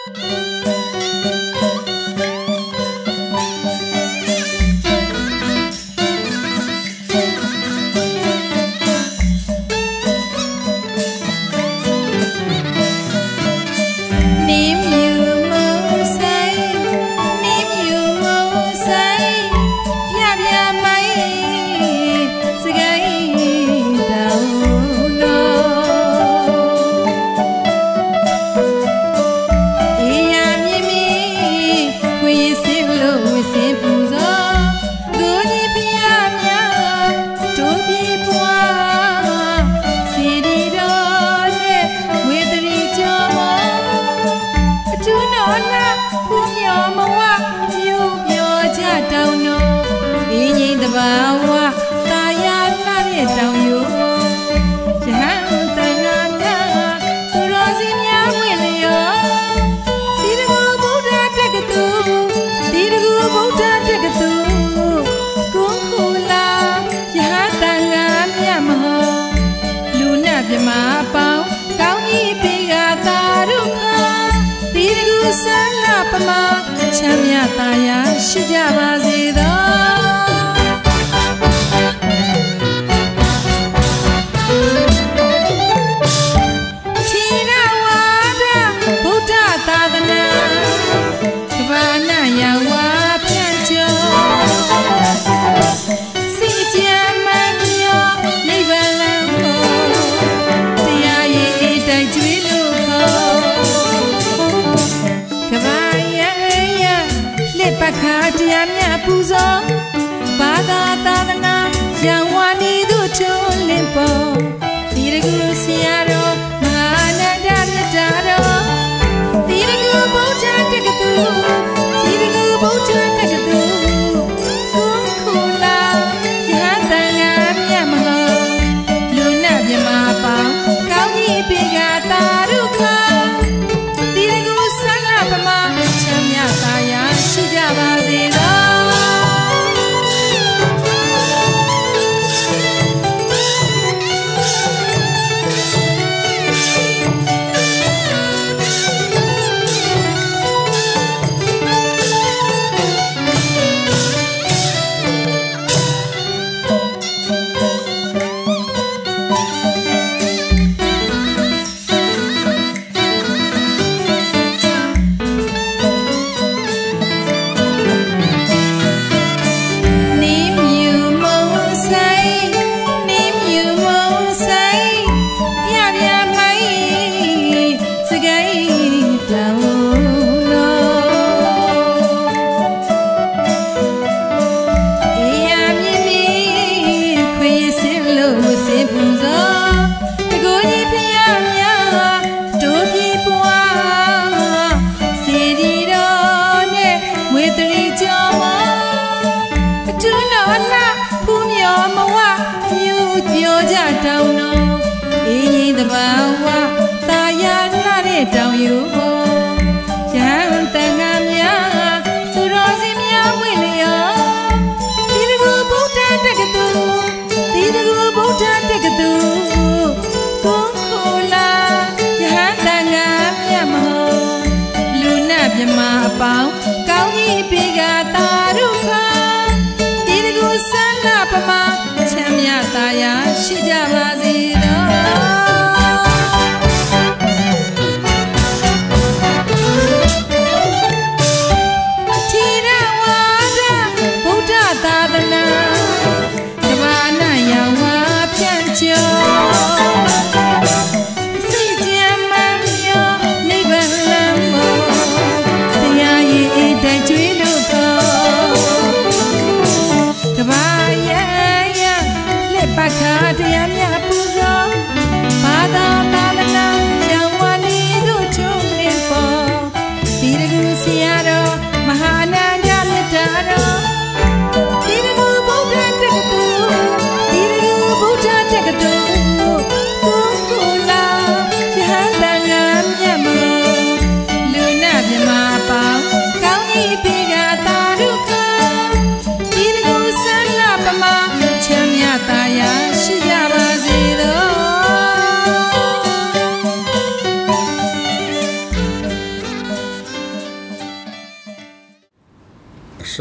ချ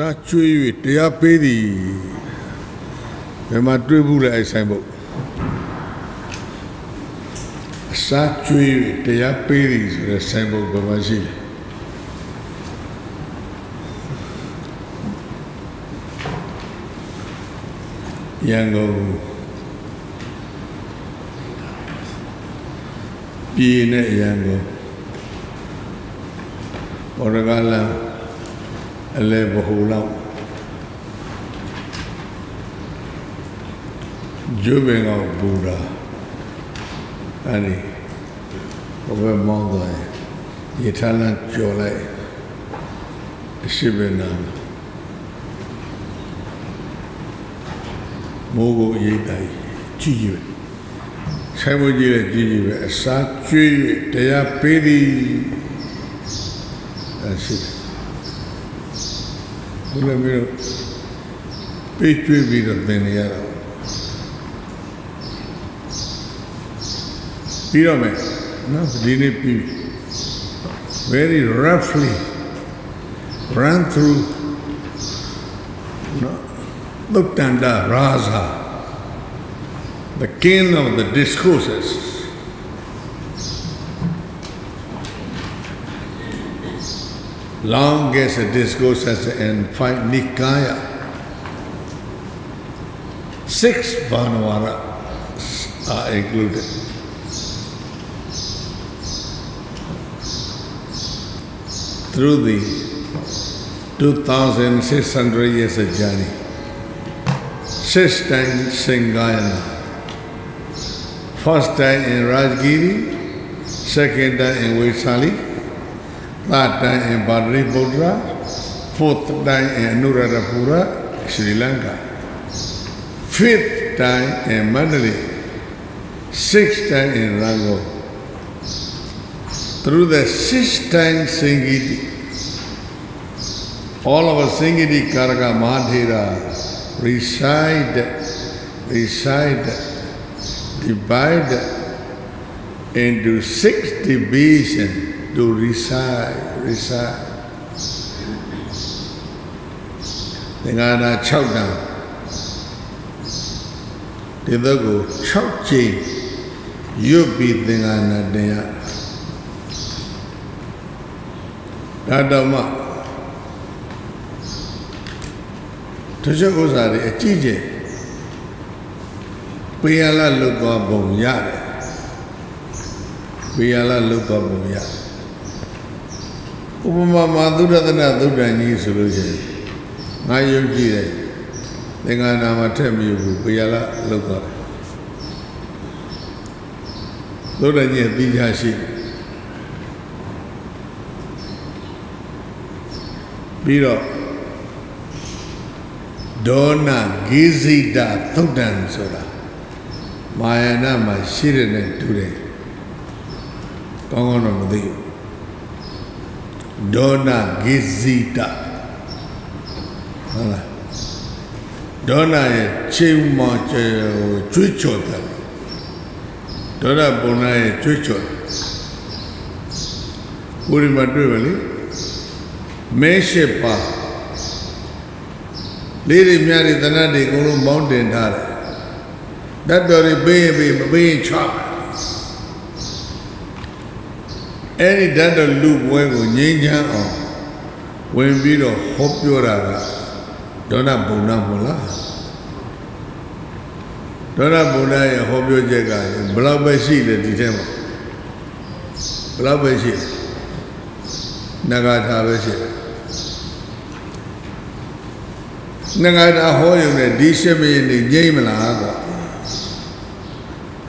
စာကျွေး၍တရားပေးသည်ဘယ်မှာတွေ့ဘူးလဲအဲ့ဆိုင်ဘုတ်အစာကျွေး၍တရားပေးသည်ဆိုတဲ့ဆိုင်ဘုတ်ဘယ်မှာရှိလဲရန်ကုန်ပြည်နဲ့ရန်ကုန်ဘောရကလန် အလဲဘဟုလောက်ဂျုဘင်ကောင်ဘူရာအဲ့ဒီဘယ်မောင်းသွားရေထားလန်းကြော်လိုက်အရှိဘနာမိုးကိုအေးတိုင်းကြည့်ကြည့်ဆိုင်မကြီးလည်းကြည့်ကြည့်ပဲအစာကျွေးတရားပေးသည်အရှိဘုလ ည်းမျိုးပေးကျွေးပြီးတော့သင်နေရတာပြီးတော့မယ်နော်ဒီနေ့ပြီး very roughly run through no Luktanda Raza the king of the discourses Longest discourses in five Nikaya six Vanavara are included through the 2600 years of journey. Six times Singayana. First time in Rajgiri, second time in Vaisali, third time in Badripura, fourth time in Anuradhapura, Sri Lanka, fifth time in Mandalay, sixth time in Rango. Through the six time Singiti, all of us Singiti Karaka Madhira reside, reside, divide into six divisions to reside, reside. သင်္ကာနာ6တန်ဒီတော့ကို6ချိန်ရွတ်ပြီးသင်္ကာနာတင်ရဒါတော့မှတချို့ဥစ္စာတွေအကြည့်ကျင်ပေရလာလွတ်သွားပုံရတယ်ပေရလာလွတ်သွားပုံရ ဥပမာမာသုဒ္ဓတနာသုဒ္ဓန်ကြီးဆိုလို့ရှိရင်ငါယုံကြည်တယ်သင်္ကနာမှာထက်မြဘူးပေရလာလွတ်သွားတယ်သုဒ္ဓန်ကြီးအပြီးချရှိပြီးတော့ဒေါနာဂိဇိတာသုတ်တန်ဆိုတာမာယနာမှာရှိတဲ့နဲ့တူတယ်ကောင်းကောင်းတော့မသိဘူး ဒေါနာဂိဇိတာဟုတ်လားဒေါနာရဲ့ချိန်မကျွေးချော်တယ်ဒေါနာပုံနာရဲ့ကျွေးချော်ကိုရီမှာတွေ့ပါလေမဲရှိပါလေးတွေမြတွေတနတ်တွေအကုန်လုံးမောင်းတင်ထားတယ်တတ်တော်တွေပေးရင်ပေးမပေးရင်ချပ် အဲ့ဒီတတ်တော်လူပွဲကိုငြိမ်းချမ်းအောင်ဝင်ပြီးတော့ဟောပြောတာကဒေါနဘုံနာမဟုတ်လားဒေါနဘုံနာရဲ့ဟောပြောချက်ကဘယ်လောက်ပဲရှိတယ်ဒီထဲမှာဘယ်လောက်ပဲရှိတယ်နဂါထာပဲရှိတယ်ငငါတာဟောရုံနဲ့ဒီရှမင်းနေငြိမ့်မလားကွာ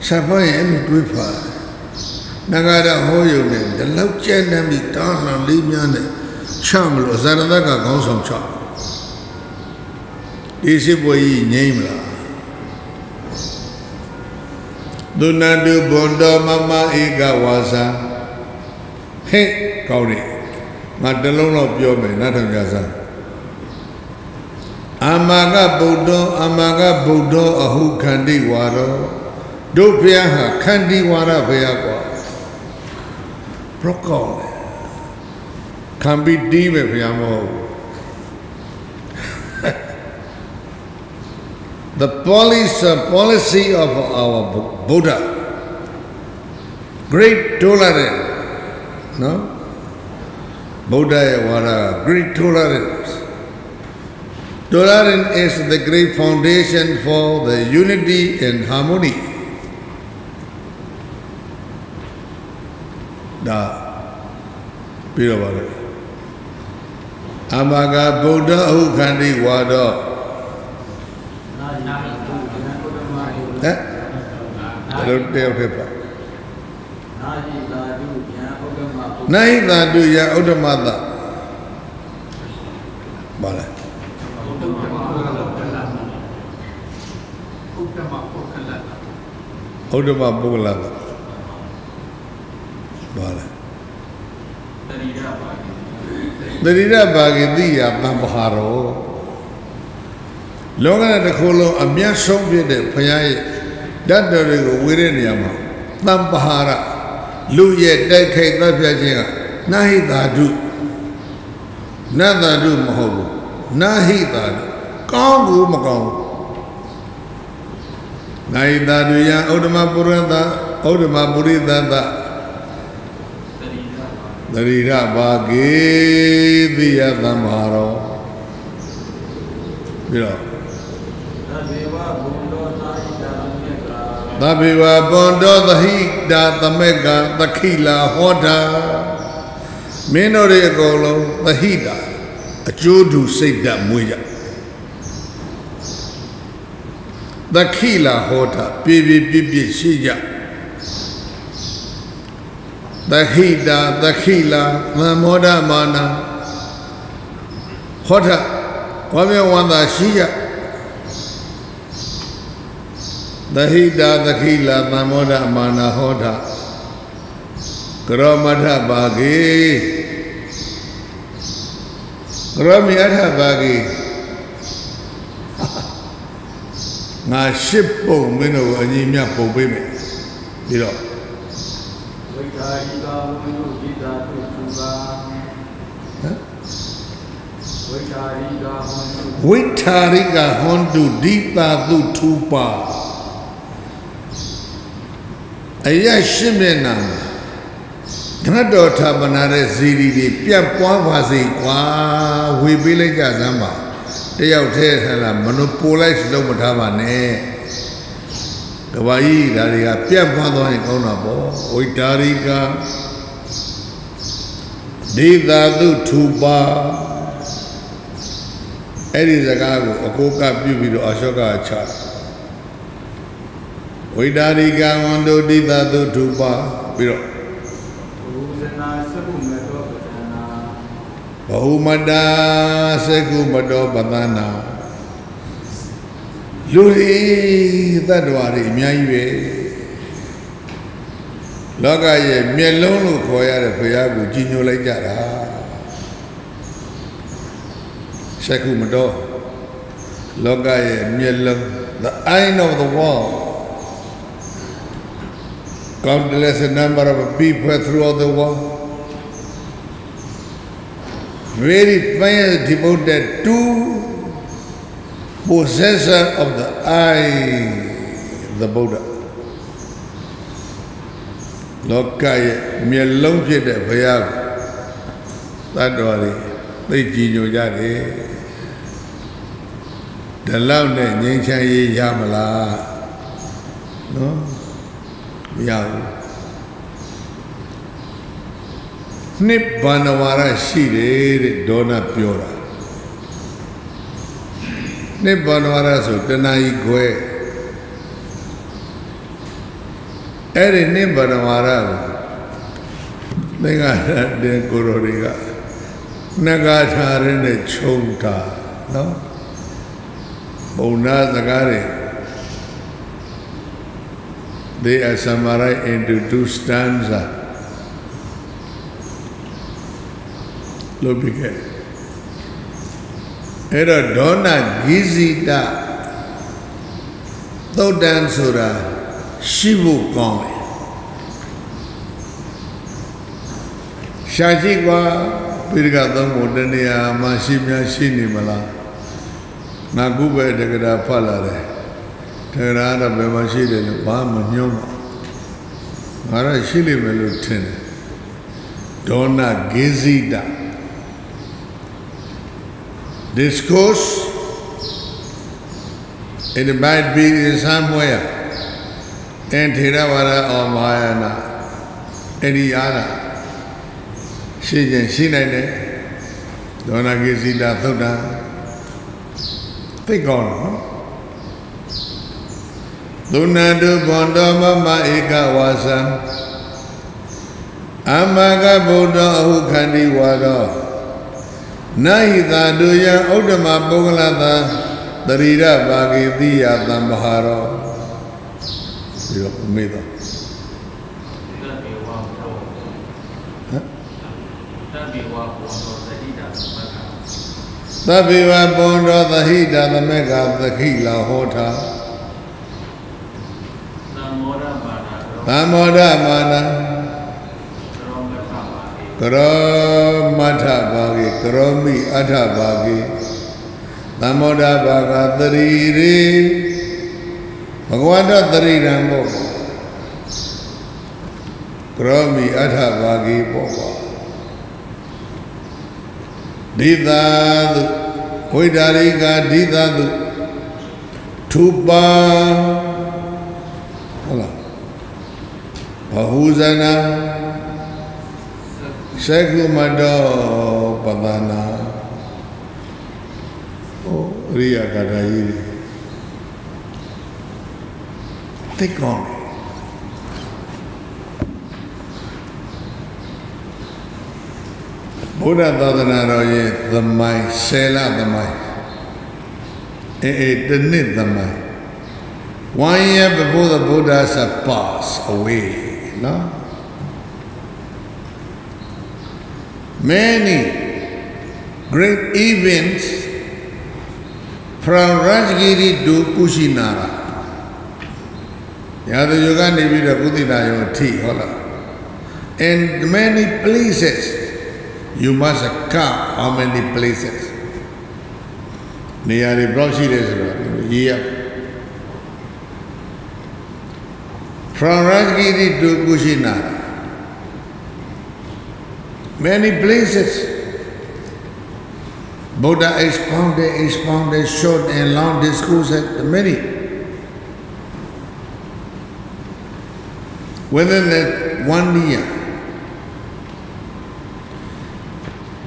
ဆက်ဖွဲ့ရင်အဲ့လိုတွေးပါ ငငါတာဟောရုံနဲ့ဒီလောက်ကျဲနေပြီတောင်းလောင်လေးများနဲ့ချမလို့ဇာရတကခေါင်းဆောင်ချဒီရှိပွဲကြီးငြိမ့်မလားဒုနတုဘွန်တော်မမဧကဝါစာဟဲ့ကောင်းတယ်ငါတလုံးတော့ပြောမယ်နတ်ထောင်ကြစားအမကဗုဒ္ဓအမကဗုဒ္ဓအဟုခန္တိဝါရောတို့ဘုရားဟာခန္တိဝါရဘုရားကွာ Broccoli. Cambi are abbiamo. the policy, uh, policy of our Buddha, great tolerance, no? Buddha was a great tolerance. Tolerance is the great foundation for the unity and harmony. ဒါပြီးတော့ပါလေအမဂဗုဒ္ဓဟုခန္တိဝါဒောဟမ်ဒါလို့တယောက်တည်းပါနာဟိတာတုယဥဒ္ဓမတပါလေဥဒ္ဓမပုဂ္ဂလတပါလေ တရိရပါကိတိယသံဃာရောလောကတစ်ခုလုံးအမျက်ဆုံးဖြစ်တဲ့ဘုရားရဲ့ဓာတ်တော်တွေကိုဝေတဲ့နေရာမှာသံဃာရလူရဲ့တိုက်ခိုက်သတ်ဖြတ်ခြင်းကနာဟိတာဓုနတ်တာဓုမဟုတ်ဘူးနာဟိတာဓုကောင်းဘူးမကောင်းဘူးနာဟိတာဓုယဩဒ္ဓမပုရသဩဒ္ဓမပုရိသသ သရိရဘာကေတိယသမ္မာရောပြီးတော့သဗ္ဗေဝဘွန်တောသဟိတာသမက်ကသခိလာဟောတာမင်းတို့ရဲ့အကုန်လုံးသဟိတာအကျိုးတူစိတ်ဓာတ်မွေးကြသခိလာဟောတာပြပြပြပြရှိကြ သခိတာသခိလာသမောဒမာနာဟောတာဝါမြေဝန္တာရှိကြသဟိတာသခိလာသမောဒမာနာဟောတာကရောမထဘာဂေကရောမိအထဘာဂေငါရှစ်ပုံမင်းတို့အညီမြပုံပေးမယ်ပြီးတော့ဝိ ကာယိကာဝိနုဣဒာတုသူပါဟမ်ဝိကာယိကာဟွန်တုဝိထာရိကဟွန်တုဒီတာတုထူပါအယရှင်းမျက်နာမှာဓမ္မတော်ထာပနာတဲ့ဇီရီတွေပြတ်ပွားပါစေကွာဝေပေးလိုက်ကြစမ်းပါတယောက်တည်းဟဲ့လားမနိုပိုလိုက်လုံးမထားပါနဲ့ ကဘာကြီးဒါတွေကပြတ်ပွားသွားရင်ကောင်းတာပေါ့ဝိတာရိကဒေသာတုထူပါအဲ့ဒီစကားကိုအကိုကပြုပြီးတော့အရှောကချတာဝိတာရိကဝန္တုဒိသတုထူပါပြီးတော့ဘုဇနာသဗ္ဗမေတောပဒနာဘဟုမတာစေကုမတောပသနာ လူတွေတတ္တဝါတွေအများကြီးပဲလောကရဲ့မျက်လုံးလို့ခေါ်ရတဲ့ဘုရားကိုကြီးညိုလိုက်ကြတာစေကုမတောလောကရဲ့မျက်လုံး the eye of the world countless number of people throughout the world very pious devoted to possessor of the eye the Buddha လောကရဲ့မျက်လုံးဖြစ်တဲ့ဘုရားကိုတတ်တော်တွေသိကြည်ညိုကြတယ်ဒီလောက်နဲ့ငြိမ်းချမ်းရေးရမလားနော်မရဘူးနှစ်ဘာနဝါရရှိတယ်တဲ့ဒေါနပြောတာ နှစ်ဘာနဝါရဆိုတဏှာကြီးခွဲအဲ့ဒီနှစ်ဘာနဝါရကိုသင်္ကတဲ့ကိုရိုတွေကနဂါထားရတဲ့ခြုံတာနော်ဘုံနာစကားတွေ they are summarized into two stanza လို့ပြခဲ့ အဲ့တော့ဒေါနာဂိဇိတသုတ်တန်ဆိုတာရှိဖို့ကောင်းတယ်ရှာကြည့်ကွာပိရကသုံးဖို့တနေရာမှာရှိများရှိနေမလားငါကုပဲတက္ကရာဖတ်လာတယ်ထေရတော့ဘယ်မှာရှိတယ်လို့ဘာမှညှိုးမှာငါတော့ရှိလိမ့်မယ်လို့ထင်တယ်ဒေါနာဂေဇိတာ discourse it might be somewhere in Theravada or Mahayana အဲ့ဒီအားလားရှိခြင်းရှိနိုင်တယ်ဒေါနာဂေဇိတာသုတ်တာသိကောင်းတော့နော်သုဏတုဘွန်တော်မမဧကဝါစံအမကဗုဒ္ဓအဟုခန္ဒီဝါရော နာဟိတာတို့ယံဥဒ္ဓမပုဂ္ဂလသာတရိရဘာဂေတိယသံဘဟာရောပြီးတော့မေးတော့သဗ္ဗေဝဘောဟမ်သဗ္ဗေဝဘောသောတတိတာသမက္ခသဗ္ဗေဝပွန်တော်သဟိတသမက္ခသခိလာဟောတာသံမောရမာနာရောသံမောဒမာနရောမထပါတိ ကရောမထဘာဂေကရောမိအထဘာဂေသံမောဒဘာဂသရီရေဘဂဝန္တသရီရံဘောကရောမိအထဘာဂေပေါ့ပါဒိသာတုဝိဒါရိကာဒိသာတုထူပါဟုတ်လားဘဟုဇနာ သက္ကုမတောပဒနာဟိုရိယကထာကြီးတွေသိကောင်းတယ်ဘုရားသာသနာတော်ရဲ့သမိုင်းဆယ်လသမိုင်းအေးအေးတစ်နှစ်သမိုင်း one year before the Buddhas have passed away no many great events from Rajgiri to Kushinara ရာဇယောကနေပြီးတော့ကုသနာယောအထိဟုတ်လား in many places you must count how many places နေရာတွေဘယ်လောက်ရှိတယ်ဆိုတော့ရေးရ from Rajgiri to Kushinara many places Buddha expounded, expounded short and long discourses at many within that one year.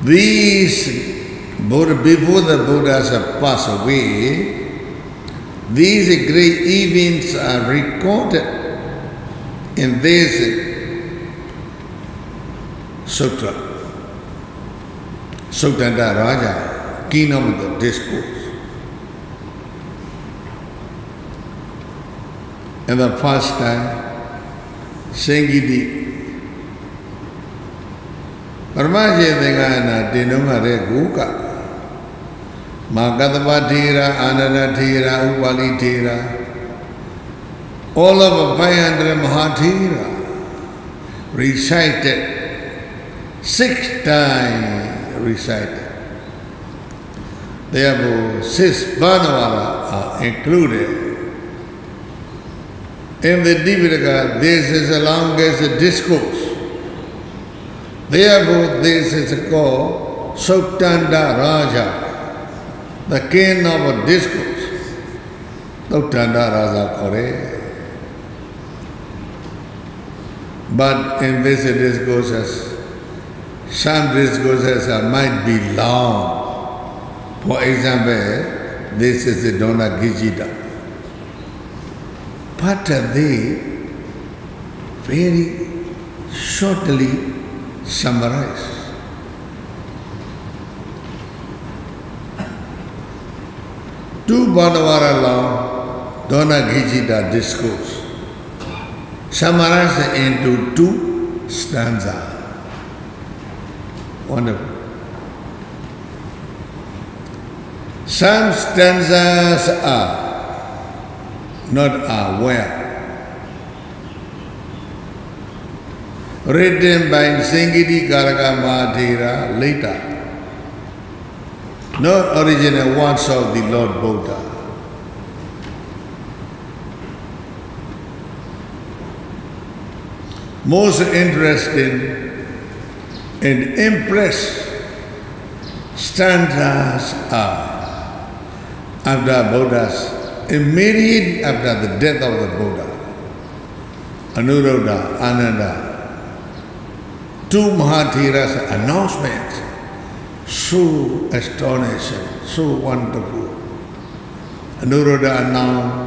These Buddha, before the Buddhas have passed away, these great events are recorded in this sutra, Suttanta Raja, kingdom of the discourse. And the first time, Sengiti ပရမကျေသင်္ကနာတင်တော့ရတဲ့ကုကမာကတပထေရာအာနန္ဒထေရာဥပါလိထေရာ all of 500 Mahathera recited six times recited therefore six Banavara are included in the Dipitaka this is the longest discourse Therefore, this is called Suttanda Raja, the king of a discourse. Suttanda Raja correct. But in this discourses, some discourses are, might be long. For example, this is the Dona Gijita. But they very shortly summarize. Two Bhanavara long Dona Gijita discourse summarized into two stanza. Wonderful. Some stanzas are not aware. well written by Sengidi Karaka Mahadeva later not original ones of the Lord Buddha. Most interesting and impressed standards are after Buddha's immediate after the death of the Buddha, Anuruddha, Ananda, two Mahathira's announcements, so astonishing, so wonderful. Anuruddha announced,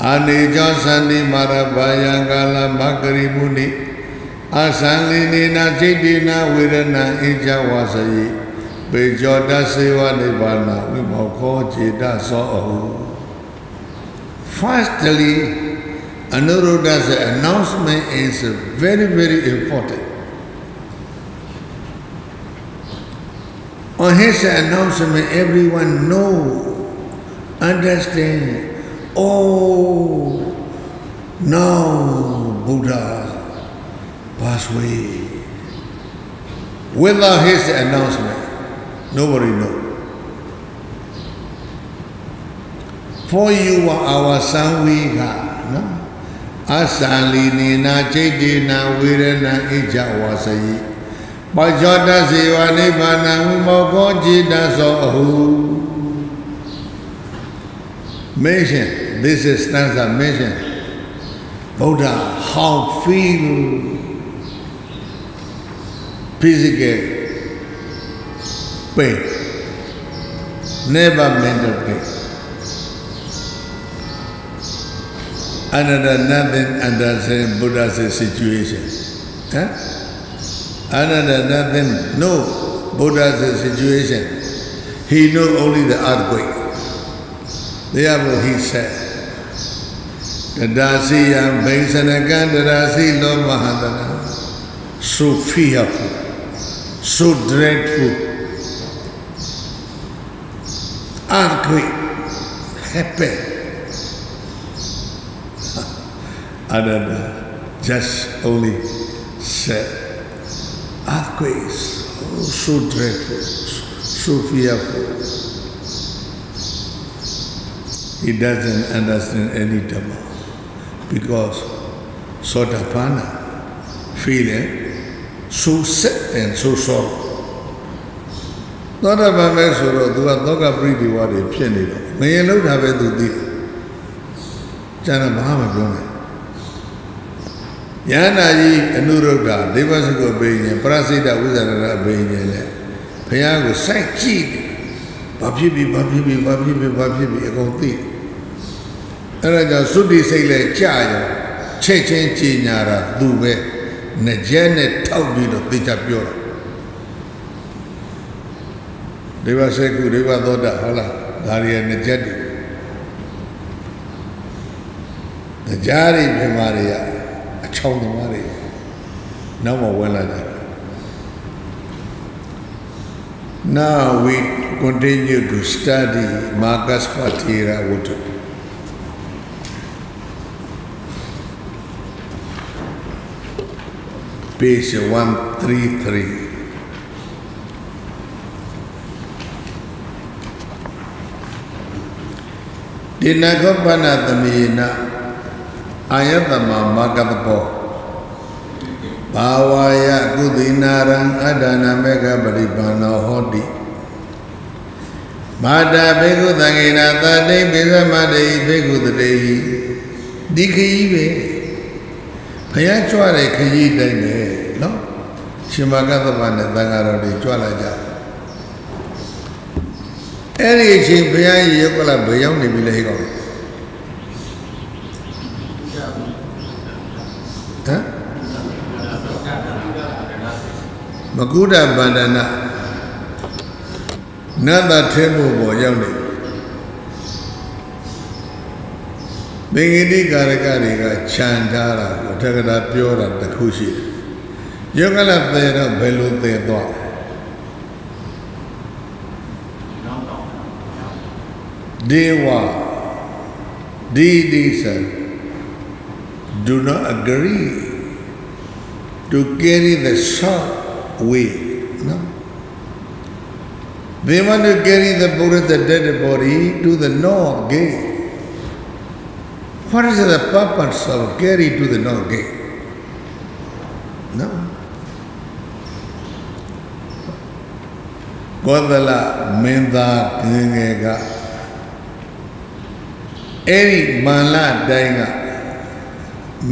Nahu asasa basa thita saita sadati no Anejo sandi marabaya kala makari muni Asanlinina chitina virana ija wasayi Bejoda seva nibbana vimokho chita so ahu Firstly, Anuruddha's announcement is very, very important. On his announcement, everyone know, understand, oh, now Buddha passed away. Without his announcement, nobody know. For you are our Sanvika, no? Asalinina Chaitena Virana Ija Vasayi. ပါဇောတစေဝနိဗ္ဗာန်ဝိမောကောจิตသောအဟု mention this is stanza mention Buddha how feel physical pain never mental pain another nothing understand Buddha's situation huh? Another nothing, no Buddha's situation. He knew only the earthquake. Therefore he said, Tadasiyam Bhaisanakan Tadasi Lo Mahadana. So fearful, so dreadful. Earthquake happened. Another just only said, earthquakes, oh, so dreadful, so fearful. He doesn't understand any Dhamma because Sotapanna feeling so sick and so sorrow. သောတာပန်ပဲဆိုတော့ तू ကသောကပရိဒီဝါတွေဖြစ်နေတော့ငရင်လောက်တာပဲ तू သိတယ်။ကျန်တော့ဘာမှမပြောနိုင်ယန္တာကြီးအနုရုဒ္ဓဒေဝစကုဘိညာပရစိတဝိဇာရဏဘိညာလေဘုရားကိုစိုက်ကြည့်တယ်ဘာဖြစ်ပြီဘာဖြစ်ပြီဘာဖြစ်ပြီဘာဖြစ်ပြီအကုန်သိတယ် အဲ့ဒါကြောင့်သုတိစိတ်လဲကြာရောချက်ချင်းကြည်ညာတာသူပဲငကြက်နဲ့ထောက်ပြီးတော့သိချပြောတာဒေဝစေကုဒေဝသောတာဟုတ်လားဒါရီငကြက်တွေကြားရီပြမာတွေကအချောင်းသမားတွေနောက်မှဝင်လာကြတယ် Now we continue to study Marcus Patira page 133. Dinagopana Dhamina Ayatama Magadapo Bhavaya Kudinarang Adana Mega Paripana Hodi Bhada Bhikkhu Thangina Thate Bhikkhamade Bhikkhu Tadehi ဒီခရီးပဲဘုရားကြွတဲ့ခရီးတိုင်းပဲ ရှင်မကသဗ္ဗနဲ့သံဃာတော်တွေကြွလာကြအဲ့ဒီအချိန်ဘုရားရေကလာဘယ်ရောက်နေပြီလဲဟဲ့ကောင်ဟမ်မကုဒ္ဒဗန္ဒနာနတ်သားထဲမှုပေါ်ရောက်နေသင်္ကေတိကာရကတွေကခြံထားတာကိုတက္ကရာပြောတာတစ်ခုရှိတယ်။ ယောဂလသေတော့ဘယ်လိုသေသွားဒေဝဒီဒီဆန် do not agree to carry the short way no they want to carry the Buddha the dead body to the north gate what is the purpose of carry to the north gate no ကောသလမင်းသားငယ်ငယ်ကအဲ့ဒီမန္လတိုင်းက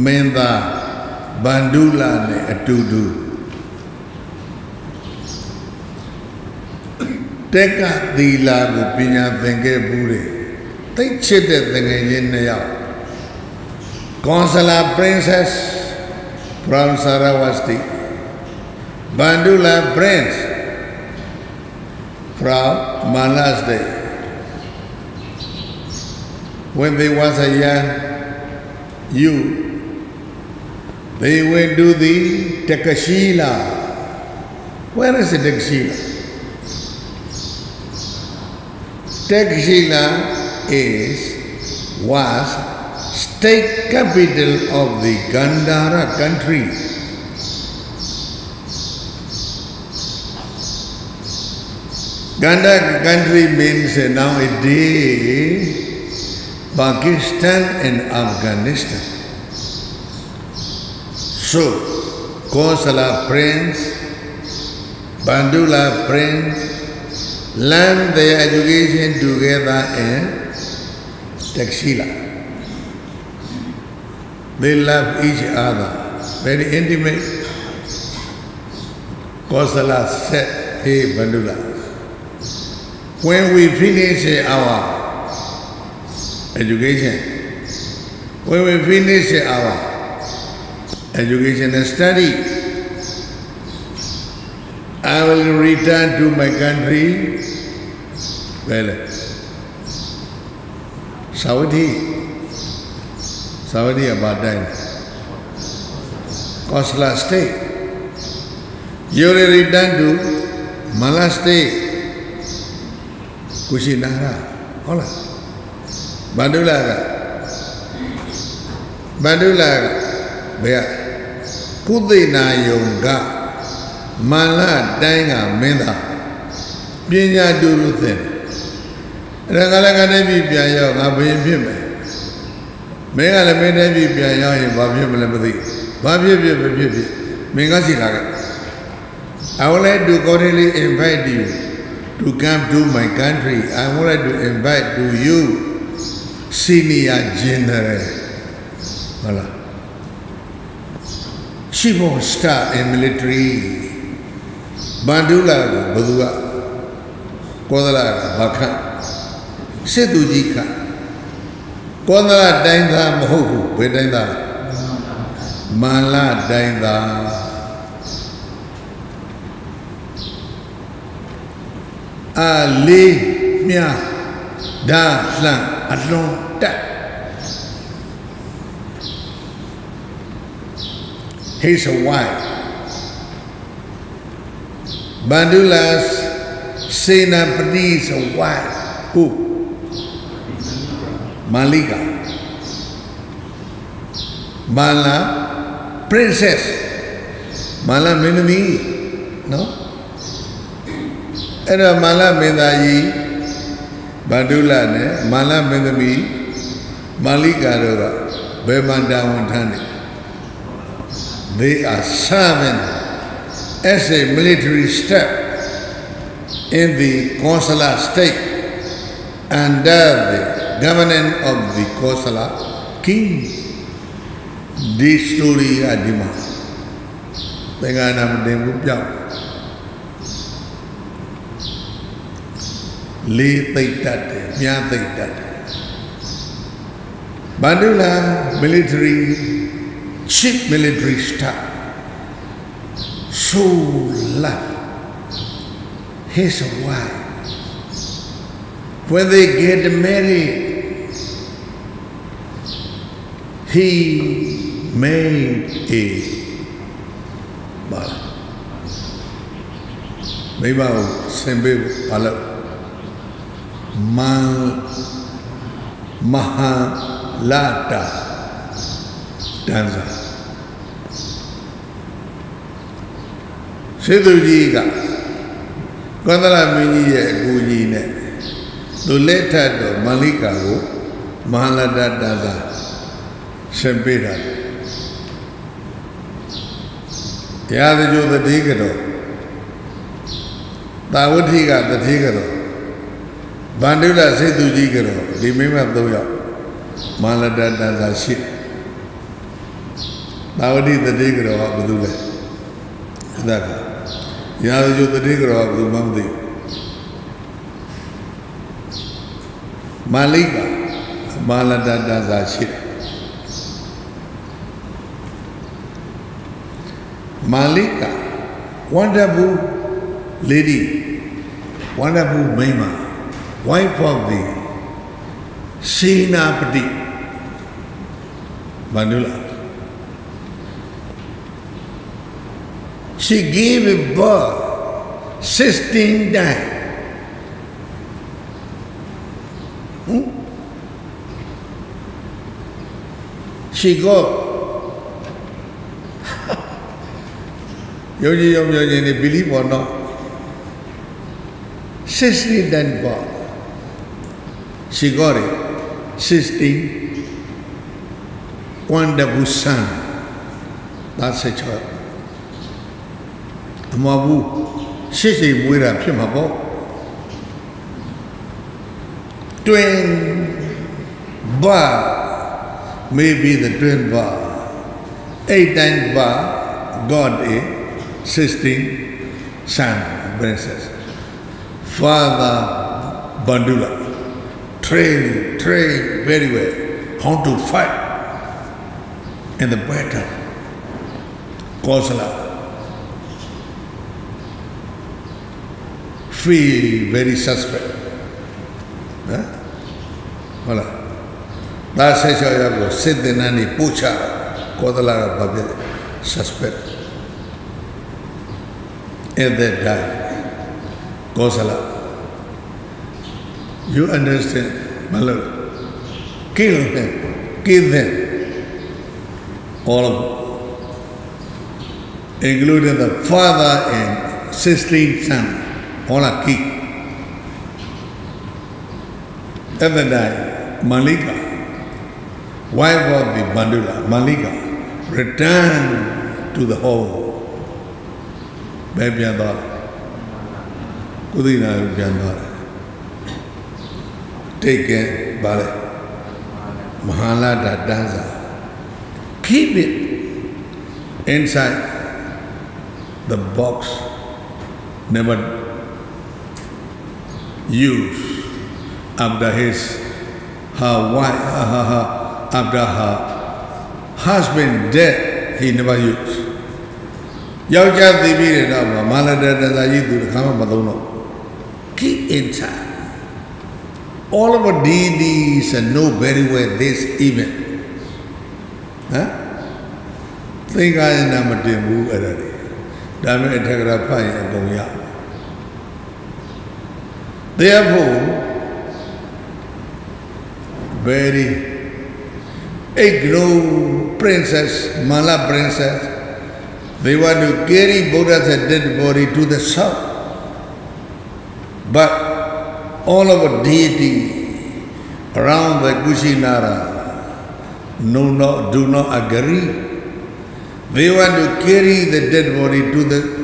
မင်းသားဗန္ဓုလနဲ့အတူတူတက်ကသီလာကိုပညာသင်ခဲ့ဘူးတယ်သိချစ်တဲ့သင်ငယ်ချင်းနှစ်ယောက် Consular Princess from Saravasti Bandula Prince from Day. when they was a young youth they went to the Takashila where is the Takashila Takshila is was state capital of the Gandhara country. Gandhara country means uh, nowadays Pakistan and Afghanistan. So, Kosala prince, Bandula prince, learn their education together in Takshila. They love each other, very intimate. Kosala said, Hey Bandula, when we finish our education, when we finish our education and study, I will return to my country. Well, Saudi. Saudi about that. Kosala state. You will return to Mala state. Kushinara. Hola. Bandulaga. Bandulaga. Bea. ကုသိနာယုံကမန္လတိုင်းကမင်းသားပညာတူတူသင်အဲ့ဒါကလည်းကတည်းကပြန်ရောက်ငါဘယ်ဖြစ်မယ်မင်းကလည်းမင်းတည်းပြည်ပြန်ရောက်ရင်ဘာဖြစ်မလဲမသိဘာဖြစ်ဖြစ်ဖြစ်ဖြစ်ဖြစ်မင်းကစီလာက I would like to cordially invite you to come to my country I would like to invite to you senior general ဟုတ်လား she was star in military ဘန္ဒူလာကိုဘယ်သူကကောသလာကဘာခန့်စစ်သူကြီးခန့်ကောသလတိုင်းသားမဟုတ်ဘူးဘယ်တိုင်းသားမန္လတိုင်းသားအာလေးမြဒါလှန် အလွန်တက် his wife Bandula's Senapati's wife who Malika Mala princess Mala မင်းသမီးနော် အဲ့တော့မာလမင်းသားကြီးဗန္ဓုလနဲ့မာလမင်းသမီးမာလိကာတို့ကဘယ်မှတာဝန်ထမ်းတယ် they are serving as a military step in the consular state under the governance of the consular king. This story is Dima. သင်္ကန်းနာမတင်ဘူးပြောက် လေးသိတ်တတ်တယ်မြားသိတ်တတ်တယ်ဘန္ဒူလာ military chief military staff so love his wife when they get married he made a bar မိဘကိုဆင်ပေးဘာလို့ မန်မဟာလာတာတန်းစာစေသူကြီးကကောသလမင်းကြီးရဲ့အကူကြီးနဲ့သူလက်ထပ်တော်မလိကာကိုမဟာလတ္တတသာဆင်ပေးတာတရားသကြိုတတိကတော့တာဝတိကတတိကတော့ ဗန္ဓုလစေသူကြီးကတော့ဒီမိမ၃ယောက်မာလတတန်သာရှိတယ်တာဝတိတတိကတော့ကဘယ်သူလဲအဲ့ဒါကရာဇဂိုတတိကတော့ကဘယ်သူမှမသိဘူးမာလိကမာလတတန်သာရှိတယ်မာလိက wonderful lady wonderful မိန်းမ wife of the စေနာပတိမန္တုလာ she gave birth 16 times hmm? she got ယောဂီယောမျောခြင်းနေ believe or not 16 times birth she got it 16 wonderful son that's a child အမဘူးရှစ်စိမ်မွေးတာဖြစ်မှာပေါ့ twin bar maybe the twin bar eight times bar god a 16 son princess father bandula train train very well how to fight in the battle Kosala feel very suspect. Huh? Voilà. ဒါဆက်ချောရကိုစစ်တင်နန်း You understand, my lord. Kill them. Kill them. All of them. Including the father and 16 sons. All are key. Ever died. Malika. Wife of the Bandula, Malika, returned to the home. Baby and daughter. Kudina and daughter. ကုသိနာကိုပြန်သွားတယ်တိတ်ကဲပါလေမဟာလာတာတန်းစာ keep it inside the box never use after his her wife her, her, after her husband dead he never used ယောက်ျားသိပြီးတဲ့နောက်မှာမာလတတသာကြီးသူတစ်ခါမှမသုံးတော့ keep inside all of our deities know very well this even ဟမ်သင်္ကာယနာမတင်ဘူးအဲ့ဒါတွေဒါပေမဲ့အထက်ကရာဖတ်ရင်အကုန်ရ therefore very igno princess mala princess they want to carry buddha's dead body to the south but all of our deity around the no, no, do not agree. They want to carry the dead body to the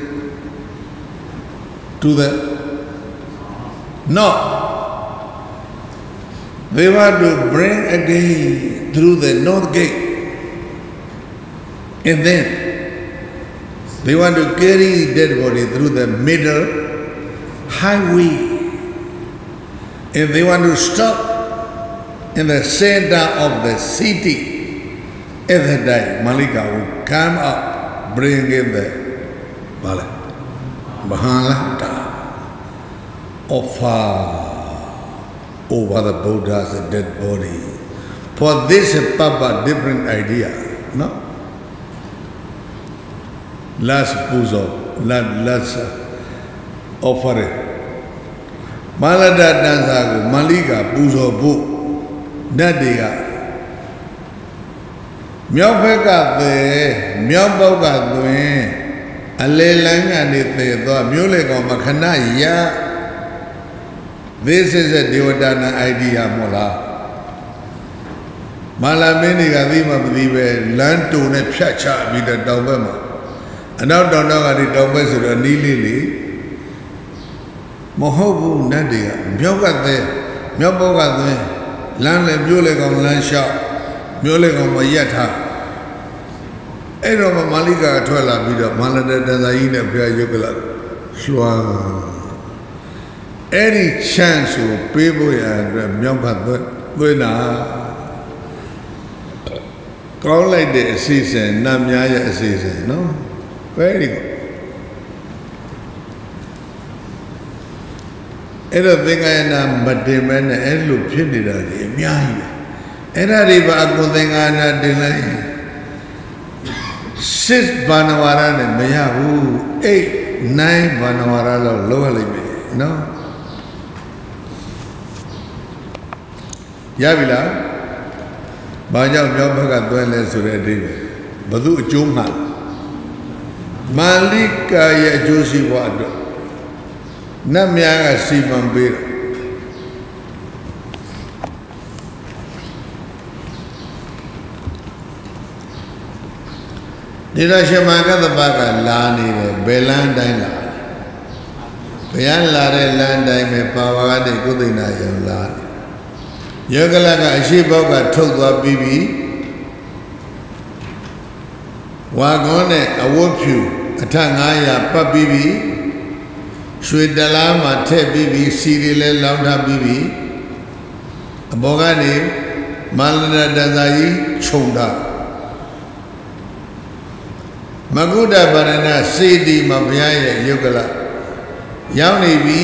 to the no. They want to bring again through the north gate. And then they want to carry the dead body through the middle highway. And they want to stop in the center of the city. At that Malika will come up, bring in the Bala, Mahalata, offer over the Buddha's dead body. For this Papa different idea, no? Last puzo, last, last offering. Malada dansa ko Malika puzo bu ဓာတ်တွေကမြောက်ဘက်ကသေမြောက်ဘောက်ကသွင်းအလေလန်းကနေသေသွားမျိုးလေကောင်မခဏရ This is a Devadana idea မို့လားမာလာမင်းတွေကသိမှမသိပဲလမ်းတုံနဲ့ဖြတ်ချပြီးတော့တောင်ဘက်မှာအနောက်တောင်တော့ကဒီတောင်ဘက်ဆိုတော့နီးလေးလေး မဟုတ်ဘူးနတ်တွေကမြောက်ကသေးမြောက်ဘောကသေးလမ်းလည်းပြိုးလေကောင်လမ်းလျှောက်မျိုးလေကောင်မရက်ထားအဲ့တော့မှမာလိကာထွက်လာပြီးတော့မာလတဲ့တန်စာကြီးနဲ့ဘုရားရုပ်ကလာလွှမ်းအဲ့ဒီ chance ကိုပေးဖို့ရအတွက်မြောက်ကသွသွင်းတာကောင်းလိုက်တဲ့အစီအစဉ်နတ်များရဲ့အစီအစဉ်နော် very good အဲ့တော့သင်္ကာယနာမတင်မဲနဲ့အဲ့လိုဖြစ်နေတာဒီအများကြီးပဲအဲ့ဒါတွေပါအကုသင်္ကာယနာတင်လိုက်စစ်ဘာနဝရနဲ့မရဘူး8 9ဘာနဝရလောက်လောက်ရလိမ့်မယ်နော်ရပြီလားဘာကြောင့်မြောက်ဘက်ကသွဲလဲဆိုတဲ့အဓိပ္ပာယ်ဘသူအကျိုးမှမာလိကာရဲ့အကျိုးရှိဖို့အတွက် နတ်များကစီမံပေးတယ်ဒီတော့ရှင်မကသပ္ပကလာနေတယ်ဘယ်လမ်းတိုင်းလာဘယ်ရန်လာတဲ့လမ်းတိုင်းပဲပါဝါကနေကုသိဏယံလာတယ်ယောဂလကအရှိဘောကထုတ်သွားပြီးပြီဝါကောနဲ့အဝတ်ဖြူအထက်900ပတ်ပြီးပြီ ရွှေတလားမှာထည့်ပြီးပြီစီရီလဲလောင်းထားပြီးပြီအဘောကနေမန္တရတန်စာကြီးခြုံတာမကုဒ္ဒဗရဏစေတီမှာဘုရားရဲ့ယုတ်ကလရောက်နေပြီ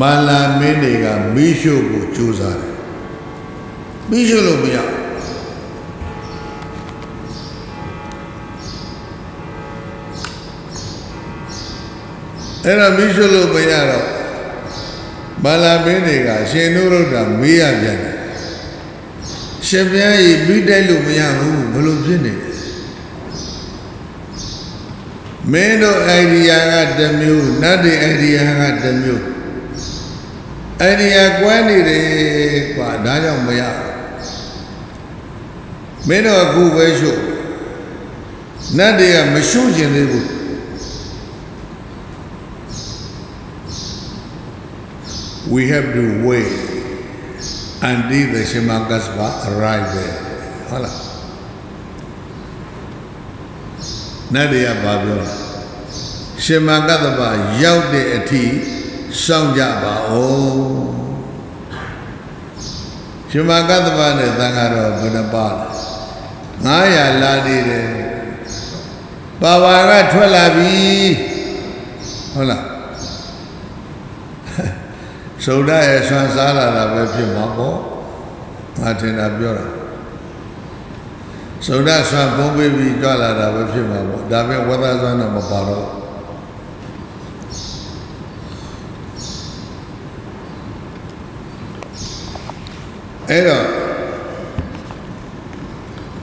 မာလာမင်းတွေကမီးရှို့ကိုကြိုးစားတယ်မီးရှို့လို့မရဘူး အဲ့တော့မီးရှို့လို့မရတော့မာလာမင်းတွေကရှင်နုရုဒ္ဓမေးရပြန်တယ်ရှင်ဘုရားကြီးပြီးတိုက်လို့မရဘူးဘလို့ဖြစ်နေလဲမင်းတို့အိုင်ဒီယာကတစ်မျိုးနတ်တွေအိုင်ဒီယာကတစ်မျိုးအိုင်ဒီယာကွဲနေတယ်ကွာဒါကြောင့်မရမင်းတို့အခုပဲရှုပ်နတ်တွေကမရှုပ်ခြင်းသေးဘူး we have to wait until the Shimakasva arrive there ဟုတ်လားနတ်တွေကဘာပြောလဲရှင်မကတ္တဗရောက်တဲ့အထိစောင့်ကြပါဦးရှ င်မကတ္တဗနဲ့သံဃာတော်ဘယ်နှပါလဲ900လာနေတယ်ပါဝါကထွက်လာပြီဟုတ်လားစုံဒရဲ့ဆွမ်းစားလာတာပဲဖြစ်မှာပေါ့ငါထင်တာပြောတာစုံဒဆွမ်းပုံးပေးပြီးကြွလာတာပဲဖြစ်မှာပေါ့ဒါပေမဲ့ဝသဆွမ်းတော့မပါတော့အဲ့တော့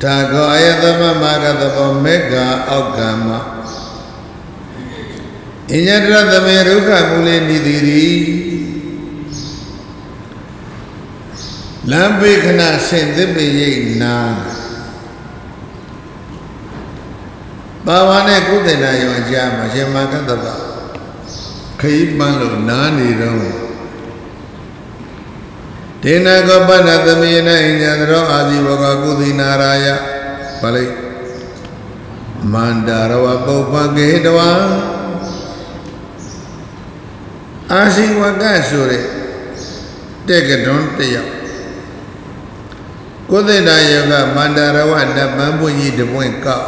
ဒါကောအယသမမာရသဘောမေဃအောက်ကမ္မအညတရသမေရုခမူလေနိတိရီ လမ်းပေခဏဆင်သစ်ပေရိတ်နာပါဝါနဲ့ကုသနာယောအကြမှာရှင်မကတ္တပခရီးပန်းလို့နားနေတော့ဒေနကောပနသမေနအညာတရောအာဇီဝကကုသိနာရာယပါလိမန္တာရဝပုပ္ပကေတဝံအာဇီဝကဆိုတဲ့တက်ကတွန်းတယောက် ကိုသိတာယောကမန္တရဝနပန်းပွင့်ကြီးတပွင့်ကောက်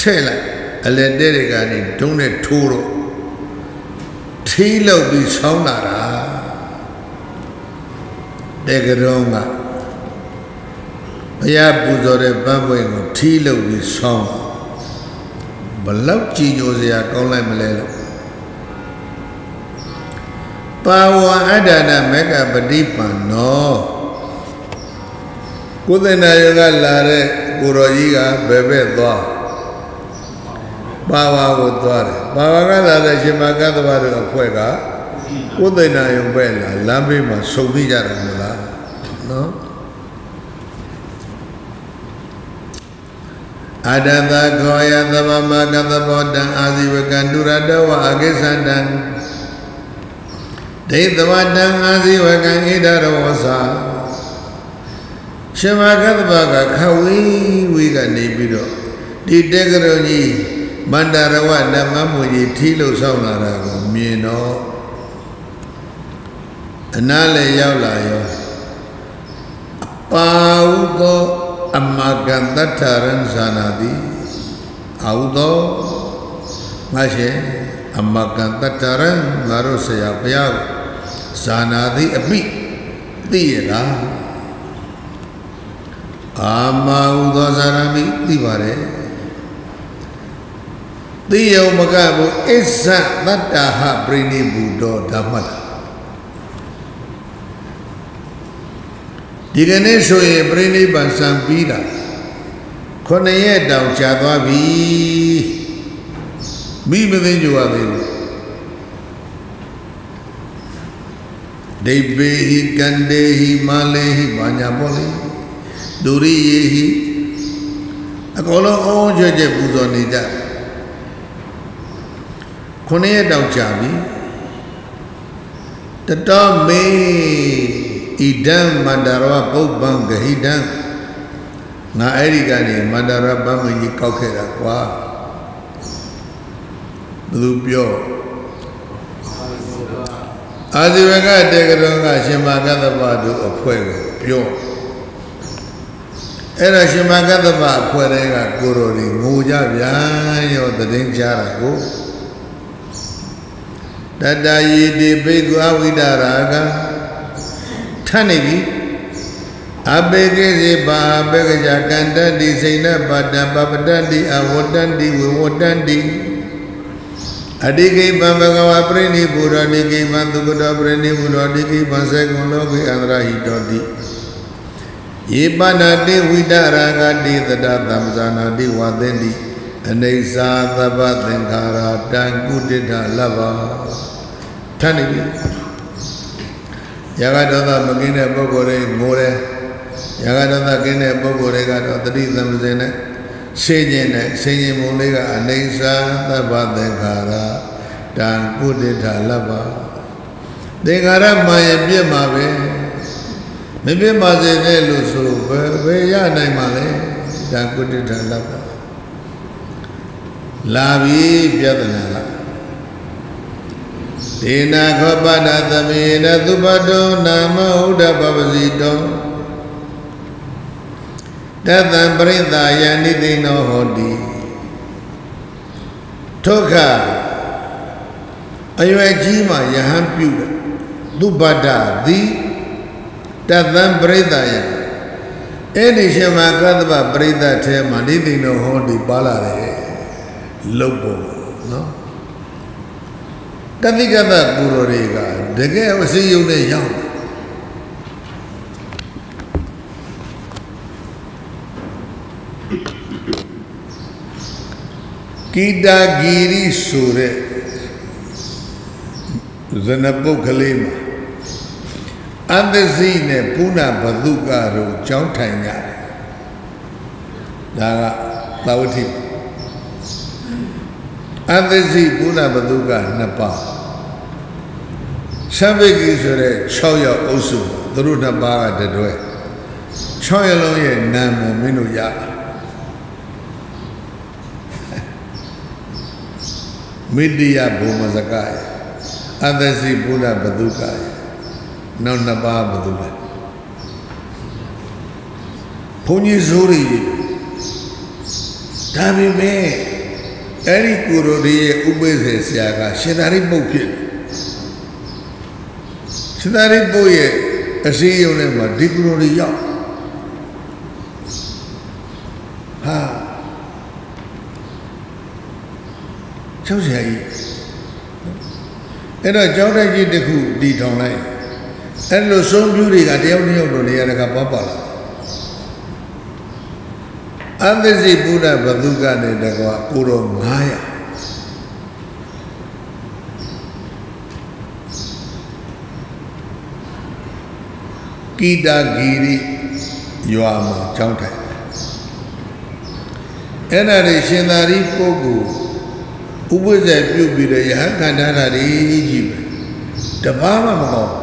ထဲ့လိုက်အလက်တဲ့တွေကနေဒုံးနဲ့ထိုးတော့ထီးလောက်ပြီးဆောင်းလာတာတဲ့ကရုံးကဘုရားပူဇော်တဲ့ပန်းပွင့်ကိုထီးလောက်ပြီးဆောင်းဘလောက်ကြည်ညိုစရာကောင်းလိုက်မလဲလို့ပါဝါအတ္တနာမေကပฏิပန်နော ကိုယ်သနာယောကလာတဲ့ကိုတော်ကြီးကဘယ်ဘက်သွားပပါဝါကိုသွားတယ်ပါဝါကသာတဲ့ရှင်မကသဘာတို့အဖွဲ့ကဥသိဏယုံပဲလာလမ်းဘေးမှာစုံပြီးကြတယ်မလားနော်အတတခောယသဗ္ဗမကသဘောတံအာဇိဝကံဒုရတဝအကိစ္ဆန္တံဒိဋ္ဌဝတံအာဇိဝကံဣဒရဝသ ရှင်မကသဗ္ဗကခဝီဝီကနေပြီးတော့ဒီတေကရုံကြီးမန္တရဝနမမူကြီးထီလို့ဆောင်းလာတာကိုမြင်တော့အနားလည်းရောက်လာရောအပါဟုသောအမကံတထရံဇာနာတိအာဟုသောငါရှင်အမကံတထရံငါတို့ဆရာဘုရားဇာနာတိအပိသိရလား အာမဟုသောဇာနာမိသိပါတယ်သိယုံမကဘူးအစ္ဆတတ္တဟပရိနိဗ္ဗူတောဓမ္မတာဒီကနေ့ဆိုရင်ပြိဋိဘံစံပြီးတာခုနှစ်ရက်တောင်ကြာသွားပြီမိမသိကြပါသေးဘူးဒိဗေဟိကန္တေဟိမာလေဟိဘာညာပေါ်လေ ဒုရိယေဟိအကုန်လုံးအောင်ကြွကြွပူဇော်နေကြခုနှစ်ရက်တောင်ကြာပြီတတော်မေဣဒံမန္တရဝပုပ္ပံဂဟိတံငါအဲ့ဒီကနေမန္တရပမကြီးကောက်ခဲ့တာကွာဘယ်သူပြောအာဇိဝကတေကရုံကရှင်မာကတ္တပတို့အဖွဲ့ကိုပြော အဲ့ဒါရှင်မာကတ္တပအဖွဲ့တွေကကိုရိုတွေငိုကြဗျာရောတည်င်းကြတာကိုတတယီတိဘိက္ခုအဝိဒရာကထပ်နေပြီအဘေကိစေပါဘေကကြကန္တတိစိဏပတ္တပပတ္တိအဝတ္တတိဝေဝတ္တတိအတိကိပံဘဂဝါပရိနိဗ္ဗူရောတိကိပံသုကတောပရိနိဗ္ဗူရောတိကိပံစေကုံလောကိအန္တရာဟိတောတိ ယေပနာတိဝိတရာဂတိတတသမ္ဇာနာတိဝသင်တိအနေစာသဗ္ဗသင်္ခါရတံကုတိတလဘ္ဗထပ်နေပြီယာဂဒေါသမကင်းတဲ့ပုဂ္ဂိုလ်တွေငိုတယ်ယာဂဒေါသကင်းတဲ့ပုဂ္ဂိုလ်တွေကတော့တတိသမစင်နဲ့ရှင်းခြင်းနဲ့ရှင်းခြင်းမုံလေးကအနေစာသဗ္ဗသင်္ခါရတံကုတိထလဘ္ဗသင်္ခါရမှန်ရင်ပြည့်မှာပဲ မပြည့်ပါစေနဲ့လို့ဆိုဘယ်ဘယ်ရနိုင်မှာလဲတံကုတိထလဘ္ဗလာပြီပြဿနာလားဒေနာခောပဒသမေနသုပတောနာမဟုတ်တပပစီတောတသံပရိသယန္တိသိနောဟောတိထုခအရွယ်ကြီးမှယဟန်ပြုတယ်သုပတသည် တသံပရိသယအဲ့ဒီရှင်မကတ္တပပရိသထဲမှာနိသိနောဟောတိပါလာတယ်လုတ်ပေါ်နော်တတိကတပူရောတွေကတကယ်အစည်းအရုံးနဲ့ရောက်ကိတာဂီရီဆိုတဲ့ဇနပုတ်ကလေးမှာ အန္တစီနဲ့ပုဏ္ဏဘဒုကတို့ကြောင်းထိုင်ကြတယ်ဒါကသာဝတိအသစီပုဏ္ဏဘသူကနှစ်ပါးရှမ်းဘိကီဆိုတဲ့6ယောက်အုပ်စုသူတို့နှစ်ပါးကတတွဲ6ရက်လုံးရဲ့နာမည်မင်းတို့ရမိတ္တယဘုံမစကယအသစီပုဏ္ဏဘသူကယ နောက်နှစ်ပါးဘသူလဲဘုန်းကြီးဇိုးရီဒါပေမဲ့အဲ့ဒီကိုရိုဒီရဲ့ဥပိ္ပစေဆရာကရှင်သာရိပုတ်ဖြစ်ရှင်သာရိပုတ်ရဲ့အစည်းအရုံးထဲမှာဒီကိုရိုဒီရောက်ဟာကျောင်းဆရာကြီးအဲ့တော့ကျောင်းတိုက်ကြီးတစ်ခုတည်ထောင်လိုက် အဲ့လိုဆုံးပြူတွေကတယောက်တစ်ယောက်တို့နေရာတကဘာပါလာအသစီပုဒ္ဒဘသူကနေတကွာကိုတော့900ကီတာဂီရိရွာမှာကြောင်းထိုင်အဲ့ဒါတွေရှင်သာရိပုဂ္ဂိုလ်ဥပ္ပဇ္ဇပြုတ်ပြီးတော့ယဟန်ခန္ဓာဓာတ်ကြီးပဲတပားမှမကောင်း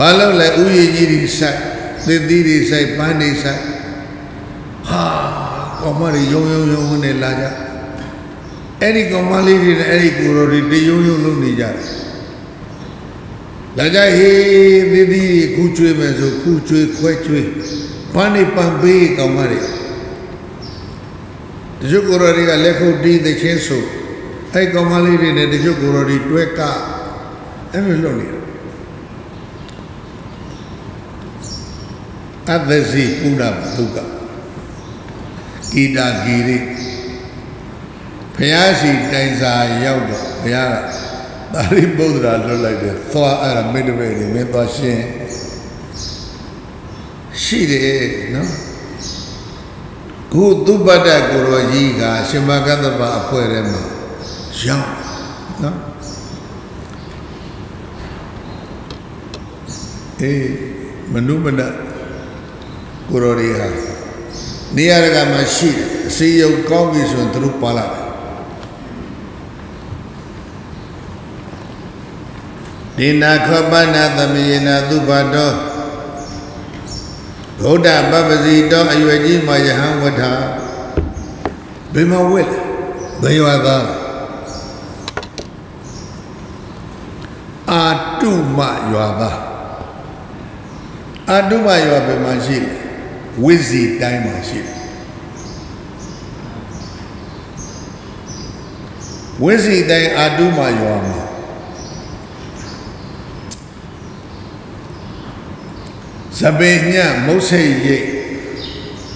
ဘာလို့လဲဥယျာဉ်ကြီးတွေဆိုင်သစ်သီးတွေဆိုင်ပန်းတွေဆိုင်ဟာကောင်မတွေယုံယုံယုံနဲ့လာကြအဲ့ဒီကောင်မလေးတွေနဲ့အဲ့ဒီကိုရိုတွေတယုံယုံလုံးနေကြတယ်လာကြဟေးသစ်သီးတွေခူးကျွေးမယ်ဆိုခူးကျွေးခွဲကျွေးပန်းတွေပန်းပေးကောင်မတွေတချို့ကိုရိုတွေကလက်ခုပ်တီးသချင်းဆိုအဲ့ကောင်မလေးတွေနဲ့တချို့ကိုရိုတွေတွဲကအဲ့လိုလုပ်နေတ အသစီပုဏ္ဏဘုကဂီတာဂီရိဘုရားရှိတိုင်စာရောက်တော့ဘုရားကသာရိပုတ္တရာလွတ်လိုက်တယ်သွားအဲ့ဒါမင်းတပည့်တွေမင်းသွားရှင်းရှိတယ်နော်ခုသုပတ္တကိုရောကြီးကရှင်မကတ္တပအဖွဲ့ထဲမှာရောက်နော်အေးမနုမန ကိုရောတွေဟာနေရာကမှရှိတယ်အစီယုံကောင်းပြီဆိုရင်သူတို့ပါလာတယ်ဒီနာခောပနာသမယေနာသုဘတောဗုဒ္ဓပပစီတောအရွယ်ကြီးမှာယဟန်ဝဋ္ဌဘယ်မှာဝက်လဲဘယ်ရွာသားအာတုမရွာသားအာတုမရွာဘယ်မှာရှိလဲ ဝိဇီတိုင်းမှာရှိတယ်ဝိဇီတိုင်းအာတုမရွာမှာဇပေညမုတ်ဆိတ်ရိတ်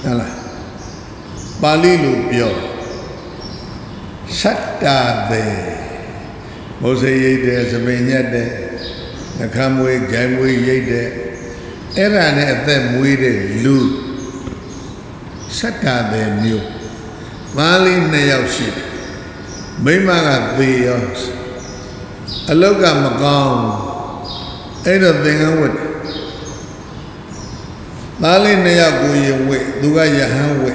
ဟလားပါဠိလိုပြောစတ္တာဘေမုတ်ဆိတ်ရိတ်တယ်ဇပေညက်တယ်နှခမ်းမွေးဂျိုင်မွေးရိတ်တယ်အဲ့ဒါနဲ့အသက်မွေးတဲ့လူ စတ္တာဘေမျိုးသားလေးနှစ်ယောက်ရှိတယ်မိမကသေရောအလောက်ကမကောင်းအဲ့တော့သင်္ကန်းဝတ်တယ်သားလေးနှစ်ယောက်ကိုရင်ဝိသူကယဟန်ဝိ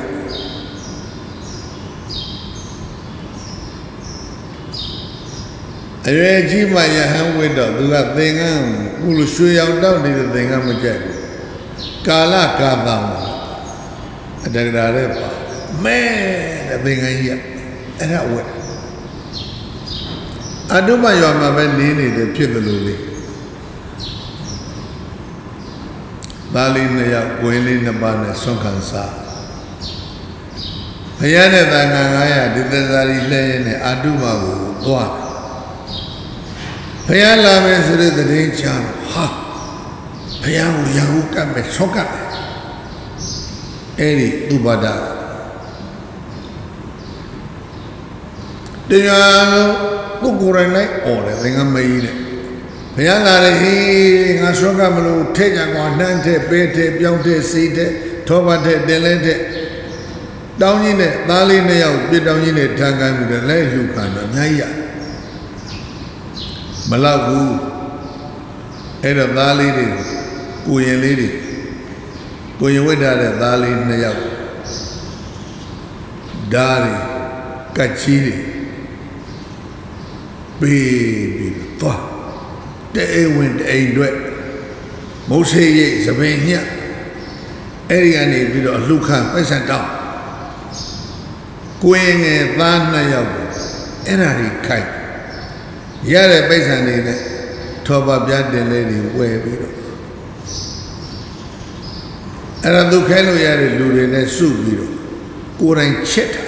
အရွယ်ကြီးမှယဟန်ဝိတော့သူကသင်္ကန်းကုလိုရွှေရောင်တောက်နေတဲ့သင်္ကန်းမကြိုက်ဘူးကာလကာသံ အတကရာတဲ့ပါမဲတဲ့သင်္ကန်းကြီးအဲ့ဒါဝိအတုမရွာမှာပဲနေနေတယ်ဖြစ်တယ်လို့လေသားလေးနှစ်ယောက်ကိုင်းလေးနှစ်ပါးနဲ့ဆွမ်းခံစားဘုရားနဲ့တန်ခါ900ဒီသစ္စာကြီးလှဲရင်းနဲ့အာတုမကိုသွားဘုရားလာမယ်ဆိုတဲ့တည်ချာဟာဘုရားကိုရာဟုကတ်မယ်ဆွမ်းကတ်မယ် အဲ့ဒီဥပါဒတရားကိုကိုယ်တိုင်လိုက်អော်တယ်သင်္ကမကြီးတဲ့ဘုရားလာတယ်ဟေးငါဆွမ်းကမလို့ထဲ့ကြကွာနှမ်းထဲ့ပဲထဲ့ပြောင်းထဲ့စီးထဲ့ထောပတ်ထဲ့တင်လဲထဲ့တောင်းကြီးနဲ့သားလေးနှစ်ယောက်ပြစ်တောင်းကြီးနဲ့ထန်ခိုင်းပြီးတော့လဲလှူခံတော့အများကြီးရမလောက်ဘူးအဲ့တော့သားလေးတွေကိုရင်လေးတွေ ကိုရင်ဝိတ်ထားတဲ့သားလေးနှစ်ယောက်ဓားတွေကတ်ချီးတွေပေးပြီးတော့တဲ့အိမ်ဝင်တဲ့အိမ်အတွက်မုတ်ဆေးရိတ်သပင်ညက်အဲ့ဒီကနေပြီးတော့အလှခံပိုက်ဆံတောင်းကိုယ်ငယ်သားနှစ်ယောက်အဲ့ဒါတွေခိုက်ရတဲ့ပိုက်ဆံတွေနဲ့ထောပါပြတင်လေးတွေဝယ်ပြီးတော့ အဲ့ဒါသူခဲလို့ရတဲ့လူတွေနဲ့စုပြီးတော့ကိုယ်တိုင်ချစ်တာ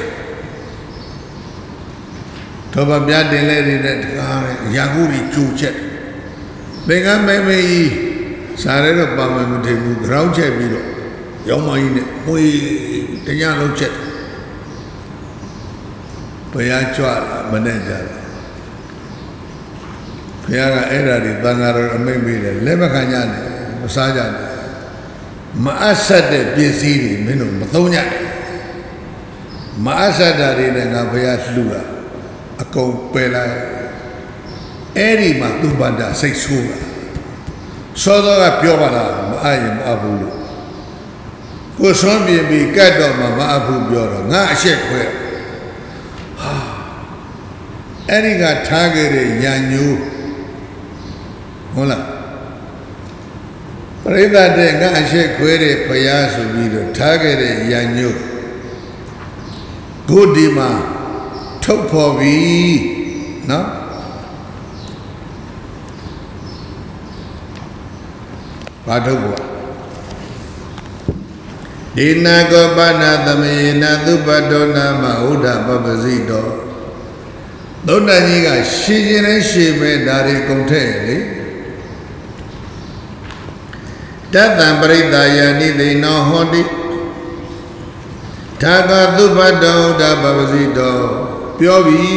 ထောပါပြတင်လေးတွေနဲ့တကားတဲ့ရာဟုတွေကြိုချက်သင်္ကန်းမဲမဲကြီးစားရဲတော့ပါမယ်မထင်ဘူးကြောင်းချက်ပြီးတော့ရောင်းမကြီးနဲ့မွေတညလုံးချက်ဘုရားကြွလာမနဲ့ကြတယ်ဘုရားကအဲ့ဒါဒီသံဃာတော်အမိတ်ပေးတယ်လက်မခံကြနဲ့မစားကြနဲ့ မအပ်ဆက်တဲ့ပစ္စည်းတွေမင်းတို့မသုံးကြနဲ့မအပ်ဆက်တာတွေနဲ့ငါဘုရားလှူတာအကုန်ပယ်လိုက်အဲ့ဒီမှာသူ့ဗန္ဒစိတ်ဆိုးတာစောစောကပြောပါလားမအပ်ရင်မအပ်ဘူးလို့ကိုဆွမ်းပြင်းပြီးကတ်တော့မှမအပ်ဘူးပြောတော့ငါအရှက်ခွဲဟာအဲ့ဒီကထားခဲ့တဲ့ရန်ညိုးဟုတ်လား ပရိသတ်တဲ့ငါအရှက်ခွဲတဲ့ဖရာဆိုပြီးတော့ထားခဲ့တဲ့ရန်ညိုးကိုဒီမှာထုတ်ဖော်ပြီးနော်ဘာထုတ်ဖို့ဒီနာကောပနာသမေနသုပတောနာမဥဒ္ဓပပစီတောသုဒ္ဓကြီးကရှည်ခြင်းနဲ့ရှည်မဲ့ဒါတွေကုန်ထည့်လေ တတံပရိသယာနိသိနောဟောတိထာကသုပတောဥဒ္ဓပပစီတောပြောပြီ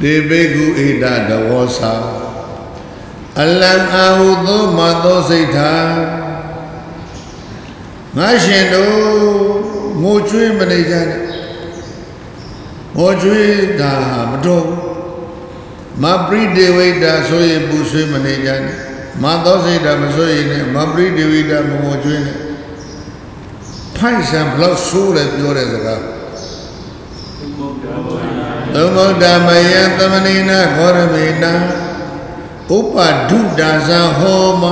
ဒေဘိကုဣဒတဝောစာအလံအာဟုသောမသောစိတ်ထာငါရှင်တို့ငိုကြွေးမနေကြနဲ့ငိုကြွေးတာမတော်မပရိဒေဝိတာဆိုရင်ပူဆွေးမနေကြနဲ့ မသောစိတ်တာမဆိုရင်နဲ့မပရိဒေဝိတာမငိုကြွေးနဲ့ဖိုင်ဆံဘလောက်ဆိုးလဲပြောတဲ့စကားသုံးမုဒ္ဓမယသမဏိနာခောရမေနာဥပဒုဒါဇံဟောမ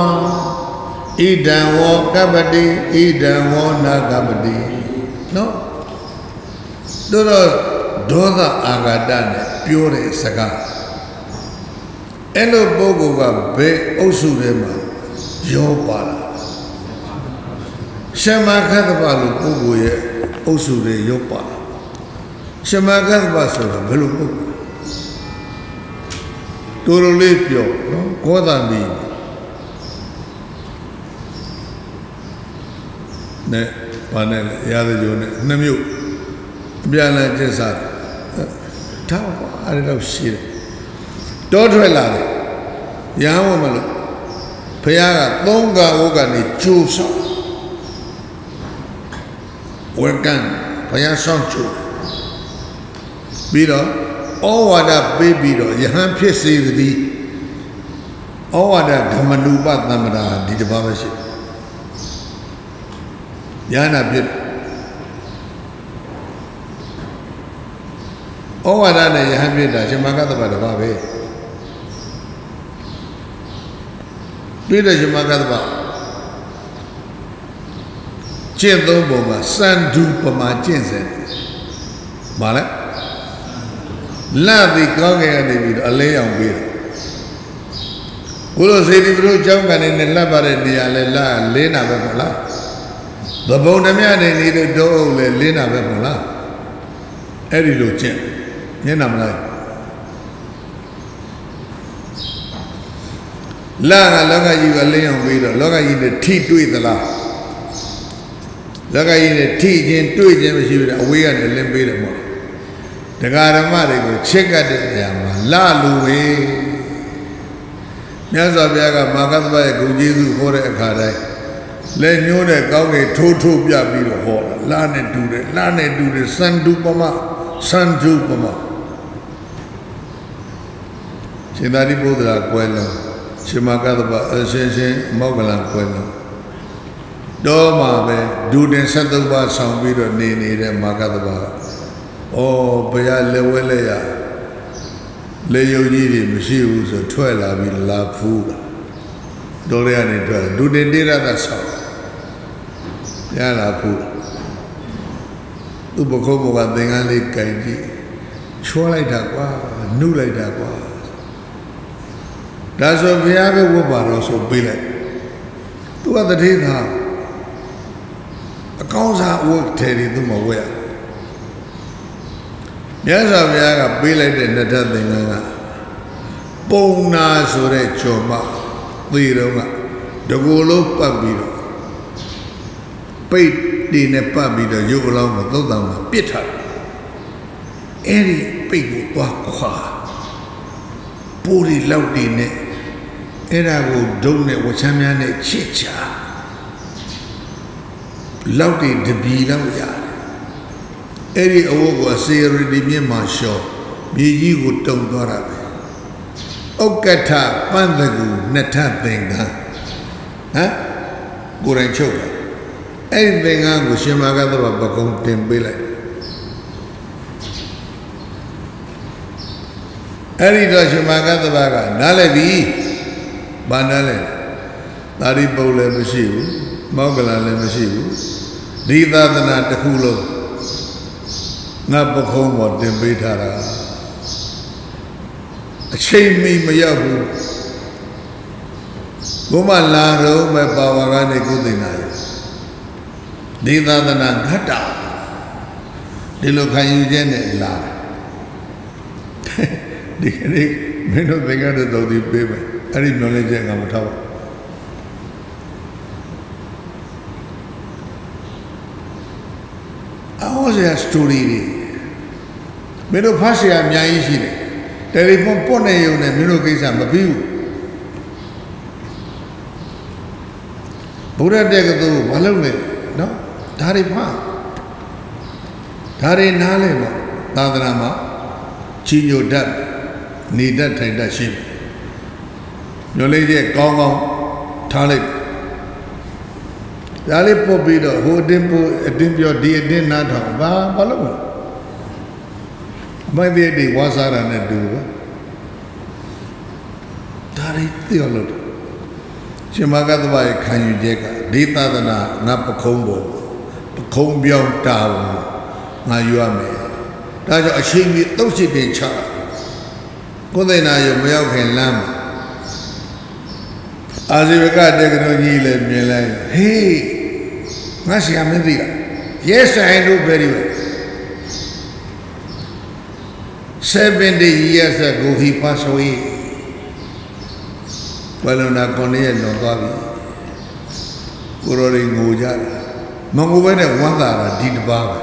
ဣဒံဝောကပ္ပတိဣဒံဝောနာကပ္ပတိနော်တို့တော့ဒေါသအာဃာတနဲ့ပြောတဲ့စကား အဲ့လိုပုဂ္ဂိုလ်ကဘယ်အုပ်စုထဲမှာရောပါလားရှမခတ်တပါလို့ပုဂ္ဂိုလ်ရဲ့အုပ်စုတွေရောပါလားရှမခတ်တပါဆိုတာဘယ်လိုပုဂ္ဂိုလ်တော်တော်လေးပြောနော်ကောသမီးနဲ့ဘာနဲ့လဲရာဇဂျိုနဲ့နှစ်မျိုးအပြန်လည်ကျက်စားထားပါအဲ့ဒါတော့ရှိတယ် တောထွက်လာတယ်ရဟန်းဝမလို့ဖះကသုံးကာဝုကနေကျိုးဆောင်ဝေကန်ဘုရားဆောင်ကျိုးပြီးတော့ဩဝါဒပေးပြီးတော့ယဟန်ဖြစ်စေသည်ဩဝါဒဓမ္မနုပသမ္မတာဒီတစ်ပါးပဲရှိယဟနာဖြစ်ဩဝါဒနဲ့ယဟန်ဖြစ်တာရှင်မကသဗ္ဗတစ်ပါးပဲ တွေ့တဲ့ရှင်မကသဗ္ဗကျင့်သုံးပုံကစံဓုပမာကျင့်စဉ်ဘာလဲလတ်ပြီးကောင်းကင်ကနေပြီးတော့အလဲအောင်ပေးတယ်ဘုလိုစေတီဘုလိုကျောင်းကနေနဲ့လတ်ပါတဲ့နေရာလဲလတ်လေးနာပဲမဟုတ်လားသဘုံဓမြနေနေတဲ့တောအုပ်လဲလေးနာပဲမဟုတ်လားအဲ့ဒီလိုကျင့်မျက်နှာမလား လာကလောကကြီးကလင်းအောင်ပြီးတော့လောကကြီးနဲ့ထိတွေ့သလားလောကကြီးနဲ့ထိခြင်းတွေ့ခြင်းမရှိဘူးအဝေးကနေလင်းပေးတယ်မဟုတ်တရားဓမ္မတွေကိုချက်ကတဲ့နေရာမှာလလူပဲမြတ်စွာဘုရားကမာကသဗ္ဗရဲ့ဂုဏ်ကျေးဇူးဟောတဲ့အခါတိုင်းလက်ညှိုးတဲ့ကောင်းကင်ထိုးထိုးပြပြီးတော့ဟောတာလာနဲ့တူတယ်လာနဲ့တူတယ်စန္ဒုပမစန္ဒုပမရှင်သာရိပုတ္တရာကွယ်လုံး ရှင်မာကသဗ္ဗအရှင်ရှင်မောက္ကလံကွယ်လုံးတော့မှာပဲဒုတင်73ပါးဆောင်ပြီးတော့နေနေတဲ့မာကသဗ္ဗဩဘုရားလက်ဝဲလက်ရလေယုံကြီးတွေမရှိဘူးဆိုထွက်လာပြီးလာဖူးတာတော်ရရနေထွက်ဒုတင်တိရသဆောင်ရလာဖူးသူ့ပခုံးကသင်္ကန်းလေးကင်ကြည့်ချောလိုက်တာကွာနှုတ်လိုက်တာကွာ ဒါဆိုဘုရားပဲဝတ်ပါတော့ဆိုပေးလိုက်သူကတတိသားအကောင်းစားဝတ်တယ်ဒီသူ့မဝတ်ရမြတ်စွာဘုရားကပေးလိုက်တဲ့နှစ်ထပ်သင်္ကန်းကပုံနာဆိုတဲ့ကြော်မသေတော့ကတကူလုံးပတ်ပြီးတော့ပိတ်တီနဲ့ပတ်ပြီးတော့ရုပ်အလောင်းကိုသုတ်တံမှာပစ်ထားတယ်အဲ့ဒီပိတ်ကိုသွားခွာပိုးရီလောက်တီနဲ့ အဲ့ဒါကိုဒုံနဲ့ဝချမ်းများနဲ့ချစ်ချလောက်တီတပီလောက်ရတယ်အဲ့ဒီအဝတ်ကိုအစေရဒီမြင့်မှာရှော့မြေကြီးကိုတုံသွားတာပဲဥက္ကဋ္ဌပန်းတကူနှစ်ထပ်သင်္ကန်းဟမ်ကိုယ်တိုင်ချုပ်တယ်အဲ့ဒီသင်္ကန်းကိုရှင်မာကသဗ္ဗပကုံတင်ပေးလိုက်အဲ့ဒီတော့ရှင်မာကသဗ္ဗကနားလည်ပြီ ဘာနားလဲသာရိပုတ္တလည်းမရှိဘူးမောဂလလည်းမရှိဘူးဒီသာသနာတစ်ခုလုံးငါပခုံးပေါ်တင်ပေးထားတာအချိန်မီမရောက်ဘူးဘုမလာတော့မဲ့ပါဝါကနေကုသိနာရဒီသာသနာငတ်တာဒီလိုခံယူခြင်းနဲ့လာဒီကနေ့မင်းတို့သင်္ကန်းတော်ဒီပေးမယ် အဲ့ဒီမျောလေးချက်ငါမထောက်ပါအော်ဆရာစတိုရီတွေမင်းတို့ဖတ်ဆရာအများကြီးရှိတယ်တယ်လီဖုန်းပွတ်နေရုံနဲ့မင်းတို့ကိစ္စမပြီးဘူးဘုရားတဲ့ကသူမလုပ်နဲ့နော်ဒါတွေဖတ်ဒါတွေနားလဲမှာသာသနာမှာချီညိုတတ်နေတတ်ထိုင်တတ်ရှိတ ယ်ညိုလေးချက်ကောင်းကောင်းထားလိုက်ဒါလေးပုတ်ပြီးတော့ဟိုအတင်းပို့အတင်းပြောဒီအတင်းနားထောင်ဘာဘာလို့လဲမိုက်တဲ့ဒီဝါစာရနဲ့တူပါဒါရီသိရလို့ရှင်မဂ္ဂသဘာရဲ့ခံယူချက်ကဒီသာသနာငါပခုံးပေါ်ပခုံးပြောင်းတာဝန်ငါယူရမယ်ဒါကြောင့်အချိန်ကြီးတုတ်ချစ်တင်ချကိုယ်သိနာရမရောက်ခင်လမ်းမှာ အာဇီဝကတေကတော်ကြီးလည်းမြင်လိုက်ဟေးငါဆရာမင်းသိလား yes i know very well 70 years ago he passed away ဘယ်လိုနာကိုနေရလွန်သွားပြီကိုရော်တွေငိုကြတယ်မငိုဘဲနဲ့ဝမ်းသာတာဒီတပါးပဲ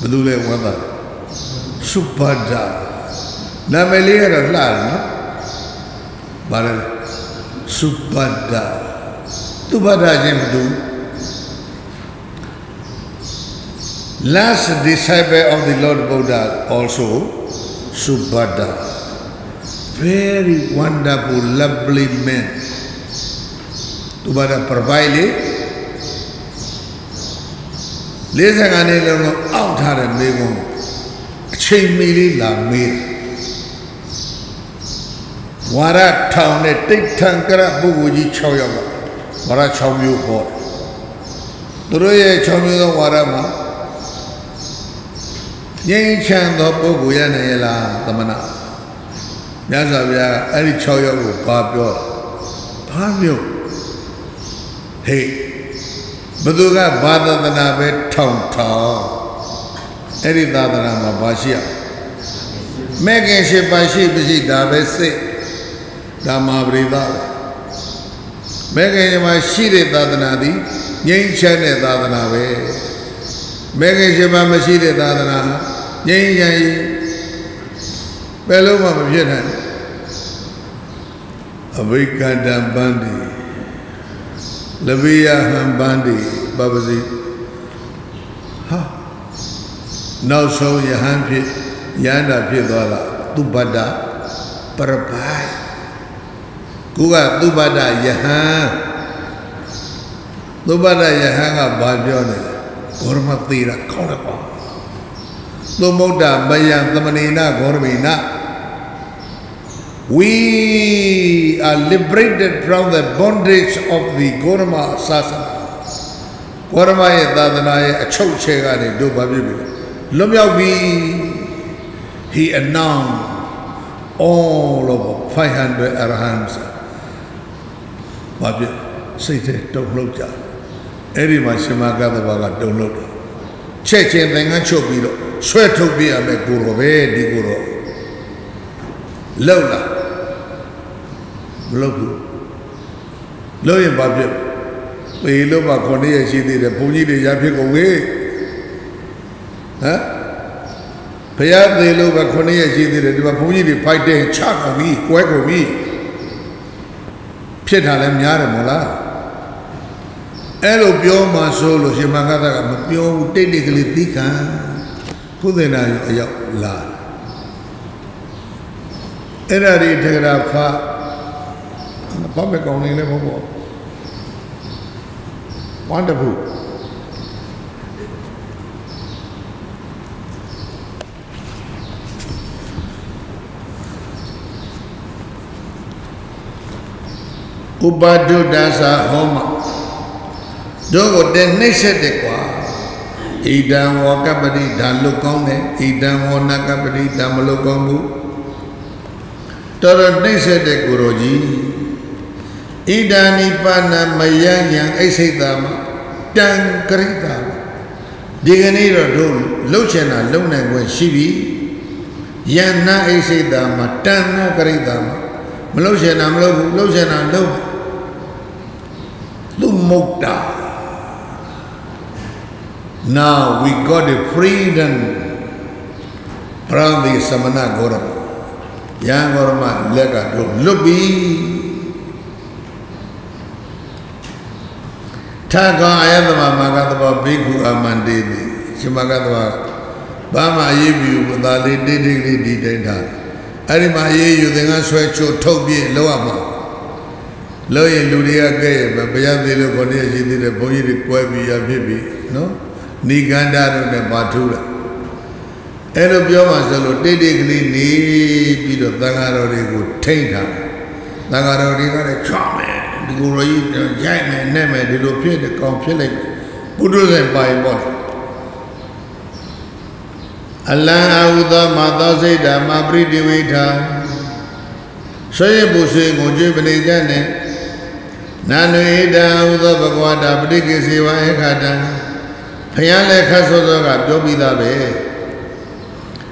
ဘယ်လိုလဲဝမ်းသာတယ်စုပဒ္ဒနာမည်လေးကတော့လှတယ်နော်ဘာလဲ စုပဒ္ဒသူပဒ္ဒချင်းမတူ last disciple of the Lord Buddha also Subhadda very wonderful lovely man သူဘာသာပပိုင်လေ45နှစ်လုံးလုံးအောက်ထားတဲ့မိကုန်းအချိန်မီလေးလာမေး ဝါရထောင်နဲ့တိတ်ထန်ကရပုဂ္ဂိုလ်ကြီး6ယောက်ကဝါရ6မျိုးဟောတယ်သူတို့ရဲ့6မျိုးသောဝါရမှာငြိမ်းချမ်းသောပုဂ္ဂိုလ်ရနိုင်ရလားသမဏမြတ်စွာဘုရားအဲ့ဒီ6ယောက်ကိုဘာပြောဘာမျိုးဟေးဘသူကဘာသာသနာပဲထောင်ထောင်အဲ့ဒီသာသနာမှာဘာရှိရမဲခင်ရှိပါရှိပရှိဒါပဲစိတ် ဒါမာပရိသမဲခင်မှာရှိတဲ့သာသနာသည်ငြိမ်းချမ်းတဲ့သာသနာပဲမဲခင်ရှိပါမရှိတဲ့သာသနာငြိမ်းချမ်းရေးဘယ်လုံးမှမဖြစ်နိုင်အဘိကတံပန္တိလဘိယဟံပန္တိပပစီဟာနောက်ဆုံးယဟန်ဖြစ်ယန္တာဖြစ်သွားတာသူပတ္တပရပိုင် ကိုကသူပတ္တယဟန်သူပတ္တယဟန်ကဘာပြောနေလဲဂေါရမသေးတာကောင်းတယ်ကွာသမုဒ္ဒမယံသမဏေနဂေါရမေန we are liberated from the bondage of the Gorma Sasana ဂေါရမရဲ့သာသနာရဲ့အချုပ်ချယ်ကနေတို့ဘာဖြစ်ပြီလဲလွတ်မြောက်ပြီ he announced all of 500 arahants ဘာဖြစ်စိတ်ထဲတုံ့လှုပ်ကြအဲ့ဒီမှာရှင်မကသဘာကတုံ့လှုပ်တယ်ချက်ချင်းသင်္ကန်းချုပ်ပြီးတော့ဆွဲထုတ်ပြရမယ်ကိုရောပဲဒီကိုရောလောက်လားမလောက်ဘူးလောက်ရင်ဘာဖြစ်ပေလို့မှခုနှစ်ရက်ရှိသေးတယ်ဘုန်းကြီးတွေရဖြစ်ကုန်ဝေးဟမ်ဘုရားသေးလို့ပဲခုနှစ်ရက်ရှိသေးတယ်ဒီမှာဘုန်းကြီးတွေဖိုက်တဲ့ချကုန်ပြီကွဲကုန်ပြီ ဖြစ်တာလည်းများတယ်မဟုတ်လားအဲ့လိုပြောမှဆိုလို့ရှင်မင်္ဂသကမပြောဘူးတိတ်တိတ်ကလေးသိခံကုသနာရအရောက်လာအဲ့ဒါဒီတက္ကရာဖဘာမဲ့ကောင်းနေလဲဘောဘော ဥပါဒုဒ္ဒသဟောမတို့ကိုတနှိမ့်ဆက်တယ်ကွာဣဒံဝကပ္ပတိဒါလုတ်ကောင်းတယ်ဣဒံဝနကပ္ပတိဒါမလုတ်ကောင်းဘူးတော်တော်နှိမ့်ဆက်တဲ့ကိုရောကြီးဣဒာနိပါဏမယံယံအိစိတ်တာမတံကရိတာမဒီကနေ့တော့တို့လှုပ်ချင်တာလုံနိုင်ခွင့်ရှိပြီယန္နာအိစိတ်တာမတဏ္ဏကရိတာမမလှုပ်ချင်တာမလှုပ်ဘူးလှုပ်ချင်တာလှုပ် သူမုတ်တာ now we got the freedom from the samana gorama ယံဂေါရမလက်ကတို့လွတ်ပြီထာကောအယတမမဂတဘောဘိက္ခုအမန္တေတိရှင်မဂတဘောဘာမှအရေးပြုဘူးဒါလေးတိတိလေးဒီတိုင်းထားအဲ့ဒီမှာအေးယူသင်္ကဆွဲချိုးထုတ်ပြလောက်ရမှာ လို့ရင်လူတွေကကဲ့ရဲ့ဘုရားသေးလို့ခေါင်းရရှိသေးတယ်ဘုန်းကြီးတွေကွဲပြီးရဖြစ်ပြီနော်နိဂန္ဓာတို့နဲ့ဘာထူးလားအဲ့လိုပြောမှဆိုလို့တိတ်တိတ်ကလေးနေပြီးတော့သံဃာတော်တွေကိုထိမ့်တာသံဃာတော်တွေကလည်းချောင်းမယ်ဒီကိုယ်တော်ကြီးရိုက်မယ်နဲ့မယ်ဒီလိုဖြစ်တဲ့ကောင်ဖြစ်လိုက်ဘုဒ္ဓဇင်ပိုင်ပေါ့အလံအဟုသောမသောစိတ်ဓမ္မပရိတိဝိထာဆွေရပုဆွေကိုကြွေပနေကြ နဲ့နာနွေတံဟုသောဘဂဝတာပဋိကိစေဝဧခတံဖျားလက်ခတ်စောစောကပြောပြီးသားပဲ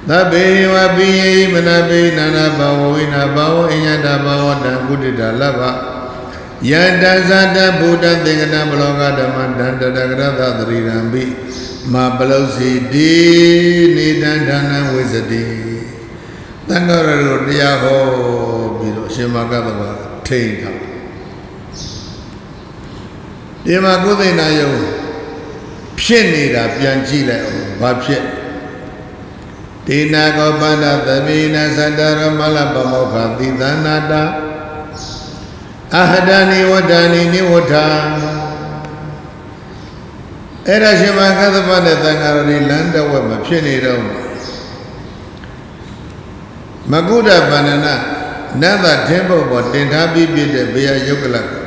သဗ္ဗေဝပိယိမနပိနာနာဘဝဝိနာဘဝအညတဘဝတံကုတ္တလဘယတဇတဗုဒ္ဓသင်္ကနာဘလောကဓမ္မတံတတကရသသရိရံပိမပလုစီတိနေတံဒါနံဝိသတိတန်ဃာရတို့တရားဟောပြီးတော့အရှင်မကသဘာထိန်တာ ဒီမှာကိုယ်သိနာယုံဖြစ်နေတာပြန်ကြည့်လိုက်အောင်ဘာဖြစ်ဒေနာကောပန္နသမိနာသတ္တရမလပမောခသီသနာတာအဟဒာနိဝဒ္ဒာနိနိဝဋ္ဌာအဲ့ဒါရှင်မကသဗ္ဗနဲ့သံဃာရည်လမ်းတဝက်မဖြစ်နေတော့ဘူးမကုဒ္ဒဗန္ဒနာနတ်သာထင်းဖို့ပေါ်တင်ထားပြီးပြတဲ့ဘေယယုတ်ကလက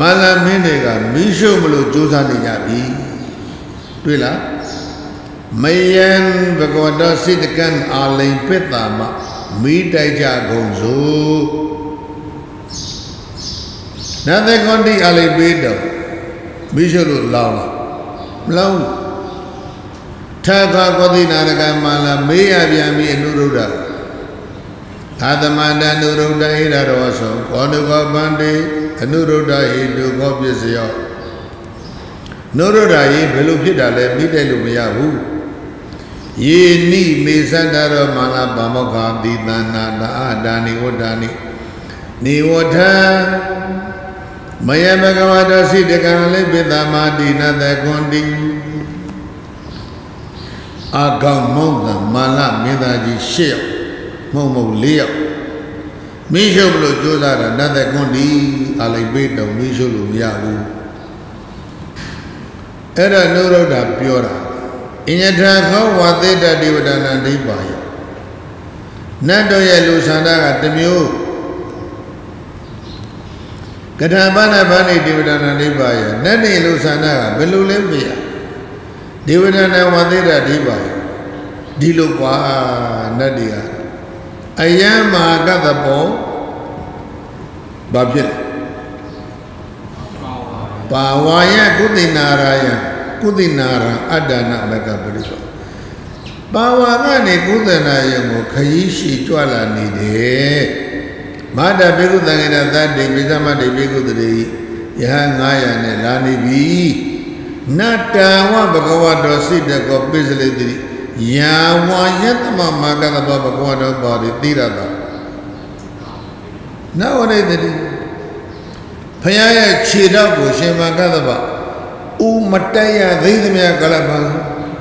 မာလမင်းတွေကမီးရှို့မလို့ကြိုးစားနေကြပြီတွေ့လားမယံဘဂဝတစိတကံအာလိန်ပစ်တာမမီးတိုက်ကြကုန်စို့နတ်သက်ကွန်တိအာလိန်ပေးတော့မီးရှို့လို့လောင်းလားမလောင်းထာခကောတိနာရကမာလာမေးရပြန်ပြီအနုရုဒ္ဓသာသမန္တအနုရုဒ္ဓဣရရောသောကောနုကောပန္တိ အနုရုဒ္ဓဟိတုကောပစ္စယောနုရုဒ္ဓဟိဘယ်လိုဖြစ်တာလဲမိတိုက်လို့မရဘူးယေနိမေသန္တရောမာလာဗမောခာတိသနာတာအာဒါနိဝဒ္ဒာနိနိဝဋ္ဌာမယဘဂဝတောစိတကံလိပိတမာတိနတကွန်တိအာကောင်မောင်ကမာလမင်းသားကြီး၈ယောက်မုံမုံ၄ယောက် မင်းရှုပ်လို့ကြိုးစားတာနတ်သက်ကွန်ဒီအာလိုက်ပေးတော့မင်းရှုပ်လို့မရဘူးအဲ့ဒါနုရုဒ္ဓပြောတာအညထာခောဝါသေတတိဝဒနာဒိပါယနတ်တို့ရဲ့လူဆန္ဒကတစ်မျိုးကထာပဏဘာနိဒေဝဒနာနိဗ္ဗာယနတ်နေလူဆန္ဒကဘယ်လိုလဲပြရဒေဝဒနာဝသေတဒိပါယဒီလိုကွာနတ်တွေက အယံမာကတဘောဘာဖြစ်လဲပါဝါယကုသိနာရာယကုသိနာရအတ္တနာဘကပရိသောပါဝါကနေကုသနာယံကိုခရီးရှိကြွလာနေတယ်မာတဘေကုသံဃာသတ္တိပိသမတ္တိဘေကုတရေယဟ900နဲ့လာနေပြီနတ္တဝဘဂဝတောစိတကောပိစလေတိ ယာဝါယတမမာကတဘဘဂဝတောပါရိတိရတာနဝရိတတိဖယားရဲ့ခြေတော့ကိုရှင်မာကတဘဦးမတက်ရသေးသမျှကလပ်ပါ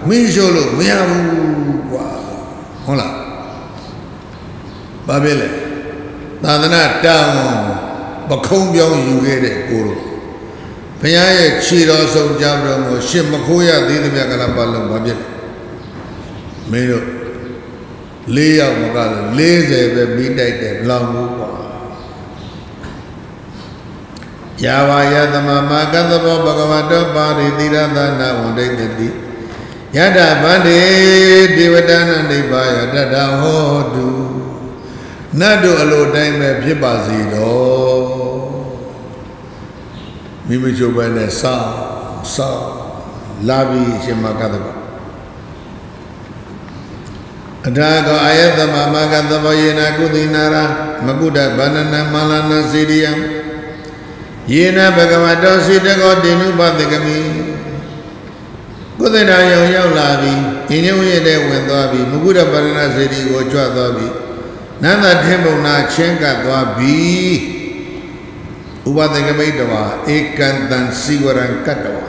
မင်းရှို့လို့မရဘူးကွာဟုတ်လားဘာဖြစ်လဲသာသနာတောင်းပခုံးပြောင်းယူခဲ့တဲ့ကိုတို့ဘုရားရဲ့ခြေတော်ဆုံးကြတော်မူရှစ်မခိုးရသေးသမျှကလည်းပါလုံးဘာဖြစ်လဲ မင်းတို့၄ယောက်မကလည်း40ပဲပြီးတိုက်တယ်ဘလောက်ဘူးကွာယာဝယသမမကတ္တဘောဘဂဝတောပါရိတိရသနာဝန္ဒိတတိယတဗန္တိဒေဝတနာနိဗ္ဗာယတတဟောတုနတ်တို့အလိုတိုင်းပဲဖြစ်ပါစေတော့မိမိချိုးပဲနဲ့စောင်းစောင်းလာပြီးရှင်မကတ္တဘော အထာကောအာယတမမကတဘောယေနာကုသိနာရာမကုဒ္ဒဗန္နနမလာနာစီရိယံယေနဘဂဝတောစိတကောတေနုပတကမိကုသိနာယုံရောက်လာပြီအင်းညုံရတဲ့ဝင်သွားပြီမကုဒ္ဒဗန္နနာစီရိကိုကြွသွားပြီနန္ဒထင်ပုံနာချင်းကပ်သွားပြီဥပဒကမိတဝါဧကံတံစီဝရံကတ္တဝါ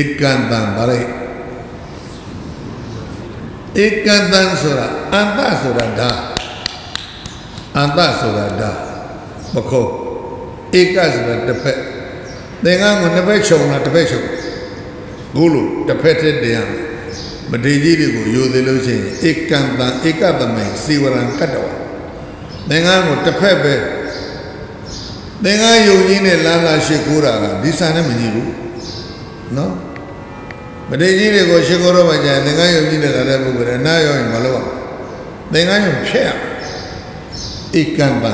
ဧကံတံဗရိ ဧကံတံဆိုတာအန္တဆိုတာဒါအန္တဆိုတာဒါမခေါ်ဧကဆိုတာတစ်ဖက်သင်္ကန်းကိုတစ်ဖက်ခြုံတာတစ်ဖက်ခြုံကိုလိုတစ်ဖက်တည်းတရားမတေကြီးတွေကိုယူသေးလို့ရှိရင်ဧကံတံဧကသမေစီဝရံကတ္တဝသင်္ကန်းကိုတစ်ဖက်ပဲသင်္ကန်းယုံကြီးနဲ့လာလာရှိခိုးတာကဒီစာနဲ့မညီဘူးနော် မတေကြီးတွေကိုရှိခိုးတော့မှကြာသင်္ကန်းယုံကြီးနဲ့လာတဲ့ပုဂ္ဂိုလ်ကနားရောရင်မလုပ်အောင်သင်္ကန်းယုံဖြတ်ရဧကံတံ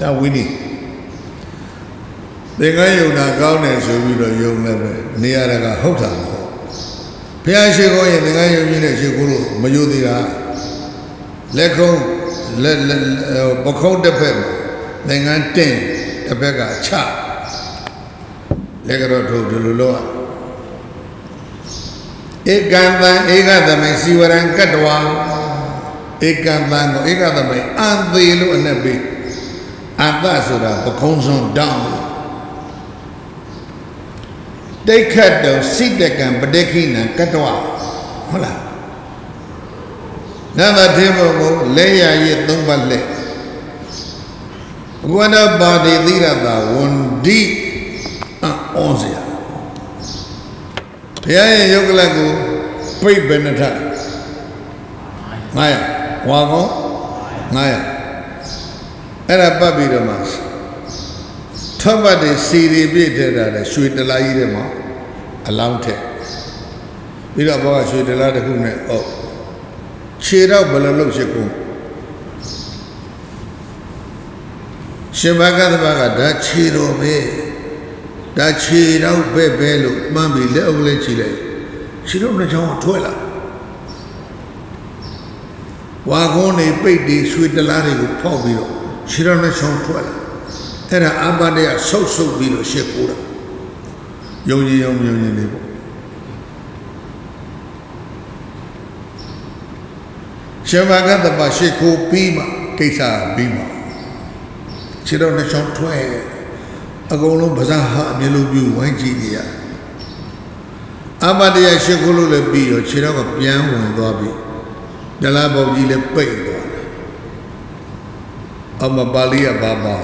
ဒါဝိနည်းသင်္ကန်းယုံတာကောင်းတယ်ဆိုပြီးတော့ယုံလည်းပဲနေရာကဟုတ်တာမဟုတ်ဘုရားရှိခိုးရင်သင်္ကန်းယုံကြီးနဲ့ရှိခိုးလို့မယုံသေးတာလက်ခုံးလက်ပခုံးတစ်ဖက်မှာသင်္ကန်းတင်းတစ်ဖက်ကချလက်ကတော့ထုတ်ဒီလိုလုပ်ရ ဧကံတံဧကသမေစီဝရံကတ္တဝါဧကံတံကိုဧကသမေအံသေးလို့အနဲ့ပေးအတ္တဆိုတာပခုံးစွန်းတောင်းတိတ်ခတ်တော်စိတကံပဋိခိနံကတ္တဝဟုတ်လားနမထေဘုံကိုလက်ရရည်သုံးပါလက်ဘဂဝန္တပါတိသီရတာဝန္ဒီအွန်စရာ ဘုရားရဲ့ယုတ်ကလကိုပြိပ္ပနထ900ဝါကော900အဲ့ဒါပတ်ပြီးတော့မှထောက်ပတ်တဲ့စီရီပြည့်ထည့်တာလေရွှေတလားကြီးထဲမှာအလောင်းထက်ပြီးတော့ဘောကရွှေတလားတစ်ခုနဲ့အော်ခြေတော့ဘယ်လိုလုပ်ရှိကုန်ရှင်ဘဂသဘကဒါခြေတော်ပဲ ဒါခြေတော့ပဲပဲလို့မှန်းပြီးလက်အုပ်လေးခြေလိုက်ခြေတော့နှစ်ချောင်းထွက်လာဝါကုန်းနေပိတ်ဒီရွှေတလားတွေကိုဖောက်ပြီးတော့ခြေတော်နှစ်ချောင်းထွက်လာအဲ့ဒါအဘတရဆုပ်ဆုပ်ပြီးတော့ရှစ်ကိုတာယုံကြည်ယုံယုံကြည်နေပေါ့ရှင်ဘာကတပါရှစ်ကိုပြီးမှကိစ္စပြီးမှခြေတော်နှစ်ချောင်းထွက် အကုန်လုံးပါးစားဟာအမျိုးလိုပြဝိုင်းကြည့်နေရအဘတရရှစ်ကိုလို့လည်းပြီးတော့ခြေတော်ကပြန်ဝင်သွားပြီဒလာပေါကြီးလည်းပိတ်သွားတယ်အမပါဠိကဘာပါ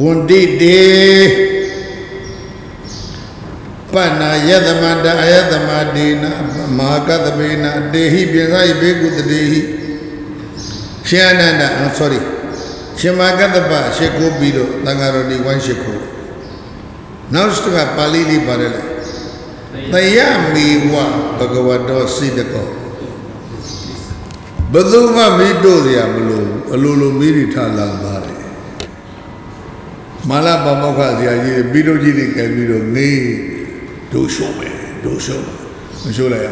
ဝန္တိတေ ပဏ္ဏယသမတအယသမတေနမဟာကတပေနတေဟိပိသယဘေကုတတေဟိရှင်အနန္ဒ sorry ရှင်မကတ္တပရှ िख ိုးပြီးတော့သံဃာတော်ဒီဝိုင်းရှ िख ိုးနောက်တစ်ခါပါဠိလေးပါတယ်လေတယမေဝဘဂဝတောစိတကောဘယ်သူမှမီးတို့ရမလို့အလိုလိုမီးတွေထားလာပါတယ်မာလပမောက္ခဆရာကြီးပြီးတော့ကြီးတွေကဲပြီးတော့နေ ဒိုးရှုံးမယ်ဒိုးရှုံးမရှုံးလိုက်ရ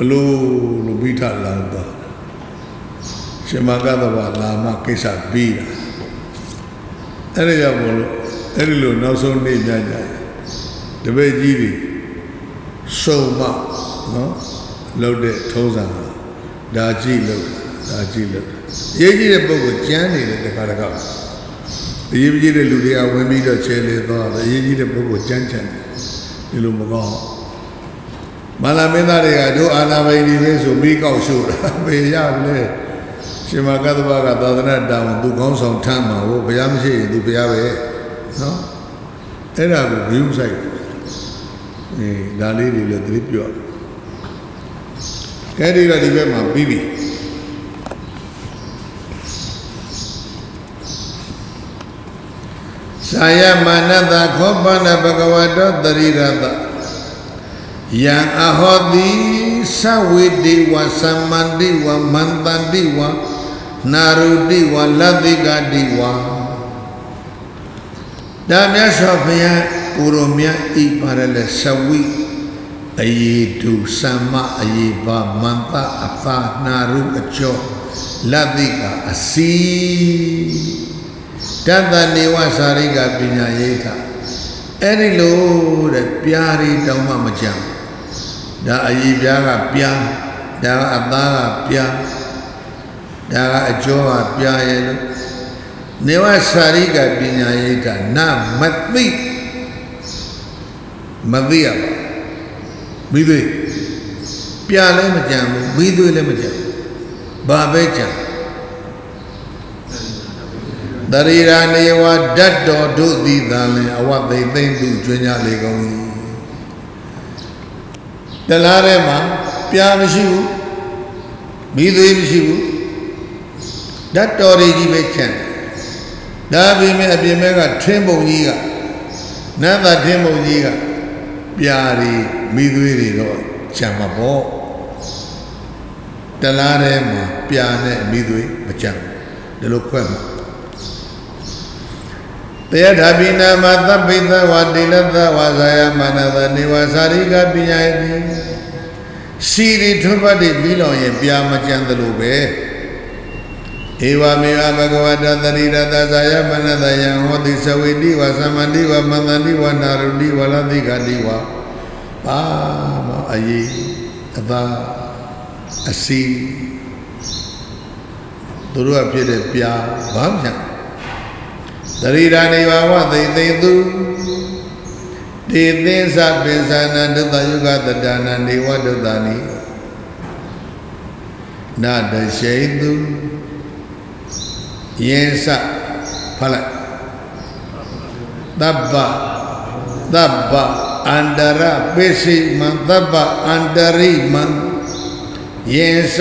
အလိုလိုပြီးထားလာတော့ရှင်မကသဘာလာမကိစ္စပြီးတာအဲ့ဒါကြောင့်မလို့အဲ့ဒီလိုနောက်ဆုံးနေ့ညညတပည့်ကြီးတွေစုံမနော်လောက်တဲ့ထုံးစံဒါကြည့်လို့ဒါကြည့်လို့ရေးကြည့်တဲ့ပုဂ္ဂိုလ်ကျမ်းနေတဲ့တခါတခါအရေးကြီးတဲ့လူတွေကဝင်ပြီးတော့ချဲလေသွားတယ်အရေးကြီးတဲ့ပုဂ္ဂိုလ်ကြမ်းကြမ်းတယ် ဒီလိုမကောင်းမလာမင်းသားတွေကတို့အာနာပိုင်ဒီပဲဆိုမိကောက်ရှုတာပေရလဲရှင်မကတ္တဗကသာသနာတောင်သူကောင်းဆောင်ထမ်းမှာဟိုဘုရားမရှိရင်သူဘုရားပဲနော်အဲ့ဒါကိုဂရုစိုက်အေးဒါလေးတွေလည်းသတိပြောကဲဒီတော့ဒီဘက်မှာပြီးပြီ သာယမနတခောပနဘဂဝတောတရိရတယံအဟောတိသဝေတိဝသမ္မန္တိဝမန္တန္တိဝနာရုတိဝလတ္တိကတိဝဒါမြတ်စွာဘုရားကိုရောမြတ်ဤပါရလေသဝိအယေတုသမ္မအယေပါမန္တအသာနာရုအကျော်လတ္တိကအစီ တတ္တနေဝစာရိကပညာရိဋ္ဌအဲ့ဒီလိုတဲ့ပြားရီတောင်းမှမကြံဒါအည်ပြားကပြားဒါကအသားကပြားဒါကအကျော်ကပြားရဲ့လို့နေဝစာရိကပညာရိဋ္ဌနမသိမသိရပါမိသွေးပြားလည်းမကြံဘူးမိသွေးလည်းမကြံဘာပဲကြံ တရိရာနေဝဓာတ်တော်တို့သည်သာလင်အဝသိသိမ့်သူကျွညာလေကုန်၏တလားထဲမှာပြားမရှိဘူးမိသွေးမရှိဘူးဓာတ်တော်တွေကြီးပဲချမ်းတယ်ဒါပေမဲ့အပြင်ဘက်ကထင်းပုံကြီးကနတ်သားထင်းပုံကြီးကပြားတွေမိသွေးတွေတော့ချမ်းမှာပေါ့တလားထဲမှာပြားနဲ့မိသွေးမချမ်းဘူးဒီလိုခွဲမှာ တရားဓာပိနာမသဗ္ဗိသဝတိလသဝါဇာယမနသနေဝစာရိကပညာယတိစီရီထွတ်ပတ်ပြီးလောင်ရင်ပြာမကြံသလိုပဲဧဝမေဝဘဂဝတသရိရတဇာယမနသယံဟောတိသဝေတိဝသမန္တိဝမန္တန္တိဝနာရုတိဝလတိကတိဝပါမအယေအသာအစီသူတို့ကဖြစ်တဲ့ပြာဘာမှမ တရိရာနေဘာဝသိသိသူတေသင်္စပိသနာဒုတယုဂတတနာနေဝဒုတနိနာတရှိသူယင်္စဖလိုက်တပ္ပတပ္ပအန္တရပိစိမံတပ္ပအန္တရိမံယင်္စ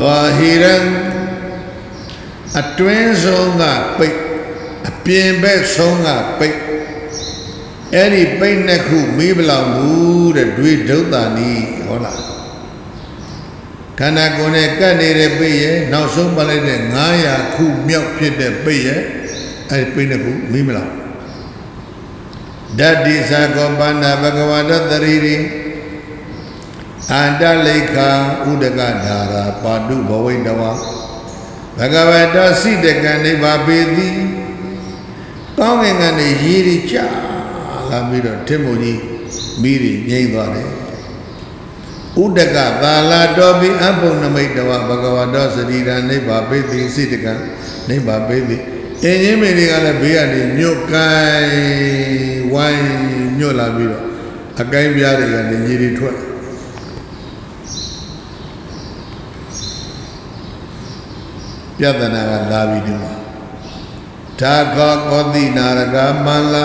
ဘာဟိရံအတွင်းဆုံးကပိတ် အပြင်ဘက်ဆုံးကပိတ်အဲ့ဒီပိတ်နှစ်ခုမေးပလောက်ဘူးတဲ့တွေဒုတ်တာနီးဟောလားခန္ဓာကိုယ်နဲ့ကပ်နေတဲ့ပိတ်ရဲ့နောက်ဆုံးပါလိုက်တဲ့900ခုမြောက်ဖြစ်တဲ့ပိတ်ရဲ့အဲ့ဒီပိတ်နှစ်ခုမေးမလောက်ဓာတိသကောပန္နာဘဂဝတတရိရိအန္တလိခာဥဒကဓာရာပါတုဘဝိတဝဘဂဝတစိတကံနိဗ္ဗာပေတိ ကောင်းငင်ကနေရေတွေကြာလာပြီးတော့ထင်မုံကြီးမိတွေငိမ့်သွားတယ်ဥဒကသာလာတော်ပြီးအဘုံနမိတ်တဝဘဂဝတောစတိရာနိဗ္ဗာပိတိစိတကံနိဗ္ဗာပိတိအင်းကြီးမေတွေကလည်းဘေးကနေညွတ်ကိုင်းဝိုင်းညွတ်လာပြီးတော့အကိုင်းပြားတွေကနေရေတွေထွက်ပြဿနာကလာပြီးဒီမှာ ထာခောကောတိနာရကမန္လာ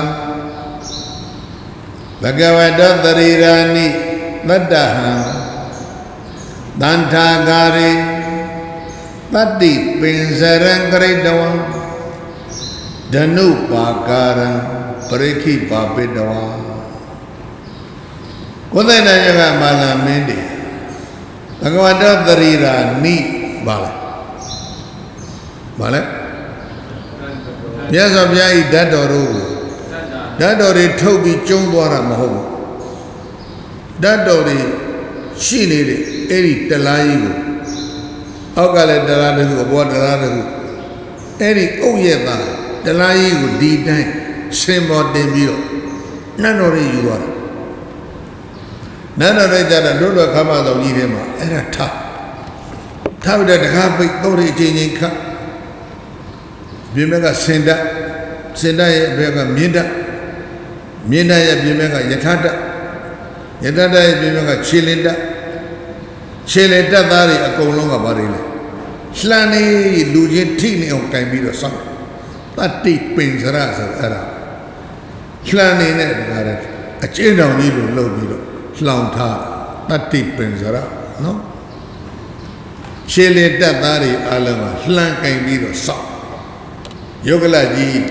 ဘဂဝတောတရိရာနိတတ္တဟံတန်ထာကာရေတတ္တိပင်စရံကရိတဝံဓနုပါကာရံပရိခိပါပိတဝါကိုယ်တိုင်နိုင်ရကမာလာမင်းတေဘဂဝတောတရိရာနိပါလားပါလဲ မြတ်စွာဘုရားဤဓာတ်တော်တို့ကိုဓာတ်တော်တွေထုတ်ပြီးကျုံးသွားတာမဟုတ်ဘူးဓာတ်တော်တွေရှိနေတယ်အဲ့ဒီတလားကြီးကိုအောက်ကလည်းတလားတစ်ခုအပေါ်တလားတစ်ခုအဲ့ဒီအုတ်ရဲ့သားတလားကြီးကိုဒီတိုင်းဆင်ပေါ်တင်ပြီးတော့နတ်တော်တွေယူသွားတာနတ်တော်တွေကြတာလွတ်လွတ်ခမ်းမဆောင်ကြီးထဲမှာအဲ့ဒါထားထားပြီးတော့တကားပိတ်တော့တွေအချင်းချင်းခတ် ပြင်မဲ့ကစင်တက်စင်တက်ရဲ့အဘက်ကမြင့်တက်မြင့်တက်ရဲ့ပြင်ဘက်ကယထာတက်ယထာတက်ရဲ့ပြင်ဘက်ကခြေလင်းတက်ခြေလင်းတက်သားတွေအကုန်လုံးကဘာတွေလဲလှမ်းနေလူချင်းထိနေအောင်တိုင်ပြီးတော့စောင့်တတ္တိပင်စရဆိုအဲ့ဒါလှမ်းနေတဲ့တကားတဲ့အကျဉ်းတော်ကြီးလိုလှုပ်ပြီးတော့လှောင်ထားတတ္တိပင်စရနော်ခြေလင်းတက်သားတွေအလုံးကလှမ်းကင်ပြီးတော့စောင့် ယုတ်ကလကြီး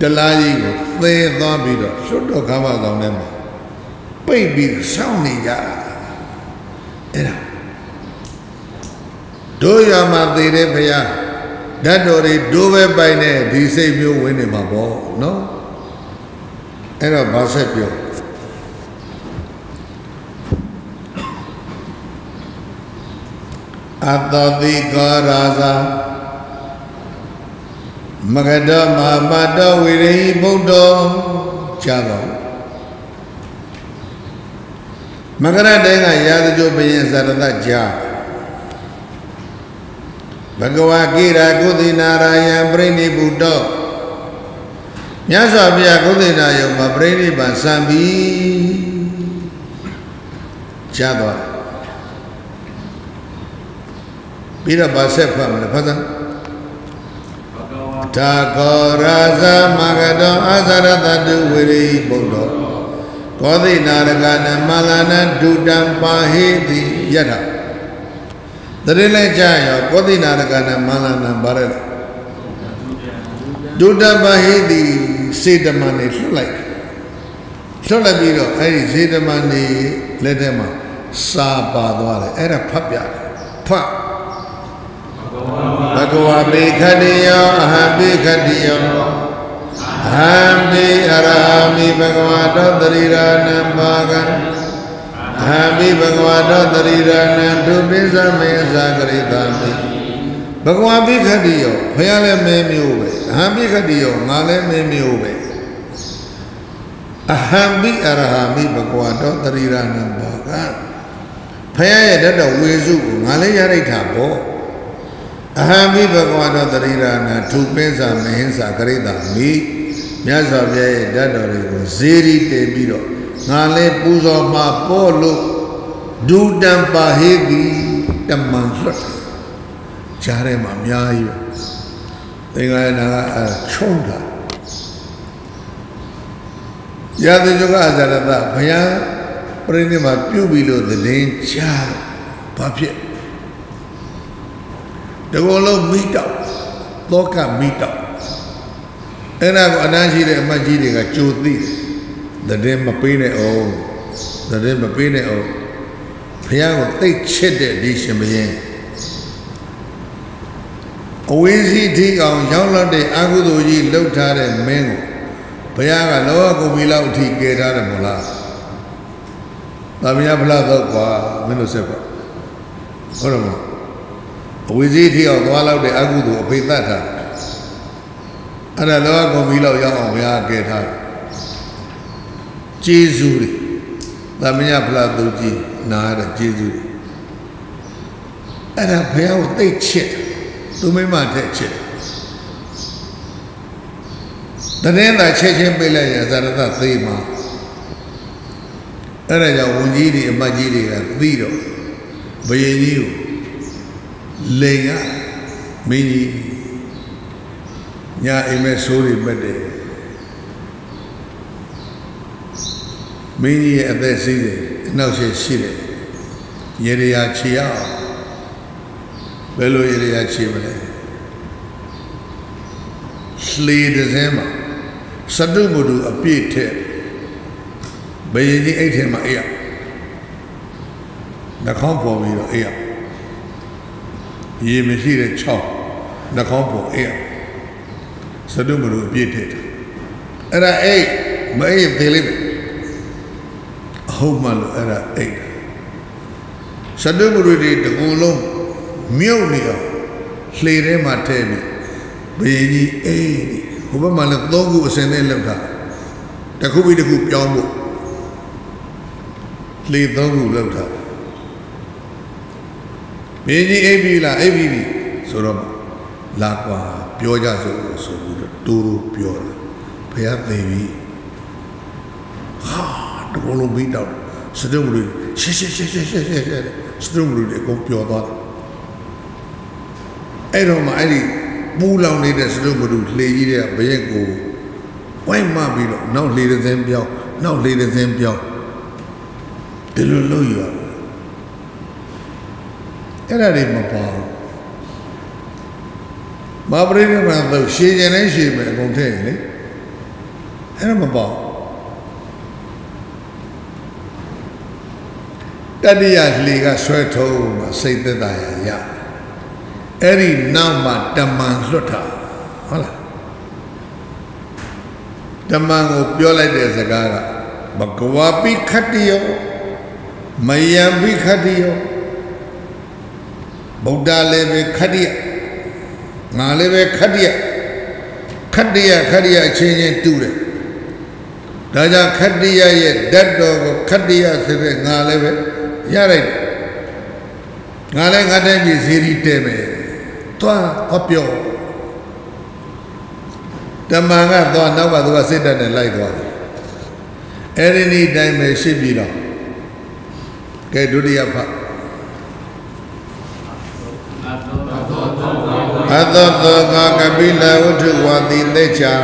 တလားကြီးကိုသဲသွားပြီးတော့ရွှတ်တော်ခါမကောင်ထဲမှာပိတ်ပြီးစောင့်နေကြအဲ့ဒါတို့ရမှာသေးတယ်ဖရာဓာတ်တော်တွေဒိုးပဲပိုင်နေဒီစိတ်မျိုးဝင်နေမှာပေါ့နော်အဲ့တော့ဘာဆက်ပြောအတ္တတိကာရာဇာ မဂဒမမတဝိရိဗုဒ္ဓကြားတော့မကရတဲကရာဇကြိုဘယင်ဇရတကြားဘဂဝါကိရာကုသိနာရာယံပြိဋိဘုဒ္ဓမြတ်စွာဘုရားကုသိနာယုံမှာပြိဋိဘံစံပြီးကြားတော့ပြီးတော့ဗာဆက်ဖတ်မလဲဖတ်စ မ်းဘဂဝါထာကောရာဇမဂတောအသရတတုဝိရိဘုဒ္ဓကောသိနာရကနမလာနဒုတံပါဟိတိယထတရေလဲကြရောကောသိနာရကနမလာနဗါရလဒုတံပါဟိတိစေတမန်နေလွတ်လိုက်လွတ်လိုက်ပြီးတော့အဲ့ဒီစေတမန်နေလက်ထဲမှာစာပါသွားတယ်အဲ့ဒါဖတ်ပြတယ်ဖတ် ဘဂဝါပေခတိယောအဟံပေခတိယောအဟံပေအရဟမိဘဂဝါတောတရိရာနံဘာဂံအဟံပိဘဂဝါတောတရိရာနံဒုပိသမေသဂရိတာမိဘဂဝါပိခတိယောဖះလည်းမဲမျိုးပဲအဟံပိခတိယောငါလည်းမဲမျိုးပဲအဟံပိအရဟမိဘဂဝါတောတရိရာနံဘာဂံဖះရဲ့တတ်တော်ဝေစုကိုငါလည်းရလိုက်တာပေါ့ အဟံမိဘဂဝါတော်တရိရာနာထုပင်းစာမဟင်းစာဂရိတာမိမြတ်စွာဘုရားရဲ့ဓာတ်တော်တွေကိုဇေရီတည်ပြီးတော့ငါလဲပူဇော်မှာပေါ့လို့ဒုတံပါဟေတိတမန်လွတ်တယ်ကြားထဲမှာအများကြီးပဲသင်္ဃာရနာကအဲချုံတာရတဲ့ကြောကအဇရတဘုရားပြိဋိမှာပြုတ်ပြီးလို့သတင်းကြားတော့ဘာဖြစ် တကောလုံးမိတောက်သောကမိတောက်အဲ့ဒါကိုအနမ်းရှိတဲ့အမတ်ကြီးတွေကကြိုသိတယ်တဲ့မပေးနဲ့အောင်တဲ့မပေးနဲ့အောင်ဘုရားကိုသိတ်ချစ်တဲ့ဒီရှင်ဘုရင်အဝင်းစီထိအောင်ရောက်လာတဲ့အကုသိုလ်ကြီးလှုပ်ထားတဲ့မင်းကိုဘုရားကလောကကိုမီလောက်အထိကယ်ထားတယ်မို့လား။တာမယဖလားတော့ကွာမင်းတို့ဆက်ပါဟုတ်တယ်မဟုတ် အဝိဇ္ဇိထိအောင်သွားလောက်တဲ့အကုသိုလ်အဖိတ်သတ်တာအဲ့ဒါလောကကုန်ပြီလောက်ရောက်အောင်ဘုရားကဲထားတယ်ကျေးဇူးတွေသမညဖလားသူကြီးနာရတဲ့ကျေးဇူးတွေအဲ့ဒါဘုရားကိုသိတ်ချစ်တယ်သူမိမထက်ချစ်တယ်တရင်သာချက်ချင်းပြလိုက်ရဇာရတသေးမှာအဲ့ဒါကြောင့်ဝန်ကြီးတွေအမတ်ကြီးတွေကသိတော့ဘယင်ကြီးကို လိန်ကမင်းကြီးညာအိမ်မဲ့ဆိုးတွေမက်တယ်မင်းကြီးရဲ့အသက်စီးတယ်အနောက်ရှေ့ရှိတယ်ရေရရာခြေရအောင်ဘယ်လိုရေရရာခြေမလဲလှေတစ်စင်းမှာစတုမတူအပြည့်ထက်ဘယင်ကြီးအဲ့ထဲမှာအေးရနှာခေါင်းပေါ်ပြီးတော့အေးရ ရေမရှိတဲ့ချောင်းနှာခေါင်းပေါ်အေးစတုမလို့အပြည့်ထည့်တယ်အဲ့ဒါအိတ်မအိတ်သေးလိမ့်မယ်အဟုတ်မှလို့အဲ့ဒါအိတ်စတုမလို့ဒီတကူလုံးမြုပ်နေအောင်လှေထဲမှာထည့်ပြီးဘေးကြီးအိတ်ဟိုဘက်မှာလည်းသုံးခုအစင်နဲ့လောက်တာတစ်ခုပြီးတစ်ခုပြောင်းဖို့လှေသုံးခုလောက်တာ မင်းကြီးအိပ်ပြီလားအိပ်ပြီပြီဆိုတော့လာကွာပြောကြဆိုဆိုပြီးတော့တူတူပြောတာရားသေပြီဟာတကူလုံးပြီးတော့စတုံမလူရှက်ရှက်ရှက်ရှက်ရှက်ရှက်ရှက်စတုံမလူတွေအကုန်ပျော်သွားတယ်အဲ့တော့မှအဲ့ဒီပူလောင်နေတဲ့စတုံမလူလှေကြီးတဲ့ဘရက်ကိုဝိုင်းမပြီးတော့နောက်လှေတစ်စင်းပြောင်းနောက်လှေတစ်စင်းပြောင်းဒီလိုလုပ်ရအဲ့ ဒါတွေမပါဘူးမပရိနိဗ္ဗာန်တော့ရှည်ကျင်နေရှည်မယ်အကုန်ထည့်ရင်လေအဲ့ဒါမပေါ့တတိယလှေကဆွဲထုံးမှာစိတ်သက်သာရရအဲ့ဒီနောက်မှာတမန်လွတ်တာဟုတ်လားတမန်ကိုပြောလိုက်တဲ့စကားကဘဂဝါပိခတ္တယောမယံပိခတ္တယော ဗုဒ္ဓလည်းပဲခတ္တယငါလည်းပဲခတ္တယခတ္တယခတ္တယအချင်းချင်းတူတယ်ဒါကြောင့်ခတ္တယရဲ့ဓာတ်တော်ကိုခတ္တယဆိုတဲ့ငါလည်းပဲရလိုက်တယ်ငါလည်းငါတိုင်းပြည်ဇေရီတဲမယ်သွားဟောပြောတမန်ကသွားနောက်ကသူကစစ်တပ်နဲ့လိုက်သွားတယ်အဲ့ဒီနေ့တိုင်းပဲရှစ်ပြီတော့ကဲဒုတိယဖတ်အ သောသောကကပိလဝတ္ထုဝါတိသေချာ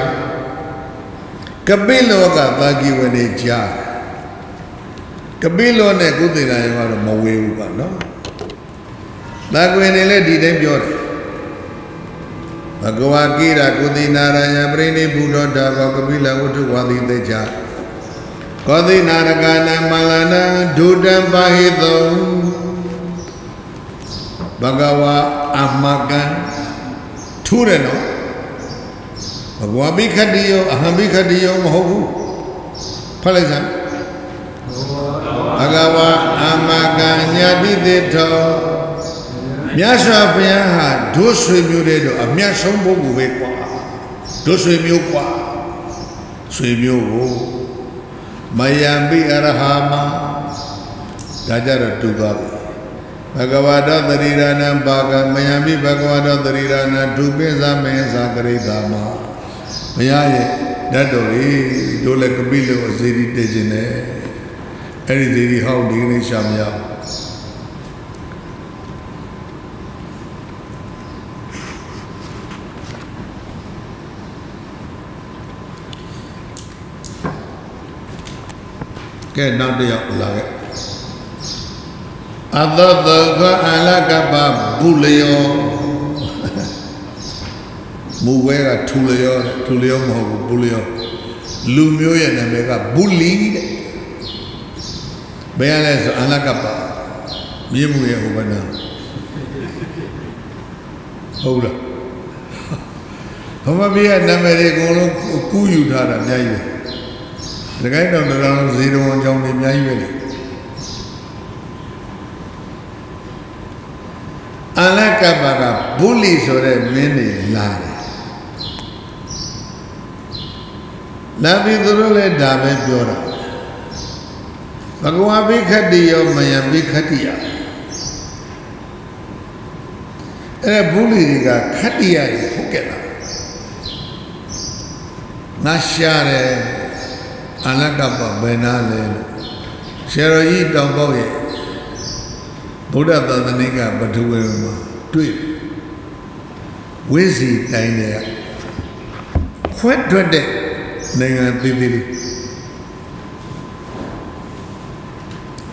ကပိလောကဘာဂိဝနေကြာကပိလောနဲ့ကုသေနာယောကတော့မဝေဘူးကနော်သာကွေနေလည်းဒီတိုင်းပြောတယ်ဘဂဝါကိရကုသေနာရယပရိနိဗ္ဗုဒ္ဓဘောကပိလဝတ္ထုဝါတိသေချာကောသိနာရကနာမလနာဒုတံပါဟိတုံဘဂဝါအမကံ ထူးတယ်နော်ဘဂဝါဘိခတ္တိယောအဟံဘိခတ္တိယောမဟုတ်ဘူးဖတ်လိုက်စမ်းဘဂဝါအမကံညာတိတေထောမြတ်စွာဘုရားဟာဒုဆွေမျိုးတဲ့တော့အမြတ်ဆုံးပုဂ္ဂိုလ်ပဲကွာဒုဆွေမျိုးကွာဆွေမျိုးကိုမယံပိအရဟမဒါကြတော့တူသွားပြီ ဘဂဝါတောသရိရဏံဘာကမယံပိဘဂဝါတောသရိရဏံဒုပိသမေသာကရိတာမဘုရားရဲ့ဓာတ်တော်ကြီးတို့လည်းကပိလို့အစီရီတည်ခြင်းနဲ့အဲ့ဒီစီရီဟောင်းဒီကနေ့ရှာမရကဲနောက်တစ်ယောက်လာခဲ့ အသောသောကအလကပ္ပဘုလယောမူဝဲကထူလယောထူလယောမဟုတ်ဘူးဘုလယောလူမျိုးရဲ့နာမည်ကဘုလီတဲ့ဘယ်ရလဲဆိုအလကပ္ပမြင်းမှုရဲ့ဟိုဘနာဟုတ်လားဘမဘီရဲ့နာမည်တွေအကုန်လုံးကူးယူထားတာအများကြီးပဲတကိုင်းတော်တော်ဇေရဝန်ကြောင့်တွေအများကြီးပဲလေ အလကပ္ပကဘုလီဆိုတဲ့မင်းတွေလာတယ်လာပြီးသူတို့လည်းဒါပဲပြောတာဘဂဝါဘိခတ္တိယောမယံဘိခတ္တိယအဲ့ဘုလီတွေကခတ္တိယတွေဟုတ်ကဲ့လားငါရှာတယ်အလကပ္ပဘယ်နာလဲလို့ဆရာတော်ကြီးတောင်ပေါက်ရဲ့ ဗုဒ္ဓသာသနိကပထဝီမှာတွေ့ဝိဇီတိုင်းတဲ့ခွဲထွက်တဲ့နိုင်ငံသေးသေးလေး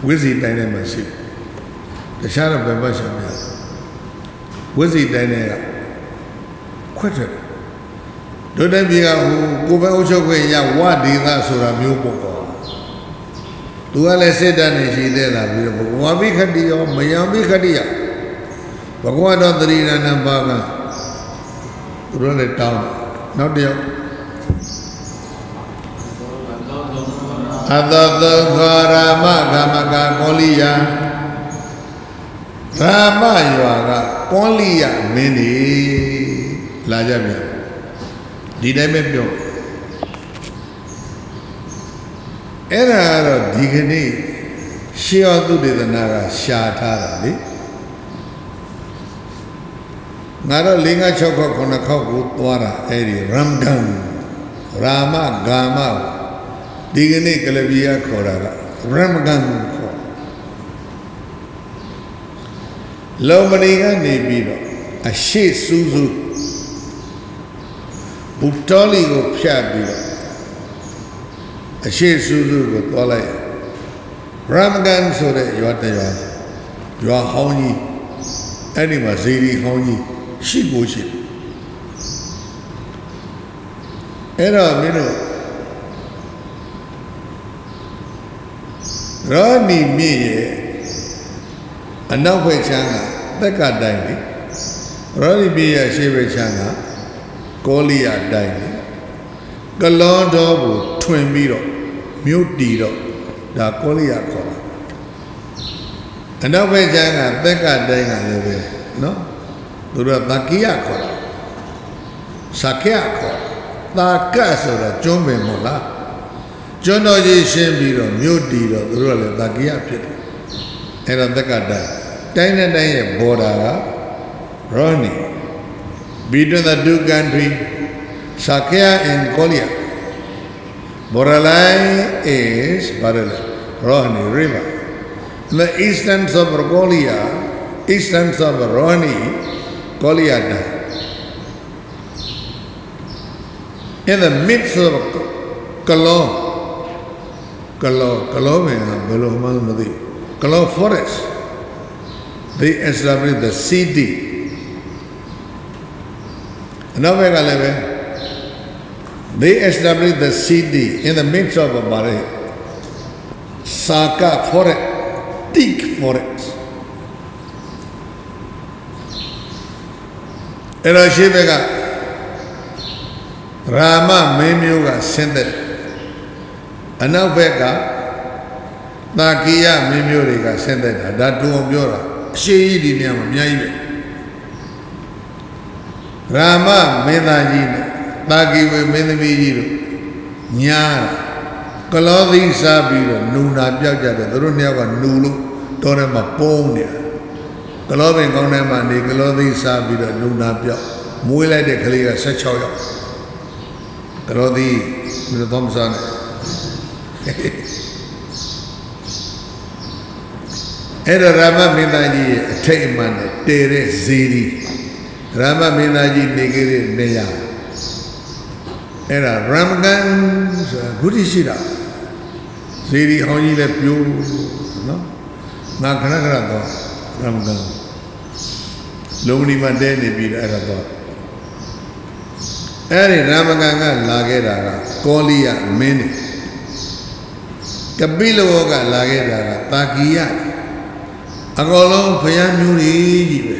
ဝိဇီတိုင်းထဲမှာရှိတယ်တခြားတော့ဘယ်ဘက်ရှာမလဲဝိဇီတိုင်းထဲကခွဲထွက်ဒုတပြေကဟိုကိုပဲအုပ်ချုပ်ခွင့်ရဝဒေသဆိုတာမျိုးပေါ့ကွာ သူကလည်းစိတ်ဓာတ်နဲ့ရှိသေးလားပြီးတော့ဘဝဘိခတိယောမယံဘိခတိယဘဂဝါတော်သတိရဏဘာကသူတို့လည်းတောင်းနောက်တစ်ယောက်အတသောခရာမဂမကကောလိယရာမရွာကကောလိယမင်းနေလာကြပြန်ဒီတိုင်းပဲပြော အဲ့ဒါကတော့ဒီကနေ့ရှေးဟောသုတေသနာကရှာထားတာလေငါတော့၄၅၆ခေါက်9ခေါက်ကိုသွားတာအဲ့ဒီရမ်ဒန်ရရာမဂါမကိုဒီကနေ့ကလပီကခေါ်တာကရမကန်ခေါ်လောမဏီကနေပြီးတော့အရှိစူးစူးဘူတော်လီကိုဖြတ်ပြီးတော့ အရှိစူးစူးကိုသွားလိုက်ရမကန်ဆိုတဲ့ရွာတရွာရွာဟောင်းကြီးအဲ့ဒီမှာဇေဒီဟောင်းကြီးရှိကိုရှိအဲ့တော့မင်းတို့ရောနီမြင့်ရဲ့အနောက်ဘက်ချမ်းကသက်ကတိုင်းလေရောနီမြင့်ရဲ့ရှေ့ဘက်ချမ်းကကောလီယာတိုင်းလေ ကလောတော်ကိုထွင်ပြီးတော့မြို့တီတော့ဒါကောလီယာခေါ်တာအနောက်ဘက်ချမ်းကသက်ကတိုင်းကလည်းပဲနော်သူတို့ကသကိယခေါ်တာသကိယခေါ်တာကဆိုတာကျွန်းပင်မို့လားကျွန်းတော်ကြီးရှင်းပြီးတော့မြို့တီတော့သူတို့ကလည်းသကိယဖြစ်တယ်အဲ့တော့သက်ကတိုင်းတိုင်းနဲ့တိုင်းရဲ့ border က Roni between the two country Sakya and Kolia Boralai is Barala Rohini river the eastern of Kolia eastern of Rohini Kolia dam in the midst of Kalon Kalon Kalon ဘယ်လိုမှမသိ Kalon forest they established the CD အနောက်ဘက်ကလည်းပဲ they established the CD in the midst of a bare Saka forest thick forest အဲ့တော့ရှိဘက်ကရာမမင်းမျိုးကဆင်းသက်တယ်အနောက်ဘက်ကသာကိယမင်းမျိုးတွေကဆင်းသက်တာဒါတူအောင်ပြောတာအရှိကြီးဒီနေရာမှာအများကြီးပဲရာမမင်းသားကြီးနဲ့ သာကိဝေမင်းသမီးကြီးတို့ညားတာကလောသီးစားပြီးတော့နူနာပြောက်ကြတယ်သူတို့နှစ်ယောက်ကနူလို့တော်ထဲမှာပုံးနေတာကလောပင်ကောင်းထဲမှာနေကလောသီးစားပြီးတော့နူနာပြောက်မွေးလိုက်တဲ့ကလေးက16ယောက်ကလောသီးဘယ်လိုတော့မစားနဲ့အဲ့ဒါရမမင်းသားကြီးရဲ့အထိတ်အမှန်နဲ့တည်တဲ့ဇီရီရမမင်းသားကြီးနေခဲ့တဲ့နေရာ အဲ့ဒါရမကန်ဆိုတာဂုတိရှိတာဇီရီဟောင်းကြီးလည်းပြိုးနော်ငါခဏခဏတော့ရမကန်လုံမဏီမှာတဲနေပြီးတော့အဲ့ဒါတော့အဲ့ဒီရမကန်ကလာခဲ့တာကကောလိယမင်းနေကပိလဝကလာခဲ့တာကတာကီယအကောင်လုံးဖယားမျိုးကြီးကြီးပဲ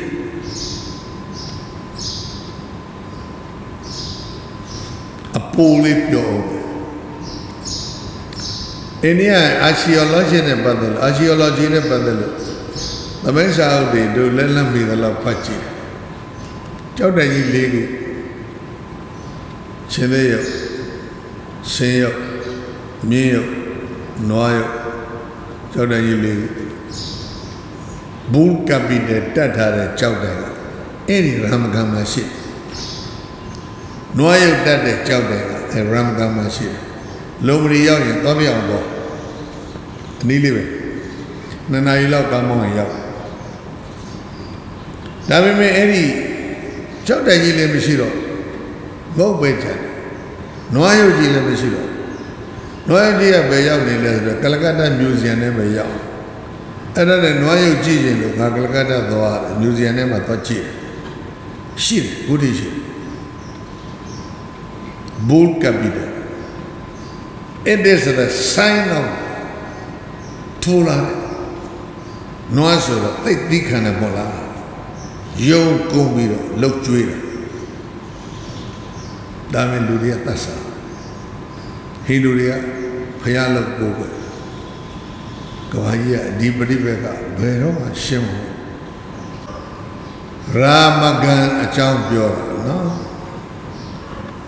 ပူလေးပြောပဲအိန္ဒိယ archaeology နဲ့ပတ်သက်လို့ archaeology နဲ့ပတ်သက်လို့သမင်းစာအုပ်တွေတို့လက်လက်မိသလောက်ဖတ်ကြည့်တယ်ကြောက်တဲ့ကြီးလေးခုရှင်သေးရုပ်ဆင်းရုပ်မြင်းရုပ်နွားရုပ်ကြောက်တဲ့ကြီးလေးခုဘူးကပီတဲ့တတ်ထားတဲ့ကြောက်တဲ့ကအဲ့ဒီရမကမှာရှိ နွားရုပ်တတ်တဲ့ကြောက်တဲ့ကအဲ့ရမကမှာရှိလုံမရီရောက်ရင်သွားပြအောင်ပေါ့အနည်းလေးပဲနှစ်နာရီလောက်ကောင်းမောင်းရင်ရောက်ဒါပေမဲ့အဲ့ဒီကြောက်တဲ့ကြီးလည်းမရှိတော့ငုတ်ပဲချတယ်နွားရုပ်ကြီးလည်းမရှိတော့နွားရုပ်ကြီးကဘယ်ရောက်နေလဲဆိုတော့ကလကတ္တမြူဇီယံထဲမှာရောက်အဲ့ဒါနဲ့နွားရုပ်ကြည့်ရင်လို့ငါကလကတ္တသွားတယ်မြူဇီယံထဲမှာသွားကြည့်ရှိတယ်ဘုဒ္ဓရှိဘူလ် ကပီတာ it is the sign of ထိုးလာတယ်နွားဆိုတော့သိသိခံတယ်ပေါ့လားယုံကုန်ပြီးတော့လှုပ်ကြွေးတယ်ဒါမဲ့လူတွေ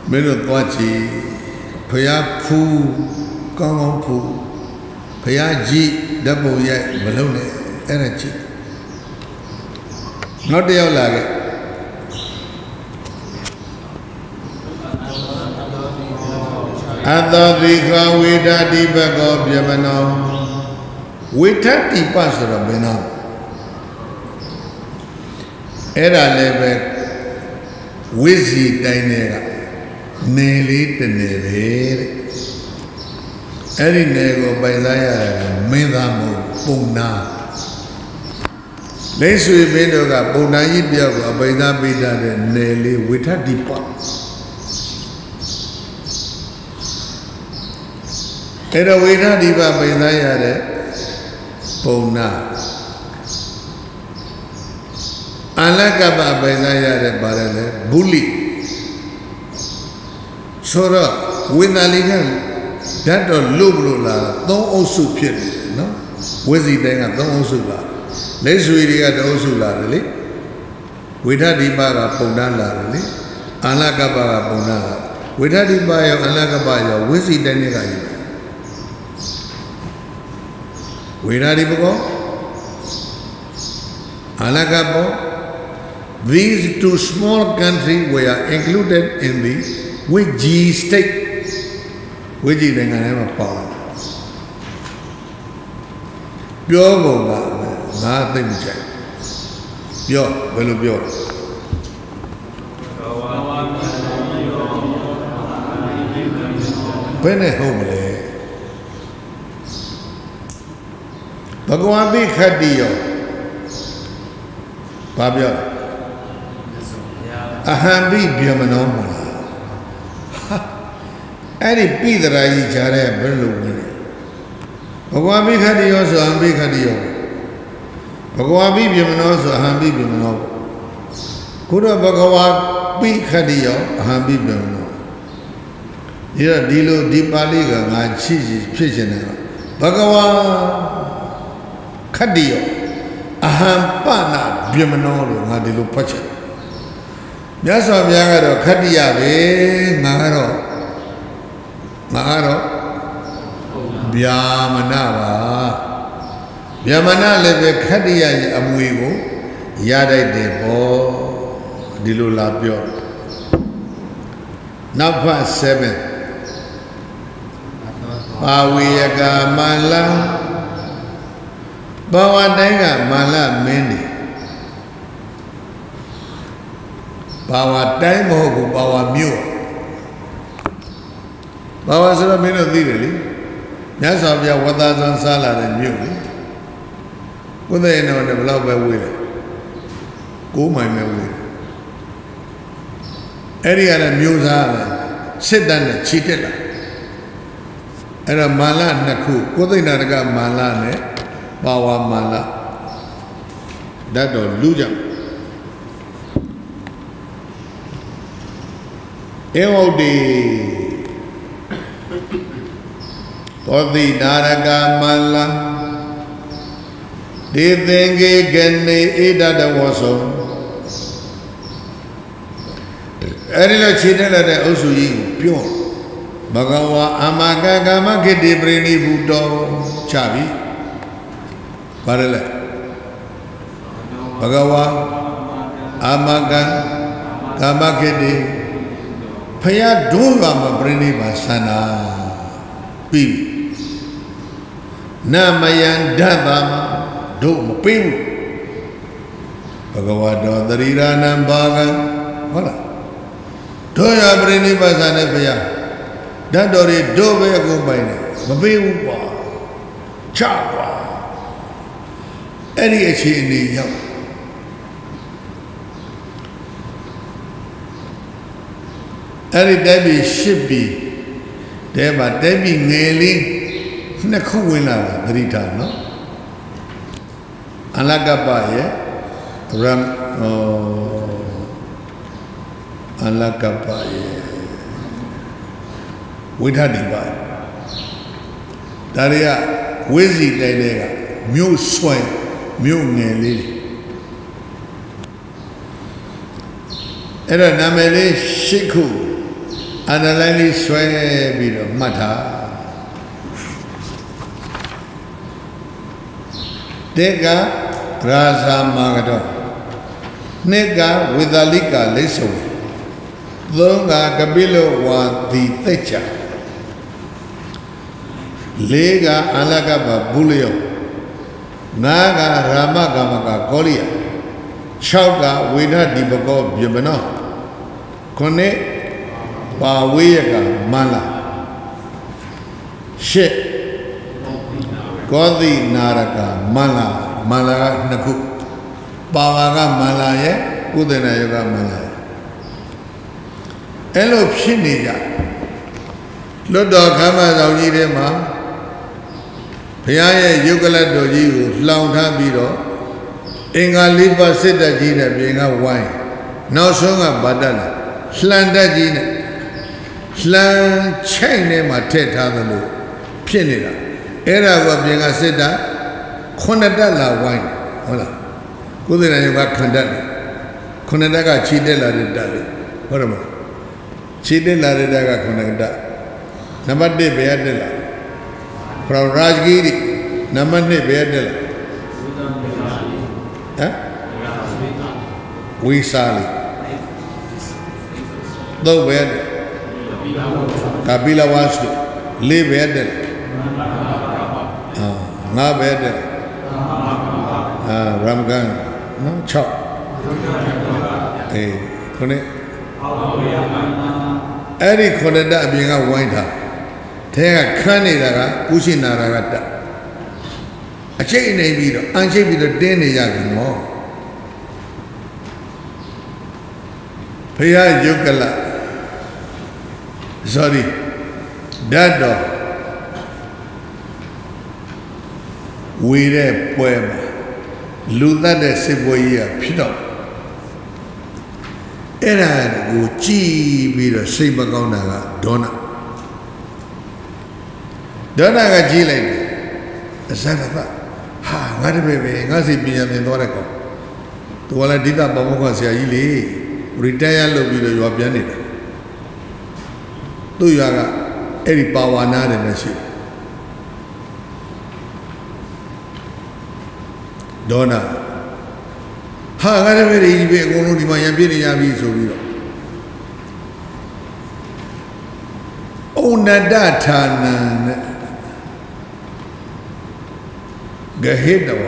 မှရှင်းမလို့ရာမဂန်အကြောင်းပြောတာနော်မင်းတို့သွားကြည့်ဖျားဖူးကောင်းကောင်းဖူးဖျားကြည့်ဓာတ်ပုံရိုက်မလုံးနဲ့အဲ့ဒါကြည့်နောက်တစ်ယောက်လာခဲ့အတောတိကဝေဒတိဘကောပြမနောဝေထတိပဆိုတော့ဘယ်နာအဲ့ဒါလည်းပဲဝိဇီတိုင်းတွေက နယ်လေးတနယ်ပဲတဲ့အဲ့ဒီနယ်ကိုပိုင်စားရတာကမင်းသားမဟုတ်ပုံနာလိမ့်ဆွေမင်းတို့ကပုံနာကြီးတယောက်ကိုအပိန်သားပေးထားတဲ့နယ်လေးဝိထတိပအဲ့တော့ဝိထတိပပိန်သားရတဲ့ပုံနာအလကပ္ပပိန်သားရတဲ့ပါတယ်လေဘူးလီ ဆိုတော့ဝိညာလီကဓာတ်တော်လုတ်လို့လာသုံးအုပ်စုဖြစ်နေတယ်နော်ဝိဇီတိုင်းကသုံးအုပ်စုလာလက်ဆွေတွေကတအုပ်စုလာတယ်လေဝိထဒီပကပုံတန်းလာတယ်လေအာလကပ္ပကပုံတန်းလာဝိထဒီပရောအာလကပ္ပရောဝိဇီတိုင်းတွေကယူတယ်ဝိထဒီပကောအာလကပ္ပ These two small countries were included in the Wiji state. Wiji နိုင်ငံထဲမှာပါတယ်ပြောကုန်ကငါသိမကြိုက်ပြောဘယ်လိုပြောဘယ်နဲ့ဟုတ်မလဲဘဂဝါပိခတ္တိယောဘာပြောလဲအဟံပိဗျမနောမလား အဲ့ဒီပိတရာကြီးကြားတဲ့ဘယ်လိုဝင်လဲဘဂဝါပိခတ္တိယောဆိုအဟံပိခတ္တိယောဘဂဝါပိဗျမနောဆိုအဟံပိဗျမနောခုတော့ဘဂဝါပိခတ္တိယောအဟံပိဗျမနောဒီတော့ဒီလိုဒီပါဠိကငါချိချဖြစ်ရှင်တယ်ဘဂဝါခတ္တိယောအဟံပနာဗျမနောလို့ငါဒီလိုဖတ်ချင်မြတ်စွာဘုရားကတော့ခတ္တိယပဲငါကတော့ ငါကတော့ဗျာမနာပါဗျာမနာလည်းပဲခတ္တိယရဲ့အမွေကိုရတတ်တယ်ပေါ့ဒီလိုလာပြောနောက်ဖတ်7ပါဝေယကမလဘဝတိုင်းကမလမင်းနေဘာဝတိုင်းမဟုတ်ဘူးဘာဝမြို့ ဘာဝဆိုတော့မင်းတို့သိတယ်လေမြတ်စွာဘုရားဝတ္တဇံစားလာတဲ့မြို့လေဘုရားရဲ့တော်နဲ့ဘယ်လောက်ပဲဝေးတယ်9မိုင်ပဲဝေးတယ်အဲ့ဒီကလည်းမြို့စားတယ်စစ်တပ်နဲ့ခြေတက်လာအဲ့တော့မာလနှစ်ခုကိုသိဏတကမာလနဲ့ဘာဝမာလဓာတ်တော်လူကြောင့်ဧဝုတ်တိ သောတိနာရကမလဒေသင်္ကေကနေဣဒတဝဆောအဲ့ဒီလိုခြေတက်လာတဲ့အုပ်စုကြီးကိုပြောဘဂဝါအမကကာမခိတိပရိနိဗုတောချပြီဘာလဲဘဂဝါအမကကာမခိတိဖယားဒုံးကမပြိနိဗ္ဗာန်ဆန္ဒပြီး နမယံဓတ္တမတို့မပေးဘူးဘဂဝါတော်သရိရာဏံဘာကံဟုတ်လားတို့ရပြိနိဗ္ဗာန်ဆန္ဒဖယားဓာတ်တော်တွေတို့ပဲအကုန်ပိုင်တယ်မပေးဘူးကွာချကွာအဲ့ဒီအခြေအနေရောက်အဲ့ဒီတက်ပြီးရှစ်ပြီးတဲမှာတက်ပြီးငယ်လေး နှစ်ခုဝင်လာတာသတိထားနော်အလကပ္ပရဲ့ရမ်ဟောအလကပ္ပရဲ့ဝိထတိပါဒါတွေကဝိဇီတိုင်းတွေကမြို့ဆွဲမြို့ငယ်လေးအဲ့တော့နာမည်လေးရှစ်ခုအနလိုင်းလေးဆွဲပြီးတော့မှတ်ထား တဲ့ကရာဇာမာကတော့နှစ်ကဝေဒလိကလိဆုံသုံးကကပိလဝါဒီသက်ချလေးကအလကပဘုလျောငါးကရာမကမကကောလိယ6ကဝေဒဒီပကောပြမနောခုနှစ်ပါဝေယကမန္လာရှစ် ကောသီနာရကမန္လာမန္လာကနှစ်ခုပါဝါကမန္လာရဲ့ဥဒနာယောကမန္လာရဲ့အဲ့လိုဖြစ်နေကြလွတ်တော်ခမ်းမဆောင်ကြီးထဲမှာဘုရားရဲ့ယုတ်ကလတ်တော်ကြီးကိုလှောင်ထားပြီးတော့အင်္ဂါလေးပါးစစ်တပ်ကြီးနဲ့ပြင်ကဝိုင်းနောက်ဆုံးကဗတ်တက်လာလှန်တက်ကြီးနဲ့လှန်ချိတ်ထဲမှာထည့်ထားသလိုဖြစ်နေတာ အဲ့ဒါကပြင်ကစစ်တပ်ခုနှစ်တက်လာဝိုင်းဟုတ်လားကိုယ်တိုင်ကခံတတ်တယ်ခုနှစ်တက်ကခြေတက်လာတဲ့တက်လေဟုတ်တယ်မလားခြေတက်လာတဲ့တက်ကခုနှစ်တက်နံပါတ်1ဘယ်တက်လာ from Rajgiri နံပါတ်2ဘယ်တက်လာဟမ်ဝိစာလီတော့ဘယ်တက်ကပိလဝါစလေးဘယ်တက်အာ ငါဘယ်တက်အာရမ်ဂန်နော်6အေးခုနှစ်အဲ့ဒီခုနှစ်တက်အပြင်ကဝိုင်းထားထဲကခန်းနေတာကကုရှိနာရာကတက်အချိတ်နေပြီးတော့အန်ချိတ်ပြီးတော့တင်းနေရပြီနော်ဖရာယုတ်ကလ sorry ဓာတ်တော် ဝေတဲ့ပွဲမှာလူသက်တဲ့စစ်ပွဲကြီးကဖြစ်တော့အဲ့ဒါကိုကြည်ပြီးတော့စိတ်မကောင်းတာကဒေါနာဒေါနာကကြည်လိုက်တယ်အစရသဟာငါတပည့်ပဲငါစီပညာသင်သွားတဲ့ကောင်သူကလည်းဒိဋ္ဌပမောက္ခဆရာကြီးလေရီတายလုပ်ပြီးတော့ရွာပြန်နေတာသူ့ရွာကအဲ့ဒီပါဝါနာတယ်နဲ့ရှိ ဒေါနာဟာငါတပည့်ကြီးပဲအကုန်လုံးဒီမှာရံပြည့်နေရပြီဆိုပြီးတော့ဩနတဌာနံနဲ့ဂဟိတဝ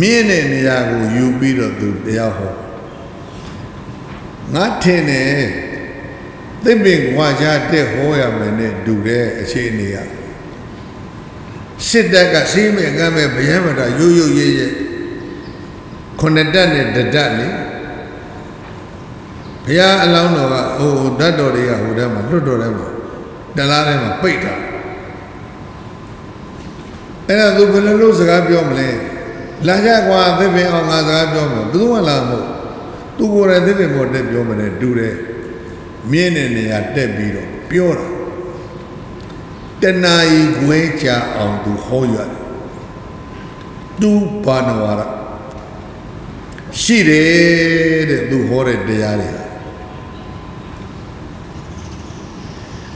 မြင်းတဲ့နေရာကိုယူပြီးတော့သူတရားဟောငါထင်တယ်သစ်ပင်ကွာချတဲ့ဟောရမယ်နဲ့တူတဲ့အခြေအနေက စစ်တပ်ကစီးမဲ့ငမ်းမဲ့ဗျမ်းမတာရိုးရိုးရဲရဲခုနှစ်တက်နဲ့တတက်လေဘုရားအလောင်းတော်ကဟိုဓာတ်တော်တွေကဟိုထဲမှာလွတ်တော်ထဲမှာတလားထဲမှာပိတ်ထားအဲ့ဒါသူဘယ်လိုလုပ်စကားပြောမလဲလာကြကွာသစ်ပင်အောင်ငါစကားပြောမယ်ဘယ်သူမှလာမဟုတ်သူကိုယ်တိုင်သစ်ပင်ပေါ်တက်ပြောမယ်တူတယ်မြင်းတဲ့နေရာတက်ပြီးတော့ပြောတာ တဏှာကြီးခွဲကြအောင်သူဟောရတယ်သူဘာနဝရရှိတယ်တဲ့သူဟောတဲ့တရားတွေ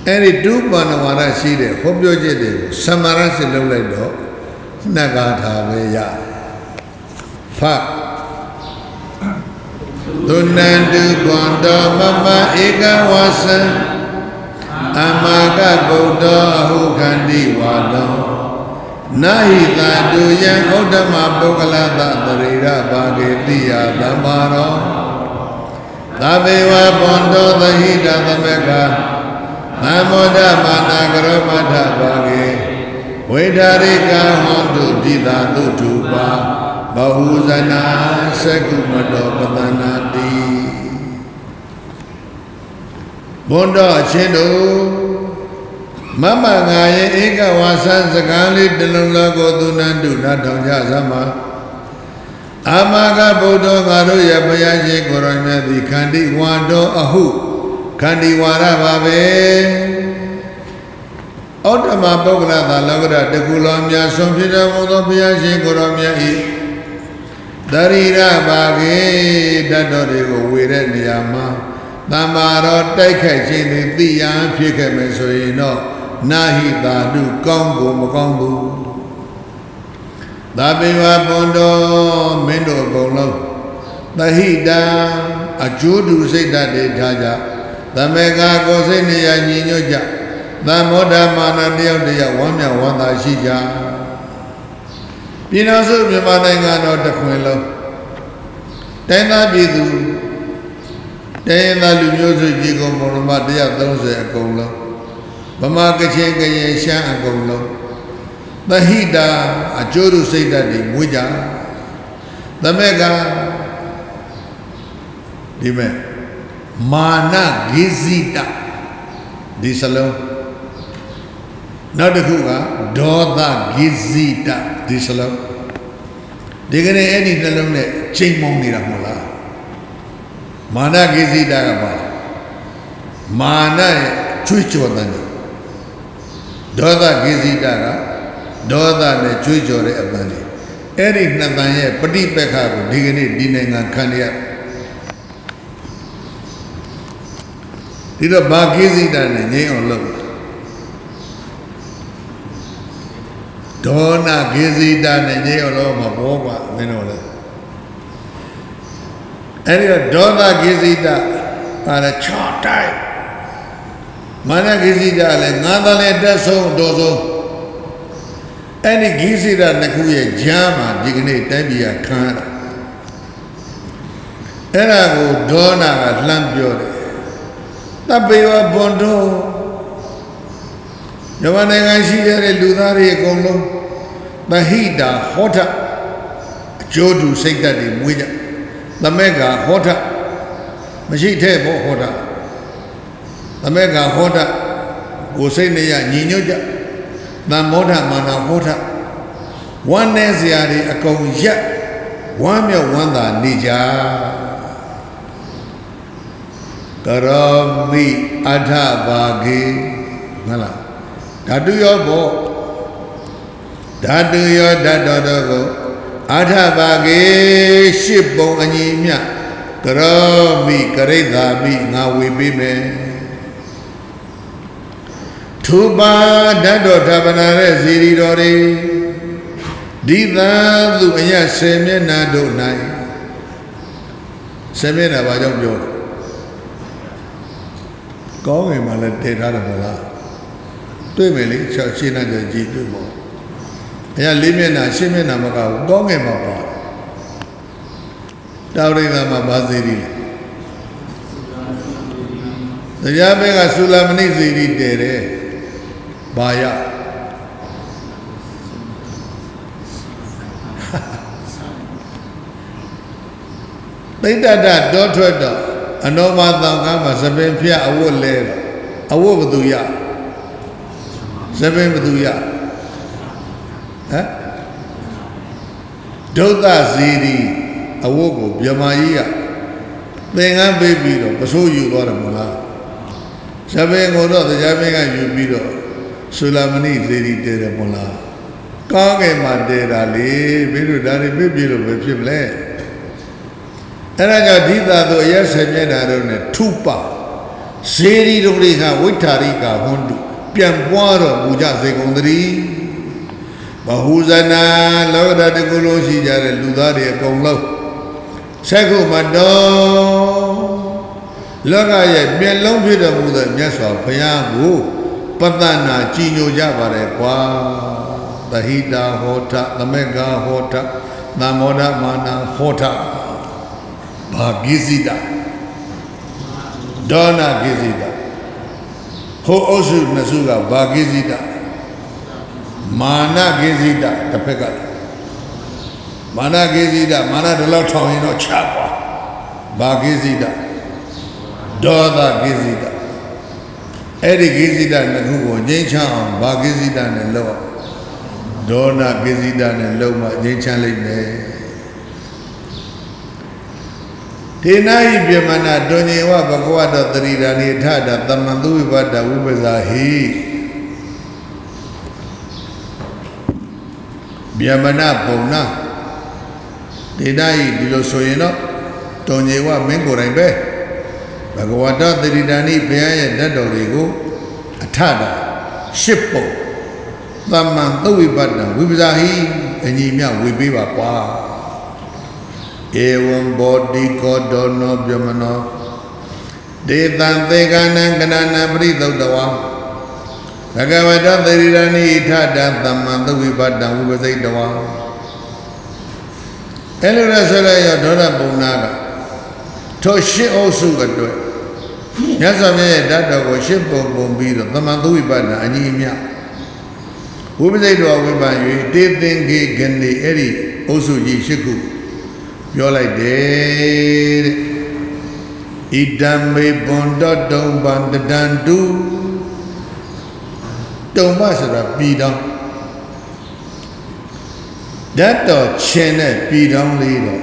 အဲ့ဒီဒုပါဏဝါဒရှိတဲ့ဟောပြောချက်တွေကိုသမရစစ်လုပ်လိုက်တော့နှက်ကားထားပဲရဖသုနန္တုဘွန်တော်မမဧကဝါစံ အမကဗုဒ္ဓအဟုခန္တိဝါတော်နာဟိတာတုယံဩဒ္ဓမပုဂ္ဂလသတရိရဘာဂေတိယသမ္မာရောသဗ္ဗေဝဘွန်တော်သဟိတသမကသမောဒမာနာကရောမထဘာဂေဝိဓာရိကဟွန်တုတိတာတုထုပါဘဟုဇနာသကုမတောပတနာတိ ဘွန်တော်အချင်းတို့မမငါရဲ့ဧကဝါဆစကားလေးတလုံးလောက်ကိုသူနန္တုနားထောင်ကြစမ်းပါအာမကဗုဒ္ဓငါတို့ရဲ့ဘုရားရှင်ကိုရောမြတ်သည်ခန္တီဝါတော်အဟုခန္တီဝါရပါပဲဩတ္တမပုဂ္ဂလသာလောကရတကူလောမြတ်ဆုံးဖြစ်တော်မူသောဘုရားရှင်ကိုရောမြတ်ဤတရိရပါကေတတ်တော်တွေကိုဝေတဲ့နေရာမှာ တမ္မာတော်တိုက်ခိုက်ခြင်းသည်သိရန်ဖြစ်ခဲ့မယ်ဆိုရင်တော့နာဟိတာတုကောင်းကိုမကောင်းဘူးသာပေဝဘွန်တော်မင်းတို့အကုန်လုံးသဟိတံအကျိုးတူစိတ်ဓာတ်တွေထားကြသမေကာကိုစိတ်နေရညီညွတ်ကြသံမောဒမာနတယောက်တယောက်ဝမ်းမြောက်ဝမ်းသာရှိကြပြည်တော်စုမြန်မာနိုင်ငံတော်တခွင်လုံးတိုင်းသားပြည်သူ တိုင်းသားလူမျိုးစုကြီးကုံမော်ရမ130အကုန်လုံးဗမာကချင်ကရင်ရှမ်းအကုန်လုံးသဟိတာအကျိုးတို့စိတ်ဓာတ်တွေမွေးကြသမက်ကဒီမဲ့မာနဂိဇိတဒီစလုံးနောက်တစ်ခုကဒေါသဂိဇိတဒီစလုံးဒီကနေ့အဲ့ဒီနှလုံးနဲ့ချိန်မုံနေတာမဟုတ်လား မာနဂိဇိတကပါမာနရဲ့ချွေးကြော်တဲ့ဒေါသဂိဇိတကဒေါသနဲ့ချွေးကြော်တဲ့အပန်းတွေအဲ့ဒီနှစ်ပန်ရဲ့ပฏิပက္ခကိုဒီကနေ့ဒီနိုင်ငံခံရဒီတော့ဘာကိစိတနဲ့ငြိမ်းအောင်လုပ်ဒေါနာကိစိတနဲ့ငြိမ်းအောင်လုပ်မှာဘောကွာမင်းတို့လည်း အဲ့ဒီတော့ဒေါသကိစိတပါရချတိုင်းမာနကိစိတလည်းငါးသားလည်းတက်ဆုံးတော်ဆုံးအဲ့ဒီကိစိတနှစ်ခုရဲ့ဂျမ်းမှာဒီကနေ့တိုင်းပြည်ကခံရတာအဲ့ဒါကိုဒေါနာကလှမ်းပြောတယ်တပေဝဘွန်တို့မြန်မာနိုင်ငံရှိရတဲ့လူသားတွေအကုန်လုံးသဟိတာဟောထအကျိုးတူစိတ်ဓာတ်တွေမွေးကြ သမက်ကဟောထမရှိတဲ့ဘောဟောထသမက်ကဟောထကိုစိတ်နဲ့ရညီညွတ်ကြသံမောဓမာနာဟောထဝမ်းနေစရာတွေအကုန်ရက်ဝမ်းမြောက်ဝမ်းသာနေကြကရောမိအထဘာဂေမလားဓာတုရောဘောဓာတုရောဓာတ်တော်တို့ကို အထဘာဂေရှစ်ပုံအညီမြကရောမိကရိဋ္ဌာမိငါဝေပေးမယ်ထူပါဓာတ်တော်ဌာပနာရဲ့ဇီရီတော်တွေဒီသာသူအရဆယ်မျက်နာတို့၌ဆယ်မျက်နာဘာကြောင့်ပြောလဲကောင်းငင်မှာလည်းတည်ထားတယ်မလားတွေ့မယ်လေချက်ရှင်းနေကြကြည့်တွေ့ပေါ့ အရာလေးမျက်နှာရှင်းမျက်နှာမကဘူးကောင်းငင်မှာပါတောရိကမှာဘာသေးရီလဲတရားဘက်ကသုလမဏိဇီရီတည်တယ်ဘာရသိတ္တတတောထွက်တော့အနောမသံဃာမှာသပင်ဖျက်အဝတ်လဲတော့အဝတ်ဘသူရသပင်ဘသူရ ဟမ်ဒုသဇီရီအဝတ်ကိုမြမကြီးကသင်္ကန်းပေးပြီးတော့ပစိုးယူသွားတယ်မလားသပင်ကိုတော့တရားမင်းကယူပြီးတော့ဆူလာမဏိဇီရီတဲတယ်မလားကောင်းကင်မှာတဲတာလေဘိဓုဒါတွေပြပြလို့ပဲဖြစ်မလဲအဲ့ဒါကြောင့်ဒီသာတို့အရက်ဆယ်မျက်နှာတို့နဲ့ထုပဇေရီတို့တွေကဝိထာရိကဟွန်းတုပြန်ပွားတော်မူကြစေကုန်သတည်း ဘဟုဇနာလောကဓာတကုလုံးရှိကြတဲ့လူသားတွေအကုန်လုံးဆက်ခုမတော်လောကရဲ့မျက်လုံးဖြစ်တော်မူတဲ့မြတ်စွာဘုရားကိုပတ္တနာကြည်ညိုကြပါတယ်ကွာသဟိတာဟောထသမက္ကာဟောထသမောဒမာနာဟောထဘာကိစိတာဒေါနာကိစိတာဟိုအုပ်စုနှစ်စုကဘာကိစိတာ မာနကိစိတာတစ်ဖက်ကမာနကိစိတာမာနဒီလောက်ထောင်ရင်တော့ချပါဘာကိစိတာဒေါသကိစိတာအဲ့ဒီကိစိတာနှစ်ခုကိုငြိမ်းချမ်းအောင်ဘာကိစိတာနဲ့လောက်ဒေါနာကိစိတာနဲ့လောက်မှငြိမ်းချမ်းလိမ့်မယ်ဒေနာဤပြမနာတွင်ညေဝဘဂဝတသရိရာနိထတာတမန်သူဝိပဒဝိပဇာဟိ ပြမနာပုံနာဒေနာဤဒီလိုဆိုရင်တော့တွင်ညေဝမင်းကိုယ်တိုင်ပဲဘဂဝတသရိရာနိဘုရားရဲ့ဓာတ်တော်တွေကိုအထတာရှစ်ပုံသမန်သုဝိပဒဝိပဇာဟိအညီမြဝေပေးပါကွာဧဝံဘောဓိကောဒောနောပြမနောဒေတံသေကနံကနနပရိသုတ်တဝါ ဘဂဝတသေရိရဏိထတသမ္မသဝိပတ္တဝိပစိတ်တဝါအဲ့လိုလဲဆိုလိုက်ရောဒေါရပုံနာကထိုရှင်းအုပ်စုအတွက်မြတ်စွာဘုရားရဲ့ဓာတ်တော်ကိုရှင်းပုံပုံပြီးတော့သမ္မာသဝိပတ္တအညီအမျှဝိပစိတ်တော်ဝိပါ၍တေသင်္ကေကနေအဲ့ဒီအုပ်စုကြီးရှစ်ခုပြောလိုက်တယ်တဲ့ဣဒံမေပွန်တော်တုံပံတတန်တု တုံပဆိုတာပြည်တော်ဓာတ်တော်ချင်းတဲ့ပြည်တော်လေးတော့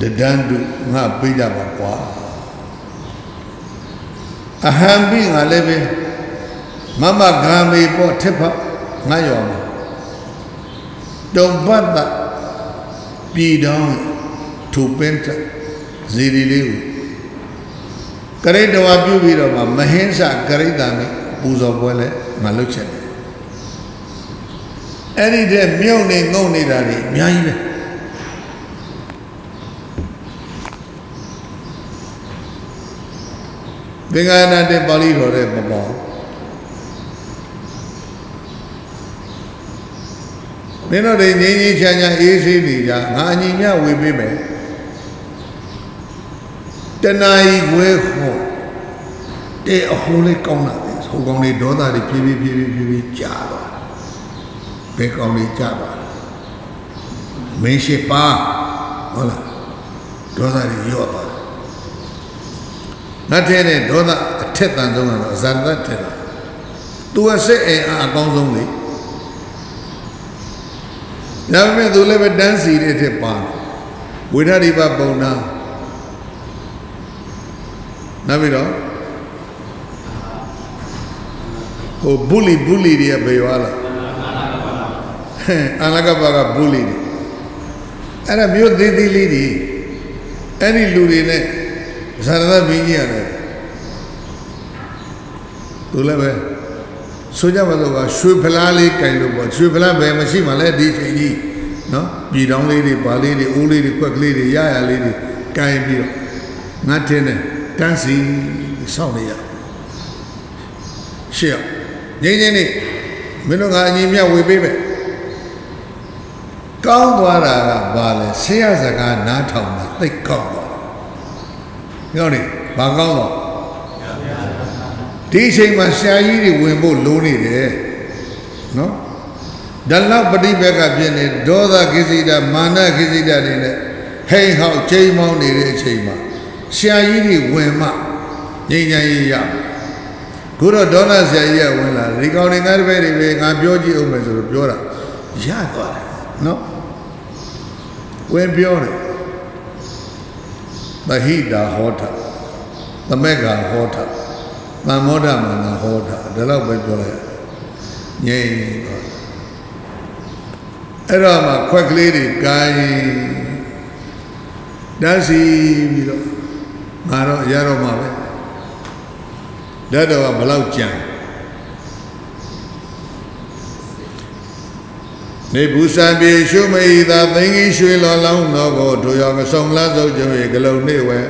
တတန်တုငါပြေးကြပါကွာအဟံပိငါလည်းပဲမမဂံမေပေါ့ထက်ဖငါရောမှာတုံပတ်တပြည်တော်ထူပင်းတဇီရီလေးကိုကရိတဝါပြုပြီးတော့မှမဟင်းစကရိတာနဲ့ ပူဇော်ပွဲလဲငါလုပ်ချက်တယ်အဲ့ဒီတဲ့မြုပ်နေငုံနေတာတွေအများကြီးပဲသင်္ဃာနာတဲ့ပါဠိတော်တဲ့မပေါ်မင်းတို့တွေငြိမ်းငြိမ်းချမ်းချမ်းအေးဆေးနေကြငါအညီမြဝေပေးမယ်တဏှာကြီးဝဲခေါ်တဲ့အဟိုးလေးကောင်းတာလေ ဟိုကောင်းလေးဒေါသတွေဖြည်းဖြည်းဖြည်းဖြည်းဖြည်းဖြည်းကြာသွားဘယ်ကောင်းလေးကြာသွားမင်းရှိပါဟုတ်လားဒေါသတွေရော့သွားငါထဲတဲ့ဒေါသအထက်တန်ဆုံးကတော့ဇာတတ်တယ်လားသူကစိတ်အင်အားအကောင်းဆုံးလေဒါပေမဲ့သူလည်းပဲတန်းစီတဲ့ထက်ပါဝိဓာရိပပုံနာနောက်ပြီးတော့ ဟိုဘူလီဘူလီတွေကဘယ်ရွာလားအနာကပါကဘူလီတွေအဲ့ဒါမျိုးသေးသေးလေးတွေအဲ့ဒီလူတွေနဲ့ဇာရသမင်းကြီးရတယ်သူလည်းပဲဆိုကြပါတော့ကရွှေဖလားလေးကင်လို့ပေါ့ရွှေဖလားဘယ်မရှိမှလဲဒီချိန်ကြီးနော်ပြည်တောင်းလေးတွေပါလေးတွေအိုးလေးတွေခွက်ကလေးတွေရရလေးတွေကင်ပြီးတော့ငါထင်းတယ်တန်းစီစောင့်နေရရှေ့ ငင်းငင်းနေမင်းတို့ကအညီမြဝေပေးမယ်ကောင်းသွားတာကဘာလဲဆရာစကားနားထောင်တာသိကောင်းသွားပြောနေဘာကောင်းတော့ဒီအချိန်မှာဆရာကြီးတွေဝင်ဖို့လိုနေတယ်နော်ဒါလောက်ပฏิဘက်ကဖြစ်နေဒေါသကိစိတာမာနကိစိတာတွေနဲ့ဟိန်ဟောက်ချိန်မောင်းနေတဲ့အချိန်မှာဆရာကြီးတွေဝင်မှငြိမ်းချမ်းရေးရမယ် ခုတော့ဒေါနဆရာကြီးကဝင်လာဒီကောင်တွေငါတပည့်တွေပဲငါပြောကြည့်အောင်မယ်ဆိုတော့ပြောတာရသွားတယ်နော်ဝင်ပြောတယ်သဟိတာဟောတာသမက်ကဟောတာသံမောဒမနာဟောတာဒါတော့ပဲပြောလိုက်ငြိမ်းသွားအဲ့တော့မှခွက်ကလေးတွေကိုင်းတန်းစီပြီးတော့ငါတော့ရတော့မှာပဲ ဓာတ်တော်ကဘလောက်ကြံနေဘူးစံပြေရှုမိသာသိငင်းရွှေလော်လောင်းတော်ကိုဒူရောကဆုံလားစုပ်ကြွေဂလုံးနေဝဲ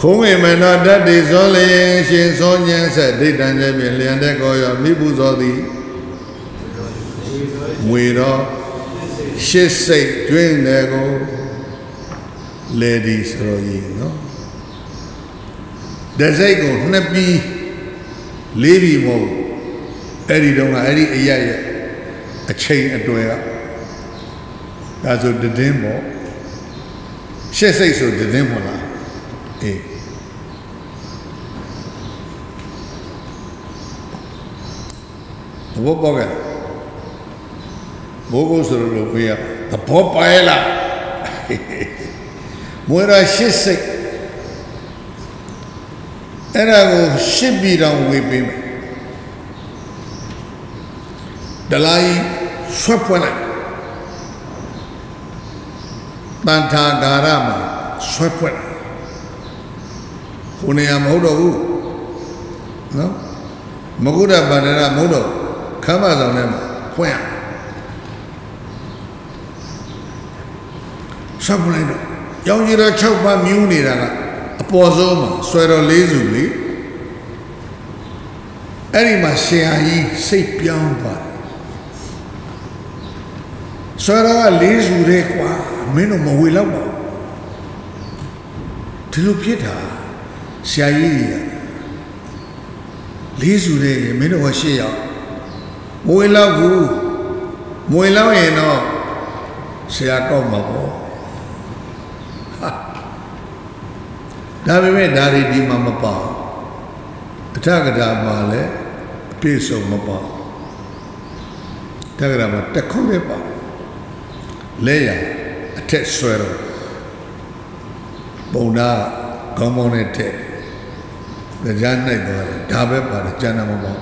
ခုံးငယ်မနောဓာတ်တွေဇောလျင်ရှင်စောညံဆက်ဒိဋ္ဌံကျဖြင့်လျံတဲ့ကောရောမိဘူးဇောသည်ငွေတော်ရှစ်စိတ်ကျွင်းတယ်ကိုလေဒီဆိုရည်နော် တစိတ်ကိုနှစ်ပြီးလေးပြီးမဟုတ်အဲ့ဒီတော့ကအဲ့ဒီအရရဲ့အချိန်အတွေ့ကဒါဆိုတည်င်းပေါ့ရှစ်စိတ်ဆိုတည်င်းမလားအေးဘောပေါက်ကဘောကိုဆိုလို့ပြရသဘောပါရလားမွေရရှစ်စိတ် အဲ့ဒါကိုရှစ်ပြီတောင်ဝေပေးမယ်ဒလိုက်ဆွဲဖွင့်လိုက်တန်ထာဂါရမှာဆွဲဖွင့်လိုက်ဟိုနေရာမဟုတ်တော့ဘူးနော်မကုဒ္ဒဗန္ဒရမဟုတ်တော့ခမ်းမဆောင်ထဲမှာဖွင့်ရဆွဲဖွင့်လိုက်တော့ရောင်ကြီးတော့6ပါးမြူးနေတာက အပေါ်ဆုံးမှာဆွဲတော်လေးစုလေအဲ့ဒီမှာဆရာကြီးစိတ်ပြောင်းသွားတယ်ဆွဲတော့ကလေးစုတဲ့ကွာမင်းတို့မဝေလောက်ပါဘူးဒီလိုဖြစ်တာဆရာကြီးကြီးလေးစုတဲ့မင်းတို့ကရှေ့ရောက်မဝေလောက်ဘူးမဝေလောက်ရင်တော့ဆရာကောက်မှာပေါ့ ဒါပေမဲ့ဒါတွေဒီမှာမပါအထကထာမှာလည်းအပြည့်စုံမပါတက္ကရာမှာတစ်ခုပဲပါလဲရအထက်ဆွဲတော့ပုံနာကောင်းကောင်းနဲ့ထက်ကြားနိုင်သွားတယ်ဒါပဲပါတယ်ကျန်တာမပေါ့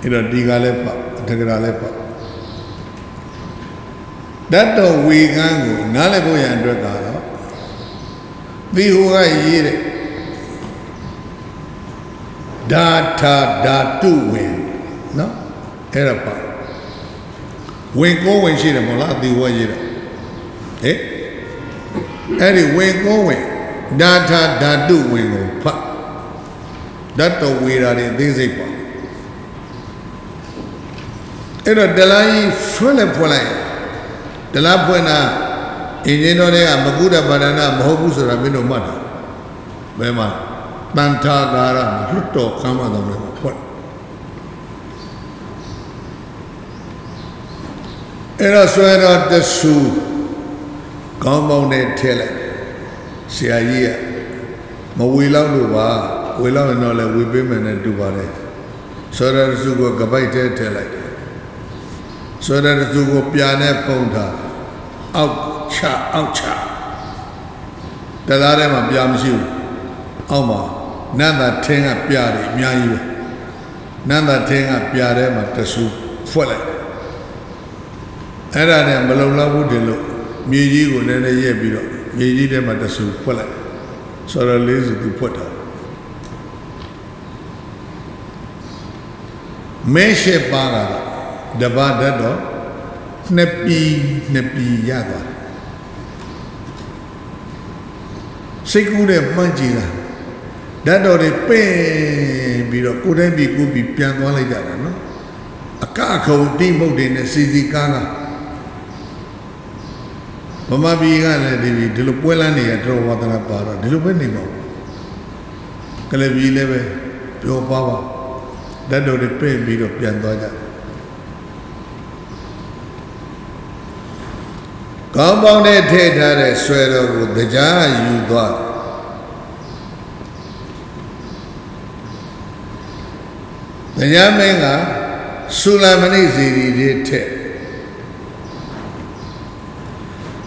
အဲ့တော့ဒီကလည်းပါတက္ကရာလည်းပါတတ်တော်ဝေကန်းကိုနားလည်ဖို့ရန်အတွက်ကတော့ ဒီဟိုကရေးတဲ့ဓာထာဓာတုဝင်နော်အဲ့ဒါပါဝင်ကိုဝင်ရှိတယ်မဟုတ်လားဒီဟိုကရေးတာဟဲ့အဲ့ဒီဝင်ကိုဝင်ဓာထာဓာတုဝင်ကိုဖတ်ဓာတ်တော်ဝေတာတွေအသေးစိတ်ပါအဲ့တော့ဒလိုင်းဖွင့်လိုက်ဖွင့်လိုက်ဒလားဖွင့်တာ အင်းကြီးတော်တွေကမကုဒ္ဒပါဒနာမဟုတ်ဘူးဆိုတာမင်းတို့မှတ်တာဘယ်မှာတန်ထာကာရလွတ်တော်ကမ်းမတော်လည်းဖွင့်အဲ့တော့ဆွဲတော်တဆူကောင်းပေါင်းနဲ့ထည့်လိုက်ဆရာကြီးကမဝေလောက်လို့ပါဝေလောက်ရင်တော့လည်းဝေပေးမယ်နဲ့တူပါတယ်ဆွဲတော်တဆူကိုကပိုက်ထဲထည့်လိုက်ဆွဲတော်တဆူကိုပြာနဲ့ပုံထားအောက် ချအောက်ချတသားထဲမှာပြာမရှိဘူးအောက်မှာနန္တာထင်းကပြာတယ်အများကြီးပဲနန္တာထင်းကပြာထဲမှာတဆူဖွက်လိုက်အဲ့ဒါနဲ့မလုံလောက်ဘူးတင်လို့မြေကြီးကိုလည်းလည်းရက်ပြီးတော့မြေကြီးထဲမှာတဆူဖွက်လိုက်ဆိုတော့လေးစုသူဖွက်တာမဲရှိပါကတပါတတ်တော့နှစ်ပီနှစ်ပီရသွား စိတ်ကူးတဲ့မှန်းကြည့်တာဓာတ်တော်တွေပင့်ပြီးတော့ကိုယ်တိုင်းပြီးကိုယ်ပြီးပြန်သွားလိုက်ကြတာနော်အကခုံတိမုတ်တွေနဲ့စီစီကားကားဗမာပြည်ကလည်းဒီဒီလိုပွဲလန်းနေရတော်ဝါဒနာပါတော့ဒီလိုပဲနေမှာကလေးပြည်လည်းပဲပြောပါပါဓာတ်တော်တွေပင့်ပြီးတော့ပြန်သွားကြတယ် ကောင်းပေါင်းနဲ့ထည့်ထားတဲ့ဆွဲတော်ကိုတရားယူသွားတရားမင်းကဆူလာမဏိစီရီတွေထည့်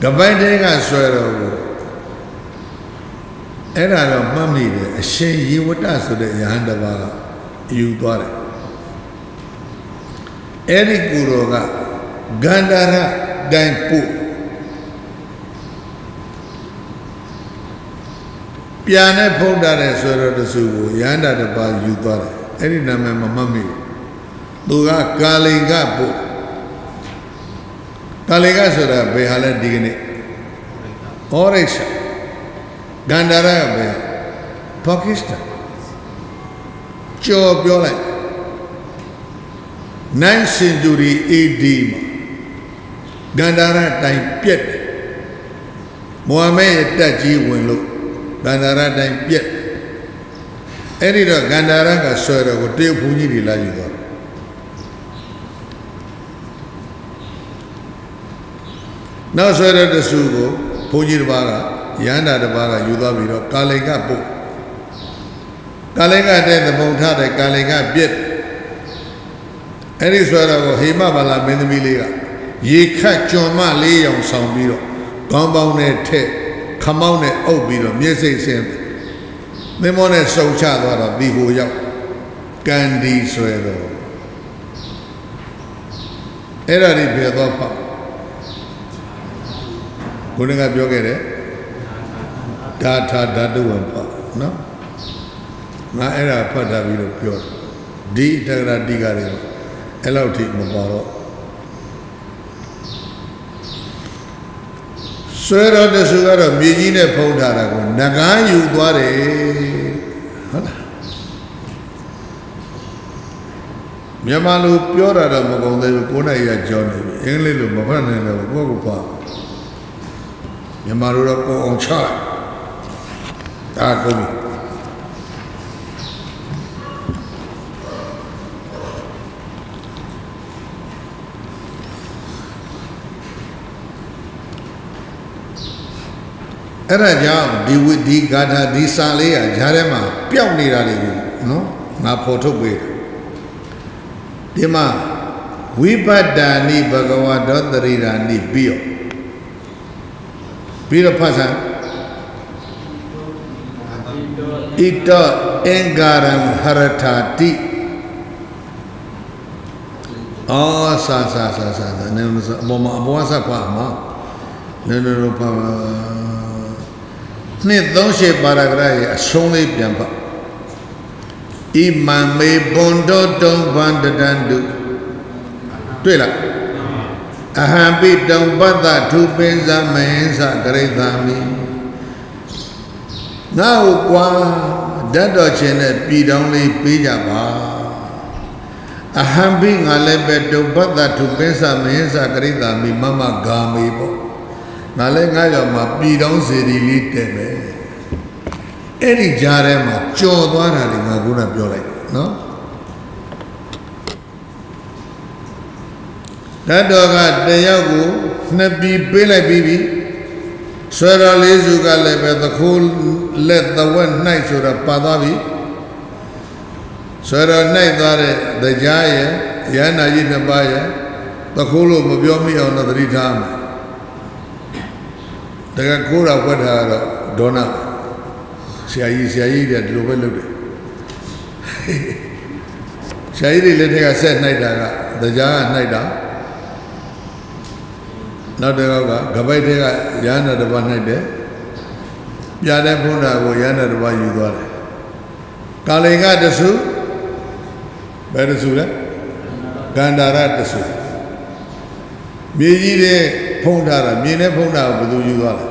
ကပိုက်တဲကဆွဲတော်ကိုအဲ့ဒါတော့မှတ်မိတယ်အရှင်ယေဝတဆိုတဲ့ယဟန်တစ်ပါးကယူသွားတယ်အဲ့ဒီကူတော်ကဂန္ဓာရတိုင်းပို့ ပြန်နဲ့ဖုံးထားတဲ့ဆွဲတော်တဆူကိုရဟန္တာတစ်ပါးယူသွားတယ်အဲ့ဒီနာမည်မမှတ်မိဘူးသူကကာလိန်ကပို့ကာလိန်ကဆိုတာဘယ်ဟာလဲဒီကနေ့ဩရိတ်ဂန္ဓာရကဘယ်ပါကစ္စတန်ကြော်ပြောလိုက်9 century AD မှာဂန္ဓာရတိုင်ပြက်တယ်မိုဟာမက်ရဲ့တက်ကြီးဝင်လို့ ဂန္ဓာရတိုင်ပြက်အဲ့ဒီတော့ဂန္ဓာရကဆွဲတော့ကိုတရုတ်ဘုန်းကြီးတွေလာယူသွားတယ်နောက်ဆွဲတဲ့တဆူကိုဘုန်းကြီးတစ်ပါးကရဟန္တာတစ်ပါးကယူသွားပြီးတော့ကာလိကပုတ်ကာလိကတဲ့သဘုံထတဲ့ကာလိကပြက်အဲ့ဒီဆွဲတော့ကိုဟေမဘာလာမင်းသမီးလေးကရေခတ်ကြွန်မလေးရောင်ဆောင်ပြီးတော့ခေါင်းပေါင်းနဲ့ထက် ခမောင်းနဲ့အုပ်ပြီးတော့မျက်စိဆင်းသင်္ဘောနဲ့စုံချသွားတော့ဒီဟိုရောက်ကန်ဒီဆွဲတော့အဲ့ဒါဒီပြေသွားဖောက်ခုနကပြောခဲ့တယ်ဓာထာဓာတုဝံဖောက်နော်ငါအဲ့ဒါဖတ်တာပြီးတော့ပြောတယ်ဒီတက္ကရာတိကတွေအဲ့လောက်ထိမပါတော့ ဆွဲတော့တဆူကတော့မြေကြီးနဲ့ဖုံးထားတာကိုငကန်းယူသွားတယ်ဟုတ်လားမြန်မာလိုပြောတာတော့မကုန်သေးဘူးကိုးနိုင်ရကြောင်းနေပြီအင်္ဂလိပ်လိုမဖတ်နိုင်တော့ဘူးကိုယ့်ကိုပါမြန်မာလိုတော့ကိုအောင်ချဒါကုန်ပြီ အဲ့ဒါကြောင့်ဒီဝိဒီဂါထာဒီစာလေးကဈာထဲမှာပျောက်နေတာတွေကိုနော်ငါဖော်ထုတ်ပေးတယ်ဒီမှာဝိပတ္တာနိဘဂဝတောတရိရာနိပြီးတော့ပြီးတော့ဖတ်ဆံဣတောအင်္ဂါရံဟရထာတိအော်ဆာဆာဆာဆာနည်းနည်းအပေါ်မှာအပေါ်ဆက်ပါမှာနည်းနည်းတော့ပါ နှစ်38ပါရဂရရဲ့အဆုံးလေးပြန်ဖတ်ဣမံမေဘွန်တောတုံဗန္တတန္တုတွေ့လားအဟံပိတုံပတ္တထုပင်ဇမဟင်္စဂရိသမိငါ့ကိုကွာဓာတ်တော်ချင်းနဲ့ပြည်တောင်းလေးပေးကြပါအဟံပိငါလည်းပဲတုံပတ္တထုပင်ဇမဟင်္စဂရိသမိမမဂာမေပေါ့ ငါလည်းငါရောက်မှာပြည်တောင်းစေဒီလေးတဲ့ပဲအဲ့ဒီကြားထဲမှာကြော်သွားတာတွေငါခုနပြောလိုက်နော်ဓာတ်တော်ကတယောက်ကိုနှစ်ပြီးပေးလိုက်ပြီးပြီဆွဲတော်လေးစုကလည်းပဲသခိုးလက်သဝက်၌ဆိုတော့ပါသွားပြီဆွဲတော်၌သွားတဲ့တရားရဲ့ရဟနာကြီးနှစ်ပါးရဲ့သခိုးလို့မပြောမိအောင်တော့သတိထားမယ် တကယ်ခိုးတာဖွက်တာကတော့ဒေါနာဆရာကြီးဆရာကြီးတွေဒီလိုပဲလုပ်တယ်ဆရာကြီးတွေလက်ထက်ကဆက်နှိုက်တာကတရားကနှိုက်တာနောက်တစ်ခေါက်ကကပိုက်တဲ့ကရဟန္တာတစ်ပါးနှိုက်တယ်ပြတဲ့ဘုန်းတော်ကိုရဟန္တာတစ်ပါးယူသွားတယ်ကာလိန်ကတဆုဘယ်တဆုလဲကန္တာရတဆုမြေကြီးတဲ့ ဖုံးထားတာမြေနဲ့ဖုံးတာကိုဘယ်သူယူသွားလဲ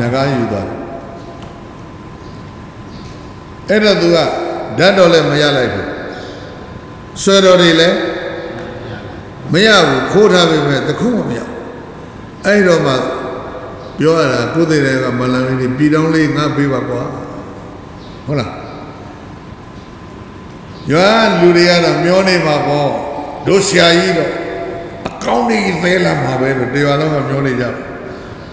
ငကားယူသွားတယ်အဲ့တော့သူကဓာတ်တော်လည်းမရလိုက်ဘူးဆွဲတော်တွေလည်းမရဘူးခိုးထားပေမဲ့တခုမှမရအဲ့တော့မှပြောရတာကိုယ်သေးတယ်ကမလန်လေးပြည်တော်လေးငါပေးပါကွာဟုတ်လားရွာလူတွေကတော့မျောနေမှာပေါ့တို့ဆရာကြီးတော့အ ကောင်းကြီးသေးလာမှာပဲလို့တရားလုံးကမျောနေကြ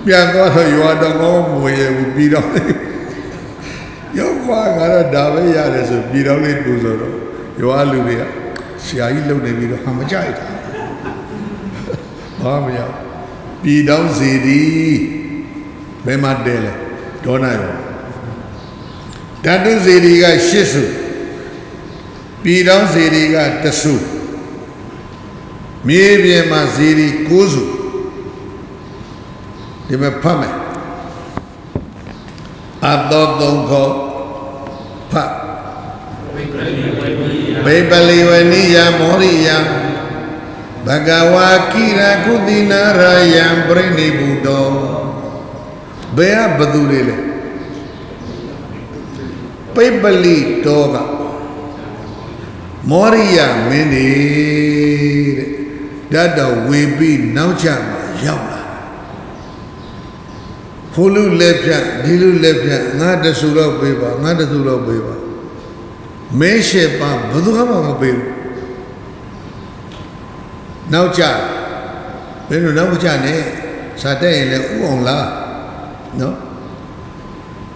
ပြန်သွားတော့ရွာတော့ကောင်းမွေရဘူးပြည်တော်လေးရောက်ကွာကတော့ဒါပဲရတယ်ဆိုပြည်တော်လေးတူဆိုတော့ရွာလူတွေကဆရာကြီးလုံနေပြီးတော့ဟာမကြိုက်တာဘာမရပြည်တော်စီဒီဘယ်မှာတဲလဲဒေါနာရောဓာတုစီဒီကရှစ်စုပြည်တော်စီဒီကတစု မြေပြင်မှာစီဒီကိုးစုဒီမှာဖတ်မယ်အတောသုံးခေါ်ဖတ်ဘေပလီဝနိယမောရိယဘဂဝါကိရကုသီနာရယံပြိနိဗုတောဘယ်ကဘသူတွေလဲပိပလိတောကမောရိယမင်းနေတဲ့ ဓာတ်တော်ဝေပြီးနောက်ချမှာရောက်လာဟိုလူလက်ဖြတ်ဒီလူလက်ဖြတ်ငါတဆူတော့ပေးပါငါတဆူတော့ပေးပါမင်းရှေပါဘယ်သူမှမပေးဘူးနောက်ကြဘယ်လိုနောက်မကြနဲ့စာတက်ရင်လည်းဥအောင်လားနော်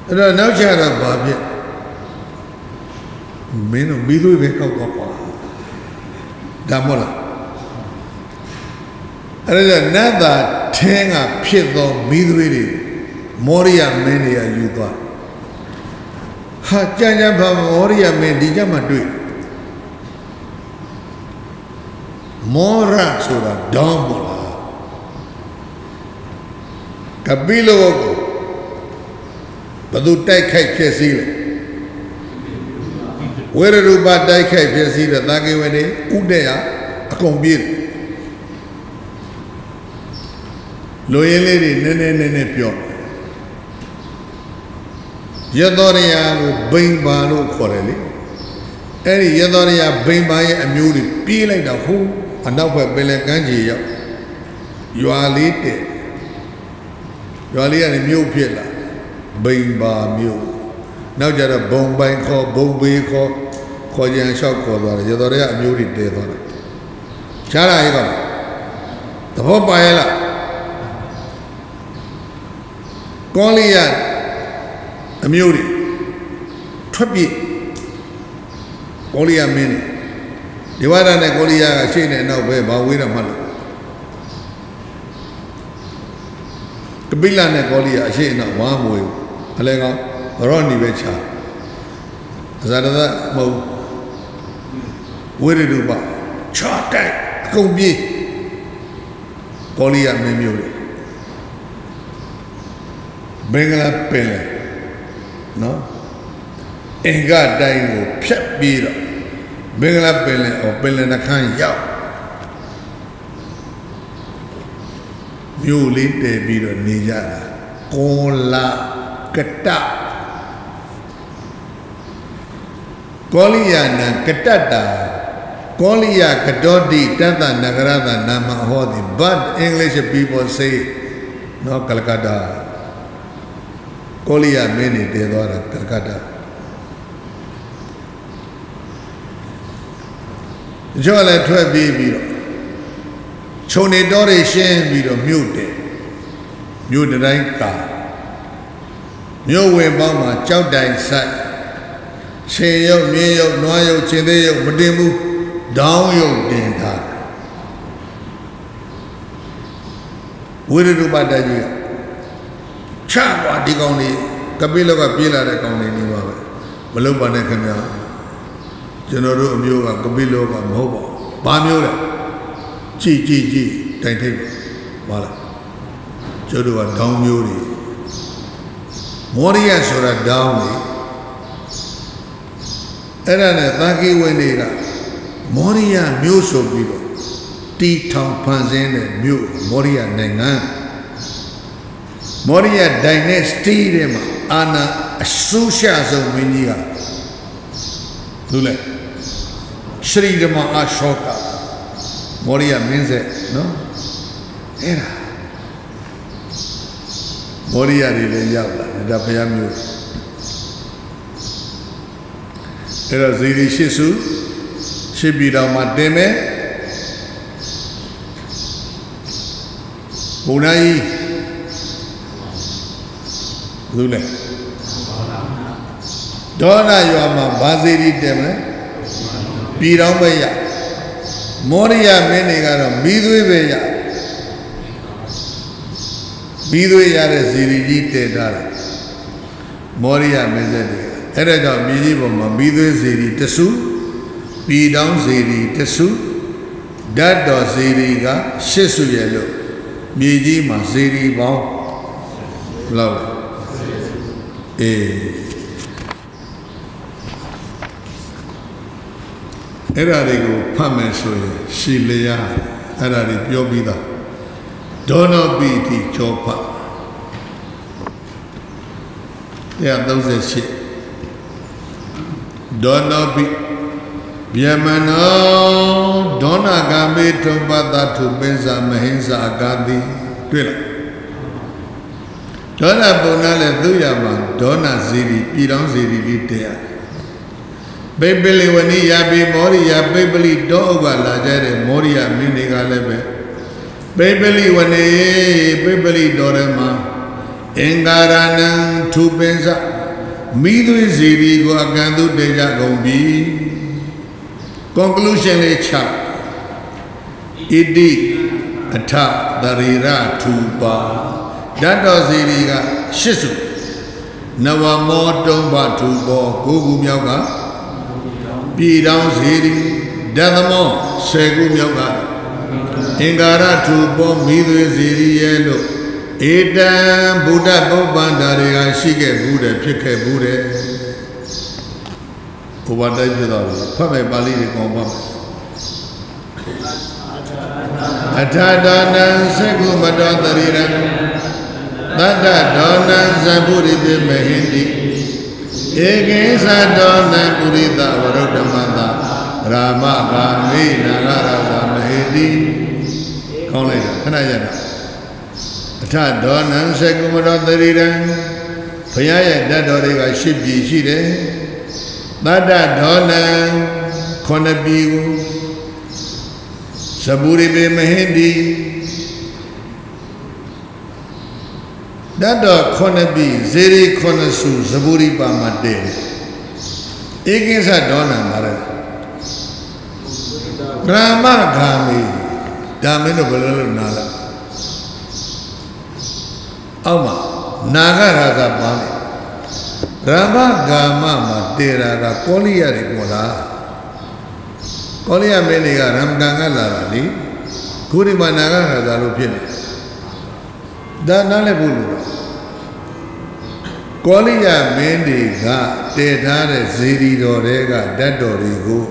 အဲ့တော့နောက်ကြတော့ဘာဖြစ်မင်းတို့မိသွေးပဲကောက်တော့ကွာဒါမို့လား အဲ့ဒါနတ်သာထင်းကဖြစ်သောမိသွေးတွေမောရိယမင်းတွေကယူသွားဟာကြံကြံဘာမောရိယမင်းဒီကြမှာတွေ့မောရဆိုတာဒေါင်းမို့လားကပိလောကိုဘသူတိုက်ခိုက်ဖြစ်စည်းလဲဝေရရူပတိုက်ခိုက်ဖြစ်စည်းတဲ့တာကေဝနေဥဒေယအကုန်ပြေးတယ် လူရင်းလေးတွေနည်းနည်းနည်းနည်းပြောရသောရယာကိုဘိန်ပါလို့ခေါ်တယ်လေအဲ့ဒီရသောရယဘိန်ပါရဲ့အမျိုးတွေပြေးလိုက်တော့ဟိုးအနောက်ဘက်ပင်လယ်ကမ်းခြေရောက်ရွာလေးတဲ့ရွာလေးကနေမြို့ဖြစ်လာဘိန်ပါမြို့နောက်ကြတော့ဘုံပိုင်ခေါ်ဘုံဘေးခေါ်ခေါ်ကြံလျှောက်ခေါ်သွားတယ်ရသောရယအမျိုးတွေတည်သွားတယ်ရှားလာရဲ့ကောင်သဘောပါရဲ့လား ကောလိယအမျိုးတွေထွက်ပြေးကောလိယမင်းတွေဒီဝရနဲ့ကောလိယကရှေ့နဲ့နောက်ပဲဘာဝေးတာမှလို့ကပိလနဲ့ကောလိယအရှေ့နောက်ဝါမွေအလဲကောင်ရော့နီပဲချာအဇာတသမဟုတ်ဝိရဒုပချာတိုက်အကုန်ပြေးကောလိယမင်းမျိုးတွေ ဘင်္ဂလားပင်လေနော်အင်္ဂတိုင်းကိုဖြတ်ပြီးတော့ဘင်္ဂလားပင်လယ်အော်ပင်လယ်နှခမ်းရောက်မြို့လေးတည်ပြီးတော့နေကြတာကောလာကတကောလိယနံကတတ္တာကောလိယကတောတိတတ္တနဂရတနာမဟောတိ but english people say no calcutta ကောလိယမင်းနေတည်သွားတာကလကတ္တာကျော်လည်းထွက်ပြေးပြီးတော့ခြုံနေတော်တွေရှင်းပြီးတော့မြို့တယ်မြို့တိုင်းကာမြို့ဝင်ပေါင်းမှာကြောက်တိုင်ဆိုင်ခြေရုပ်မြင်းရုပ်နွားရုပ်ခြေသေးရုပ်မတင်ဘူးဒေါင်းရုပ်တင်ထားတယ်ဝိရဒုပတ္တကြီးက ချကွာဒီကောင်လေးကပိလောကပြေးလာတဲ့ကောင်လေးနေပါပဲမလုပ်ပါနဲ့ခင်ဗျာကျွန်တော်တို့အမျိုးကကပိလောကမဟုတ်ပါဘူးဘာမျိုးလဲကြည်ကြည်ကြည်တိုင်ထိပ်ပါလားကျတို့ကတောင်းမျိုးတွေမောရိယဆိုတာတောင်းလေအဲ့ဒါနဲ့သာကိဝင်းတွေကမောရိယမျိုးဆိုပြီးတော့တီထောင်ဖန်ဆင်းတဲ့မြို့မောရိယနိုင်ငံ မောရိယ dynasty ထဲမှာအာနာအဆူရှဆုံးမင်းကြီးကသူလဲရှရီဓမ္မအာရှောကမောရိယမင်းဆက်နော်အဲ့ဒါမောရိယတွေလည်းရောက်လာတယ်ဒါဘုရားမျိုးအဲ့တော့ဇီရီရှိစုရှိပြီတော်မှာတင်မယ်ဘုရားကြီး ဘူးလဲဒေါနာရွာမှာဘာဇီရီတင်မလဲပြည်တော်ပဲရမောရိယမင်းတွေကတော့မိသွေးပဲရမိသွေးရတဲ့ဇီရီကြီးတည်ထားတယ်မောရိယမင်းဆက်တွေအဲ့ဒါကြောင့်မြေကြီးပေါ်မှာမိသွေးဇီရီတစုပြည်တော်ဇီရီတစုဓာတ်တော်ဇီရီကရှစ်စုရဲ့လို့မြေကြီးမှာဇီရီပေါင်းဘယ်လောက်လဲ အေးအဲ့ဒါတွေကိုဖတ်မယ်ဆိုရင်ရှီလျာအဲ့ဒါတွေပြောပြီးသားဒေါနောပိတိကျောဖတ်138ဒေါနောပိဗျမနောဒေါနာဂမေထုပတ္တထုပိစ္ဆမဟိစ္ဆာကာတိတွေ့လား ဒေါနာပုံနာလည်းသူ့ရမှာဒေါနာဇီရီပြည်တော်ဇီရီလေးတရားပိပလိဝနိယပိမောရိယပိပလိတောဥပလာကြတဲ့မောရိယမင်းတွေကလည်းပဲပိပလိဝနေပိပလိတော်ရမှာအင်္ဂါရဏံထုပင်္စမိသွေးစီရီကိုအကန့်သူတေကြကုန်ပြီ conclusion လေးချဣတိအထသရိရထူပါ ဓာတ်တော်စီရီကရှစ်စုနဝမောတုံးဘထူပေါ်ကိုကူမြောက်ကပြည်တောင်စီရီဓမ္မောဆယ်ခုမြောက်ကအင်္ဂါရထူပေါ်မိသွေးစီရီရဲ့လို့ဧတံဗုဒ္ဓပုပ္ပန္တာတွေကရှိခဲ့ဘူးတယ်ဖြစ်ခဲ့ဘူးတယ်ဘုရားတိုက်ပြတော့ဖတ်မယ်ပါဠိတွေကောင်းပါမယ်အထာဒါနံသက္ကုမတောတရိရံ သတ္တဒေါနံဇဗုရိပိမဟိန္တိဣဧကိသတောနံပုရိသဝရုဒ္ဓမတရာမကာမေနာဂရသမဟေတိခေါင်းလိုက်တာခဏရတာအထဒေါနံစေကုမတော်တရိရံဘုရားရဲ့တတ်တော်တွေကရှစ်ပြည်ရှိတယ်တတ္တဒေါနံခုနှစ်ပြည်ကိုသဘူရိပေမဟိတိ တတ်တော်ခုနှစ်ပြည်ဇေရီခုနှစ်စုသဘူရိပါမတဲဧကိစ္စဒေါနံမှာလဲဗြဟ္မဂာမိဒါမင်းတို့ဘယ်လိုလုပ်နာလဲအောက်မှာနာဂရာဇပါနေရမဂာမမှာတေရာကကောလိယတွေပေါ်လာကောလိယမင်းတွေကရမကန်ကလာတာလေခုဒီမှာနာဂရာဇလို့ဖြစ်နေ ဒါနားလည်းဘူးလို့ကောလိယမင်းတွေကတည်ထားတဲ့ဇေဒီတော်တွေကဓာတ်တော်တွေကို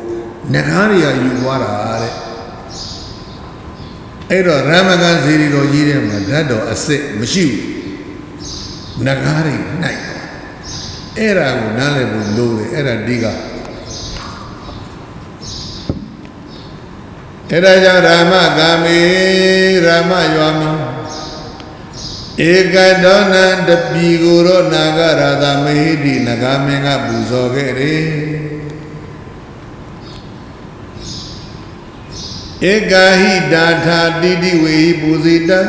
ငကားတွေကယူသွားတာတဲ့အဲ့တော့ရမကန်ဇေဒီတော်ကြီးတဲ့မှာဓာတ်တော်အစ်စ်မရှိဘူးငကားတွေနိုင်အဲ့ဒါကိုနားလည်ဖို့လိုတယ်အဲ့ဒါဒီကအဲ့ဒါကြောင့်ရာမကာမေရာမယွာမ ဧကဒေါနံတပီကိုရောနာဂရာသမဟိတိနဂမင်းကပူဇော်ခဲ့တယ်ဧကာဟိတာထာတိတိဝေဟိပူဇိတံ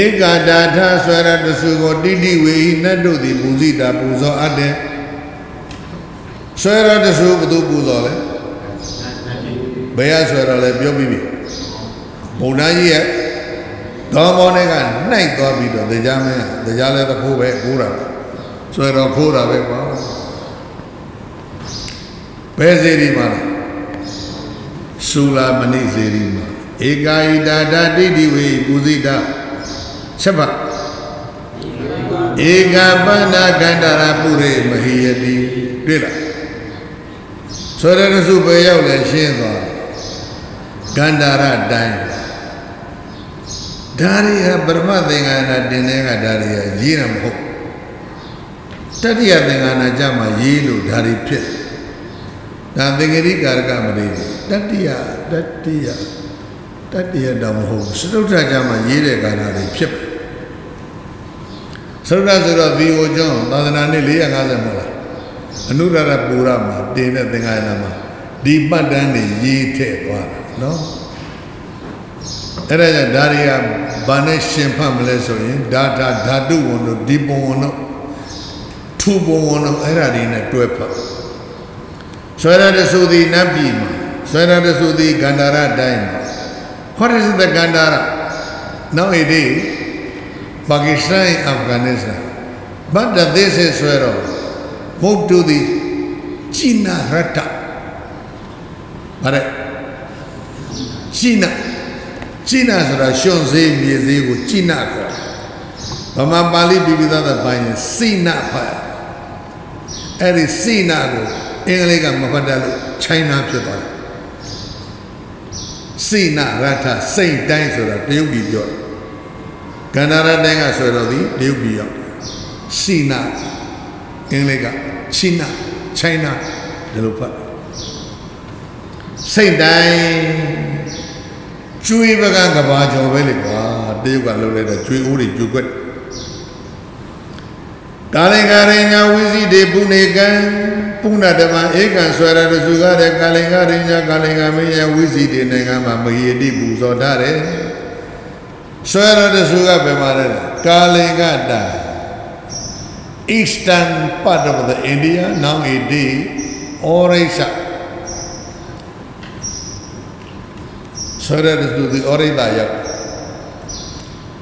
ဧကာတာထဆွရတစုကိုတိတိဝေဟိနတ်တို့သည်ပူဇိတာပူဇော်အပ်တယ်ဆွရတစုဘသူပူဇော်လဲဘယ်ရဆွရလဲပြောပြီးပြီဘုံသားကြီးရဲ့ တော်မောနဲ့ကနှိုက်သွားပြီးတော့တရားမင်းတရားလဲတစ်ခုပဲကိုးတာဆွဲတော်ခိုးတာပဲကွာဘယ်စေဒီမှာလဲဆူလာမဏိစေဒီမှာဧကာယိတာတာတိတိဝေပူဇိတာချက်ပါဧကပန္နာကန္တရာပုရိမဟိယတိတွေ့လားဆိုရဏစုပဲရောက်လဲရှင်းသွားတယ်ကန္တရာတိုင်း ဒါရီဟာပရမသင်္ကနာတင်တဲ့ကဒါရီဟာရေးတာမဟုတ်တတိယသင်္ကနာကြမှာရေးလို့ဒါရီဖြစ်ဒါသင်္ကတိကာရကမလေးတတိယတတိယတတိယတော့မဟုတ်စတုထကြမှာရေးတဲ့ကာရတွေဖြစ်စတုထဆိုတော့ဒီဟိုကျောင်းသာသနာနှစ်450မဟုတ်လားအနုရရပူရမှာတင်တဲ့သင်္ကနာမှာဒီပတ်တန်းတွေရေးထည့်သွားတာနော် အဲ့ဒါကြောင့်ဒါတွေကဘာနဲ့ရှင်ဖတ်မလဲဆိုရင်ဓာတာဓာတုဝန်တို့ဒီပုံဝန်တို့ထူပုံဝန်တို့အဲ့ဒါတွေနဲ့တွဲဖတ်ဆွဲရတဲ့ဆိုသည်နတ်ပြည်မှာဆွဲရတဲ့ဆိုသည်ဂန္ဓာရတိုင်းမှာ What is the Gandhara? Now it is Pakistan, Afghanistan. But this is where move to the China Rata. Right? China. China ဆိုတာရှင်စေးမြေစေးကို China ခေါ်ဗမာပါဠိပြည်ပြည်သားတဲ့ဘိုင်းရင်စိနာဖတ်အဲ့ဒီစိနာကိုအင်္ဂလိပ်ကမဖတ်တတ်လို့ China ဖြစ်သွားတယ်စိနာရထစိတ်တိုင်းဆိုတာတရုတ်ပြည်ပြောတယ်ကန္နာရတိုင်းကဆိုတော့ဒီတရုတ်ပြည်ရောက်စိနာအင်္ဂလိပ်က China China ဒီလိုဖတ်စိတ်တိုင်း ကျွေးပကကဘာကျော်ပဲလေကွာတရုတ်ကလှုပ်လိုက်တော့ကျွေးအိုးတွေကျွေးကွက်ကာလင်္ကာရိညာဝိစီတေပုနေကံပုဏ္ဏဓမ္မဧကံဆွေရတစုကားတဲ့ကာလင်္ကာရိညာကာလင်္ကာမင်းရဲ့ဝိစီတေနိုင်ငံမှာမဟိယတိပူဇော်ထားတယ်ဆွေရတစုကဘယ်မှာလဲကာလင်္ကာတာ eastern part of the India now it is Orissa ဆွဲရတဲ့သူဒီဩရိတာရောက်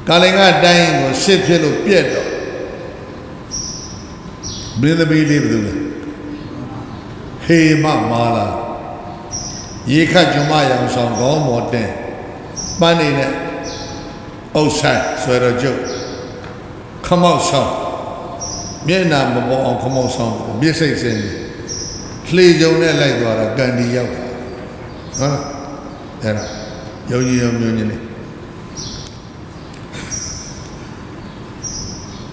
ကာလင်္ဂတိုင်းကိုစစ်ဖြစ်လို့ပြက်တော့ဘင်းသမီးလေးဘယ်သူလဲဟေမမာလာရေခတ်ကျွမရောင်ဆောင်ခေါင်းမော်တင်ပန်းနေနဲ့အုတ်ဆိုင်ဆွဲရကျုပ်ခမောက်ဆောင်မျက်နာမပေါ်အောင်ခမောက်ဆောင်မျက်စိတ်စင်းတယ်လှေကြုံနဲ့လိုက်သွားတာကန်ဒီရောက်တာဟုတ်အဲ့ဒါ ယုံကြည်ယုံမျိုးညင်းနေ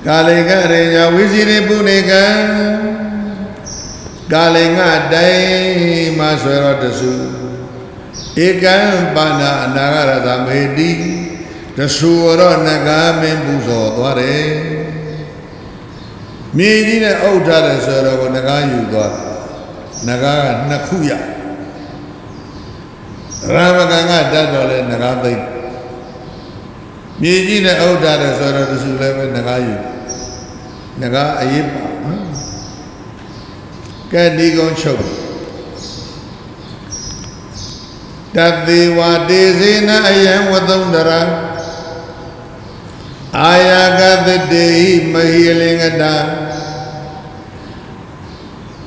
ကာလေကရေညာဝိစီရိပုနေကံကာလေငတိုင်မဆွဲတော်တဆူဧကံပါဏအနာဂရသမေတိတဆူရောနဂါမင်းပူဇော်သွားတယ်မြေကြီးနဲ့အုပ်ထားတယ်ဆိုတော့ကိုနဂါယူသွားနဂါကနှစ်ခုရ ရမကံကတတ်တော်လဲနဂါသိပ်မြေကြီးနဲ့အုပ်ထားတယ်ဆိုတော့တဆူလည်းပဲနဂါယူနဂါအရေးပါနော်ကဲဒီကုန်းချုပ်တသေဝတေစေနအယံဝသုံတရာအာယာကသတေဟိမဟိလင်္ကတာ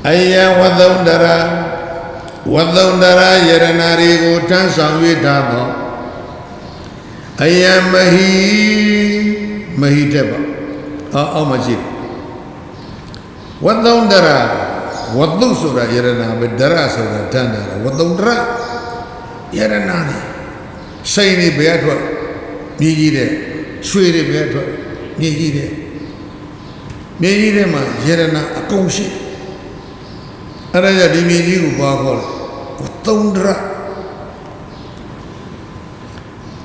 အယံဝသုံတရာ ဝသုံတရာယရဏတွေကိုထမ်းဆောင်၍ထားသောအယံမဟိမဟိတဲ့ပါအောက်အောက်မှာရှိတယ်ဝသုံတရာဝတုဆိုတာယရဏပဲဒရဆိုတာတန်တာဝသုံတရာယရဏနေစိတ်နေဘယ်အတွက်မြည်ကြီးတဲ့ရွှေတွေဘယ်အတွက်မြည်ကြီးတဲ့မြည်ကြီးတဲ့မှာယရဏအကုန်ရှိ အဲ့ဒါကြောင့်ဒီမြည်ကြီးကိုဘာခေါ်လဲဝသုံတရာ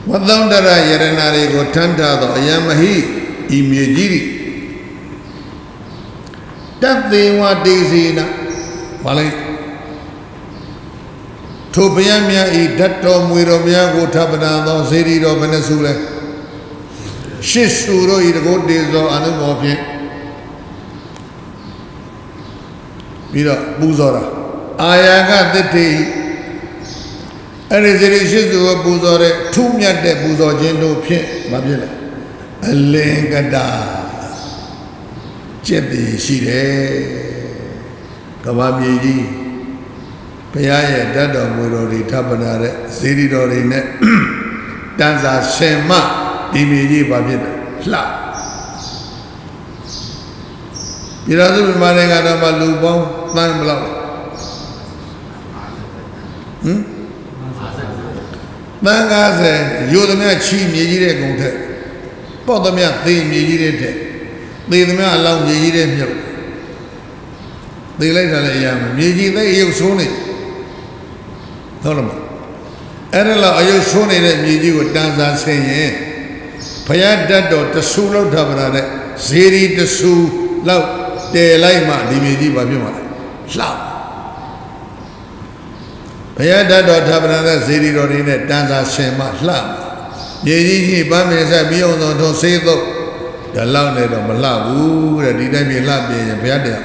ဝသုံတရာယရဏတွေကိုထမ်းထားသောအယံမဟိဤမြည်ကြီးတသေဝတေစီနာဘာလဲထိုဘုရားမြတ်ဤဓာတ်တော်မွေတော်များကိုထပ်ပနာသောစေတီတော်ဘယ်နှစုလဲရှစ်စုတို့ဤတကုတ်တေသောအနုဘောဖြင့် ပြီးတော့ပူဇော်တာအာယာကသတ္တိအဲ့ဒီစေတီရှစ်စုကိုပူဇော်တဲ့ထူးမြတ်တဲ့ပူဇော်ခြင်းတို့ဖြင့်မဖြစ်လဲအလင်္ကတာကျက်တည်ရှိတယ်ကဘာမြေကြီးဘုရားရဲ့တတ်တော်မူတော်တွေထပ်ပနာတဲ့ဇေဒီတော်တွေနဲ့တန်စာရှင်မဒီမြေကြီးဘာဖြစ်လဲလှ ပြည်တော်စုမြန်မာနိုင်ငံတော်မှာလူပေါင်းသန်းဘလောက်ဟမ်သန်း90ရိုသမျှချီမြေကြီးတဲ့ဂုံထက်ပေါ့သမျှသေမြေကြီးတဲ့ထက်သေသမျှအလောင်းမြေကြီးတဲ့မြုပ်သေလိုက်တာလည်းအရာမမြေကြီးသိရုပ်ဆိုးနေဟုတ်လားမအဲ့ဒါလောက်အယုတ်ဆိုးနေတဲ့မြေကြီးကိုတန်စာဆင်ရင်ဘုရားတတ်တော်တဆူလောက်ထပ်ပါတဲ့ဇေရီတဆူလောက် တဲလိုက်မှဒီမြေကြီးဘာဖြစ်မှာလဲလှဘုရားတတ်တော်ထပ်ပါတဲ့ဇေရီတော်တွေနဲ့တန်စာဆင်မှလှမြေကြီးကြီးပန်းမြေဆက်ပြီးအောင်ဆုံးထုံးဆေးတော့ဒါလောက်နဲ့တော့မလှဘူးတဲ့ဒီတိုင်းမြေလှပြရင်ဘုရားတရား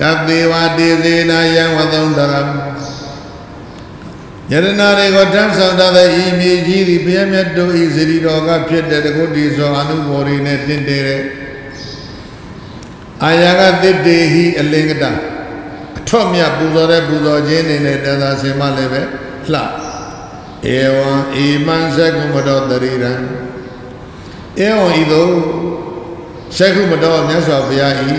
တသေဝတေစေနာယံဝသုံတရံယရနာတွေကိုတန်းဆောင်တဲ့ဤမြေကြီးသည်ဘုရားမြတ်တို့ဤစရီတော်ကဖြစ်တဲ့တကုတ်ဒီဆိုအနုဘော်ရီနဲ့တင့်တယ်တဲ့ အာယာကသစ်တေဟိအလင်္ကတအထွတ်မြတ်ပူဇော်တဲ့ပူဇော်ခြင်းနေနဲ့တန်သာစင်မလည်းပဲလှဧဝံဣမံသကုမတော်တရိရံဧဝံဤသို့သကုမတော်မြတ်စွာဘုရားဤ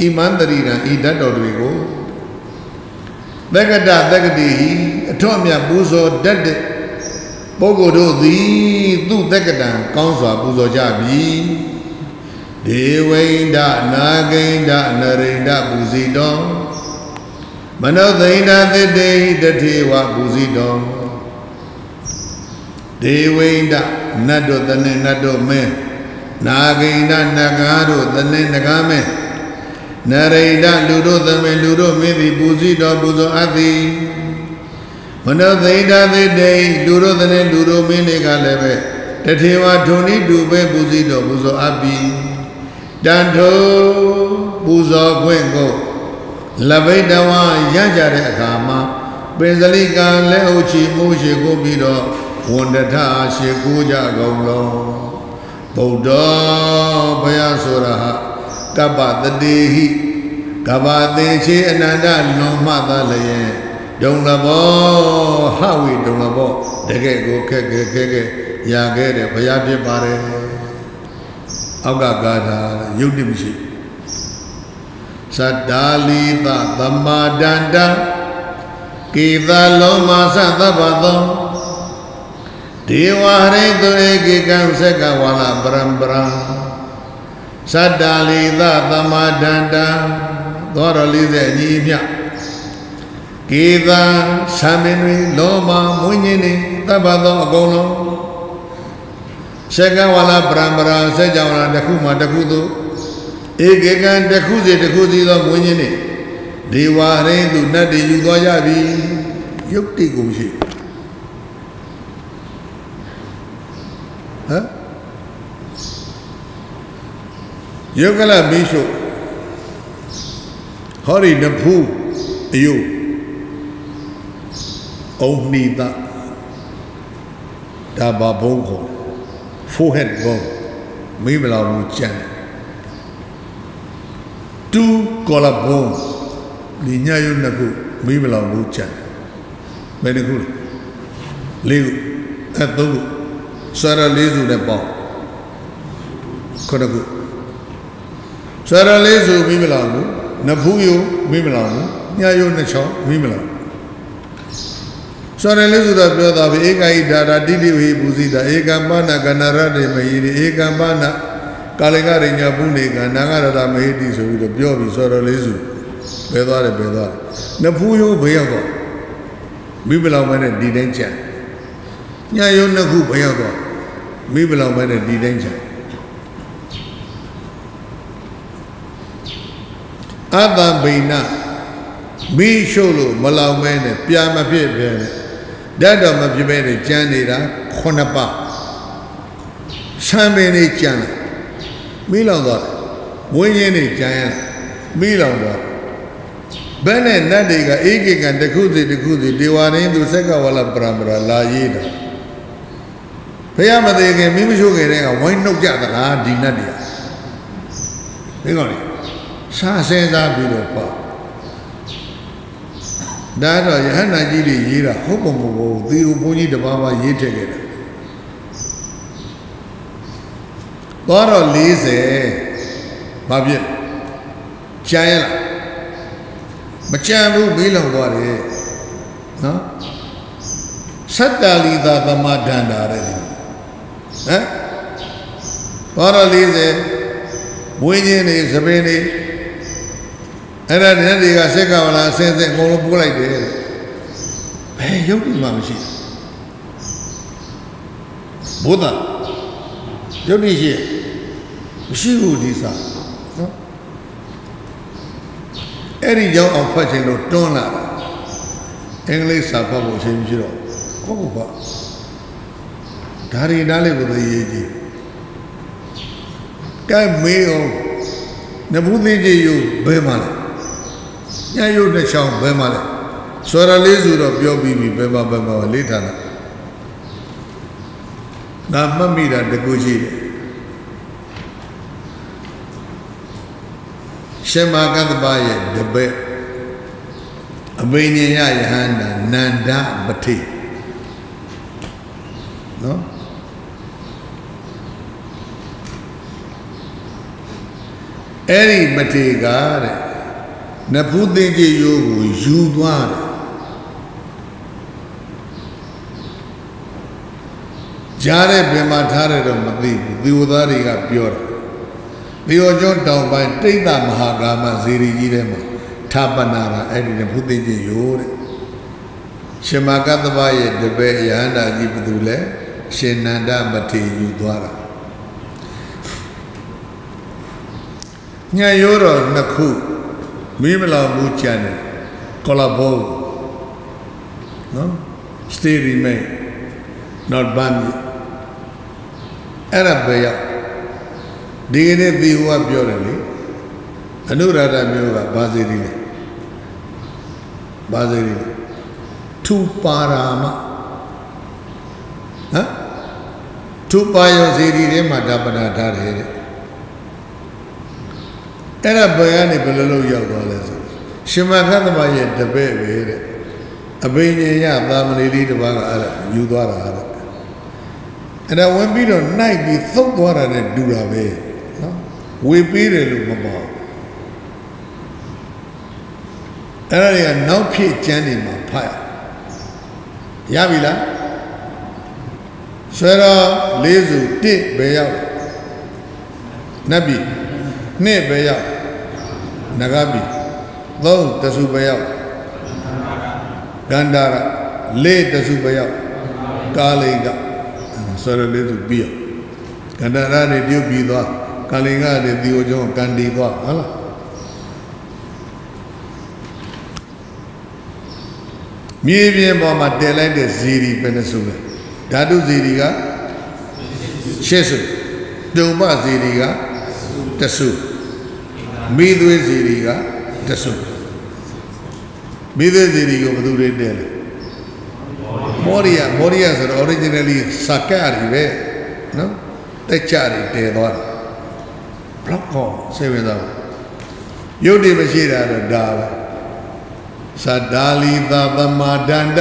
ဣမန္တရိရံဤဓာတ်တော်တွေကိုသက္ကတသက္ကတိအထွတ်အမြတ်ပူဇော်တတ်တဲ့ပုဂ္ဂိုလ်တို့သည်သူသက္ကတံကောင်းစွာပူဇော်ကြပြီ ဒေဝိန္ဒနာဂိန္ဒနရိန္ဒပူဇိတောမနောသိန္ဒသတ္တေတထေဝပူဇိတောဒေဝိန္ဒနတ်တို့တနေနတ်တို့မင်းနာဂိန္ဒနဂါတို့တနေနဂါမင်းနရိဒလူတို့သမေလူတို့မင်းသည်ပူဇိတော်ပူဇော်အပ်သည်မနောသိဒသေတေလူတို့သနေလူတို့မင်းတွေကလည်းပဲတထေဝထုံဤတူပဲပူဇိတော်ပူဇော်အပ်ပြီ တန်ထိုပူဇော်ခွင့်ကိုလဘိတဝါရကြတဲ့အခါမှာပင်စလိကံလက်အုပ်ချီမိုးရှိကိုပြီးတော့ဝန်တထရှိကိုကြကုန်လောဗုဒ္ဓဘုရားဆိုတာဟာကပ္ပတတိဟိကပ္ပသေချေအနန္တလွန်မှသာလျင်ဒုံလဘောဟဝိဒုံလဘောတကယ်ကိုခက်ခဲခဲခဲရခဲ့တယ်ဘုရားဖြစ်ပါတယ် အောက်ကဂါထာယုတ်တိမရှိသတ္တာလီသသမ္မာဒန္တကေသလောမသသဗ္ဗသောဒေဝဟရိတုဧကေကံသက်ကဝါလပရံပရာသတ္တလီသသမဒန္တသောတော်40အညီမြကေသာသံမင်းတွေလောမမွင်းခြင်းတွေတပ္ပသောအကုန်လုံး သက်ကဝါလပရံပရာစัจ java တစ်ခုမှတစ်ခုသို့ဧကေကံတစ်ခုစီတစ်ခုစီသောမွင်းခြင်းတွေဒေဝဟရိတုနတ်တွေယူသွားကြပြီယုတ်တိကိုမရှိဟမ်ယုတ်ကလမီးရှုဟောဒီနဖူးအယုအုံနိဒဒါဘာဘုံကို forehead ဘုံမိမလောင်ဘူးကြံတယ်တူကောလဘုံဒီညယုနှစ်ခုမိမလောင်ဘူးကြံတယ်ဘယ်နှခုလဲလေးခုအဲသုံးခုစရလေးစုနဲ့ပေါင်းခုနှစ်ခုစရလေးစုမိမလောင်ဘူးနဖူးယုမိမလောင်ဘူးညယုနှစ်ချောင်းမိမလောင် စရလေးစုတော့ပြောတာပဲဧကဟိဒါရာတိတိဝိပူဇိတာဧကံပါဏကဏရတေမဟိရိဧကံပါဏကာလကရိညာပုနေကနာဂရတမဟိတိဆိုပြီးတော့ပြောပြီးစရလေးစုဘယ်သွားတယ်ဘယ်သွားတယ်နဖူးယုဘယ်ရောက်တော့မိမလောင်မနဲ့ဒီတိုင်းကြံညယုနှစ်ခုဘယ်ရောက်တော့မိဘလောင်ပဲနဲ့ဒီတိုင်းချင်အတ္တဗိနမိရှုလို့မလောင်မဲနဲ့ပြာမဖြစ်ပြဲနဲ့ ဓာတ်တော်မဖြစ်ပဲနဲ့ကြံနေတာခုနှစ်ပါးဆံပင်နေကြံတယ်မိလောင်သွားတယ်ဝင်းရင်းနေကြံရမိလောင်သွားဘယ်နဲ့နတ်တွေကဧကိကံတစ်ခုစီတစ်ခုစီဒေဝရင်းသူစက်ကဝလပရံပရာလာရေးတာဘုရားမသေးခင်မိမရှို့ခင်တည်းကဝိုင်းနှုတ်ကြသလားဒီနတ်တွေကဒီကောင်လေစားစဲစားပြီးတော့ပေါ့ ဒါတော့ယဟန္တာကြီးတွေရေးတာဟုတ်ပုံမဟုတ်ဘူးသီဟဘုန်းကြီးတပါးပါရေးထည့်ခဲ့တယ်သွားတော့40ဘာဖြစ်ကြံရလားမကြံဘူးမေးလောက်သွားတယ်နော်သတ္တလီသာသမဒန္တာတဲ့ဒီဟမ်သွားတော့40မွေးခြင်းတွေသပင်းတွေ အဲ့ဒါနဲ့တွေကစက်ကဝလာဆင်းဆင်းအကုန်လုံးပိုးလိုက်တယ်တဲ့ဘယ်ရုပ်ဒီမှမရှိဘုဒ္ဓရုပ်ဒီရှိမရှိဘူးဒီစားနော်အဲ့ဒီကြောင့်အောင်ဖတ်ခြင်းလို့တွန်းလာတာအင်္ဂလိပ်စာဖတ်ဖို့အချိန်မရှိတော့ဟုတ်ဘူးပေါ့ဒါရီနားလေးကိုသိရေးကြည့်ကဲမေးအောင်နဘူးသေးကြီးယူဘယ်မှာလဲ ညရုပ်နဲ့ချောင်းဘယ်မှာလဲစောရလေးစုတော့ပြောပြီးပြီဘယ်မှာဘယ်မှာလေးဌာနနာမှတ်မိတာတကူရှိတယ်ရှင်မာကတ္တပရဲ့တပည့်အဘိညာယယဟန္တာနန္ဒပတိနော်အဲ့ဒီမထေကတဲ့ နဖူးသိကြီးရိုးကိုယူသွားတယ်ကြားတဲ့ပင်မှာထားတယ်တော့မသိဘူးသေဝသားတွေကပြောတယ်သေဝကျောင်းတောင်ပိုင်းတိတ်တမဟာကာမဇေရီကြီးထဲမှာထာပနာတာအဲ့ဒီနဖူးသိကြီးရိုးတဲ့ရှင်မကတ္တဗရဲ့တပည့်ယဟန္တာကြီးဘယ်သူလဲရှင်နန္ဒမထေယူသွားတာညရိုးတော်နှစ်ခု မင်းမလောင်ဘူးကြံတယ်ကောလာဘောနော် stay remain not ban အဲ့ဒါပဲရောက်ဒီကနေ့ဒီဟိုကပြောတယ်လေအနုရာဓမျိုးကဘာစေရီလဲဘာစေရီလဲထူပါရာမဟမ်ထူပါယောစေရီထဲမှာဓပနာထားတယ်တဲ့ အဲ့ဒါဘယ်ကနေဘယ်လိုလုပ်ရောက်သွားလဲဆိုရှင်မခသမရဲ့တပည့်ပဲတဲ့အဘိညာယသာမဏေလေးတစ်ပါးကအဲ့ဒါယူသွားတာတဲ့အဲ့ဒါဝင်ပြီးတော့နှိုက်ပြီးသုတ်သွားတာနဲ့တူတာပဲနော်ဝေပေးတယ်လို့မပေါ့အဲ့ဒါတွေကနောက်ဖြစ်ကျမ်းတွေမှာဖတ်ရပြီလားဟဆွဲတော့လေးစုတစ်ပဲရောက်နတ်ပြည်နှစ်ပဲရောက် နဂပြည်သုံးတစုပဲရောက်ဂန္ဓာရလေးတစုပဲရောက်ကာလိကဆွဲတော့လေးစုပြီးရောကန္တရနေပြုတ်ပြီးသွားကာလင်္ဂနေဒီကိုကျောင်းကန်ဒီသွားဟုတ်လားမြေပြင်ပေါ်မှာတည်လိုက်တဲ့ဇီရီပဲနှစုလဲဓာတုဇီရီကရှစ်စုဒုံပဇီရီကတစု မိသွေးဇီရီကတစုမိသွေးဇီရီကိုဘယ်သူတွေတည်လဲမောရိယမောရိယဆိုတော့ originally စကရီပဲနော်တက်ကြတယ်တည်သွားတယ်ဘလောက်ကောစိတ်ဝင်စားဘူးယုတ်တိမရှိတာတော့ဒါပဲသတ္တာလီသဗမာဒန္တ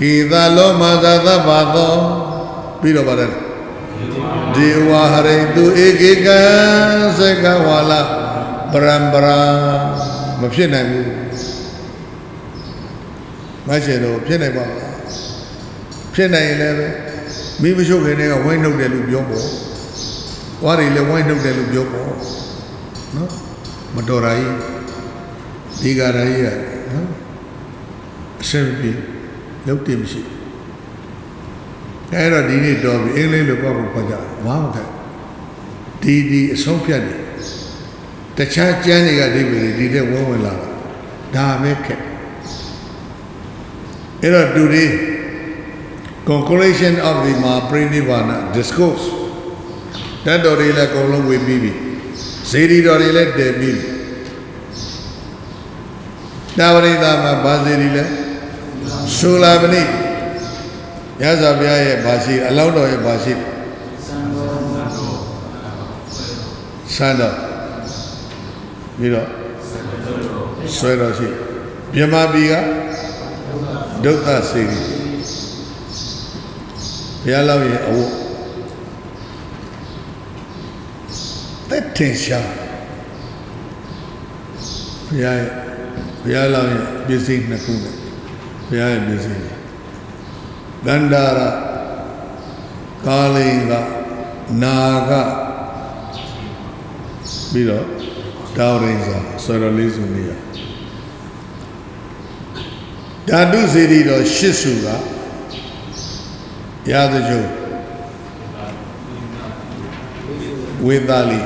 ကေသလောမသသဗ္ဗသောပြီးတော့ပါတယ်ဒေဝဟရိတုဧကေကံသကဝါလာပ ရံပရာမဖြစ်နိုင်ဘူးမရှိတော့ဖြစ်နိုင်ပါ့မလားဖြစ်နိုင်ရင်လည်းပဲမိမရှုပ်ခင်တည်းကဝိုင်းနှုတ်တယ်လို့ပြောပေါ့။ဝါရီလည်းဝိုင်းနှုတ်တယ်လို့ပြောပေါ့။နော်မတော်ရာကြီးဒီကရာကြီးကနော်အရှင်းပြီရုပ်တည်မရှိ။အဲတော့ဒီနေ့တော်ပြီအင်္ဂလိပ်လိုပေါ့ဖို့ခေါ်ကြမဟုတ်တဲ့ဒီဒီအဆုံးဖြတ်တယ် တခြားကျမ်းတွေကဒီပဲဒီတဲ့ဝန်းဝင်လာတာဒါပဲခက်အဲ့တော့တူဒီ conclusion of the Mahaprinibbana discourse တတ်တော်တွေလည်းအကုန်လုံးဝေပြီးပြီဇေဒီတော်တွေလည်းတည်ပြီးပြီတာဝရိသမှာဗာဇေဒီလည်းဆိုလာပနိရသော်ဘုရားရဲ့ဗာရှိအလောင်းတော်ရဲ့ဗာရှိစံတော် ပြီးတော့ဆွဲတော်ရှိမြမပီကဒုက္ခစေတီဘုရားလောက်ရဲ့အဝတ်တက်ထင်ရှားဘုရားရဲ့ဘုရားလောက်ရဲ့ပစ္စည်းနှစ်ခုနဲ့ဘုရားရဲ့ပစ္စည်းဂန္ဓာရကာလင်ကနာကပြီးတော့ တောင်းရင်းစာဆော်ရလေးစုနေရဓာတုစေတီတော်ရှစ်စုကရာဇကြုံဝေသာလီ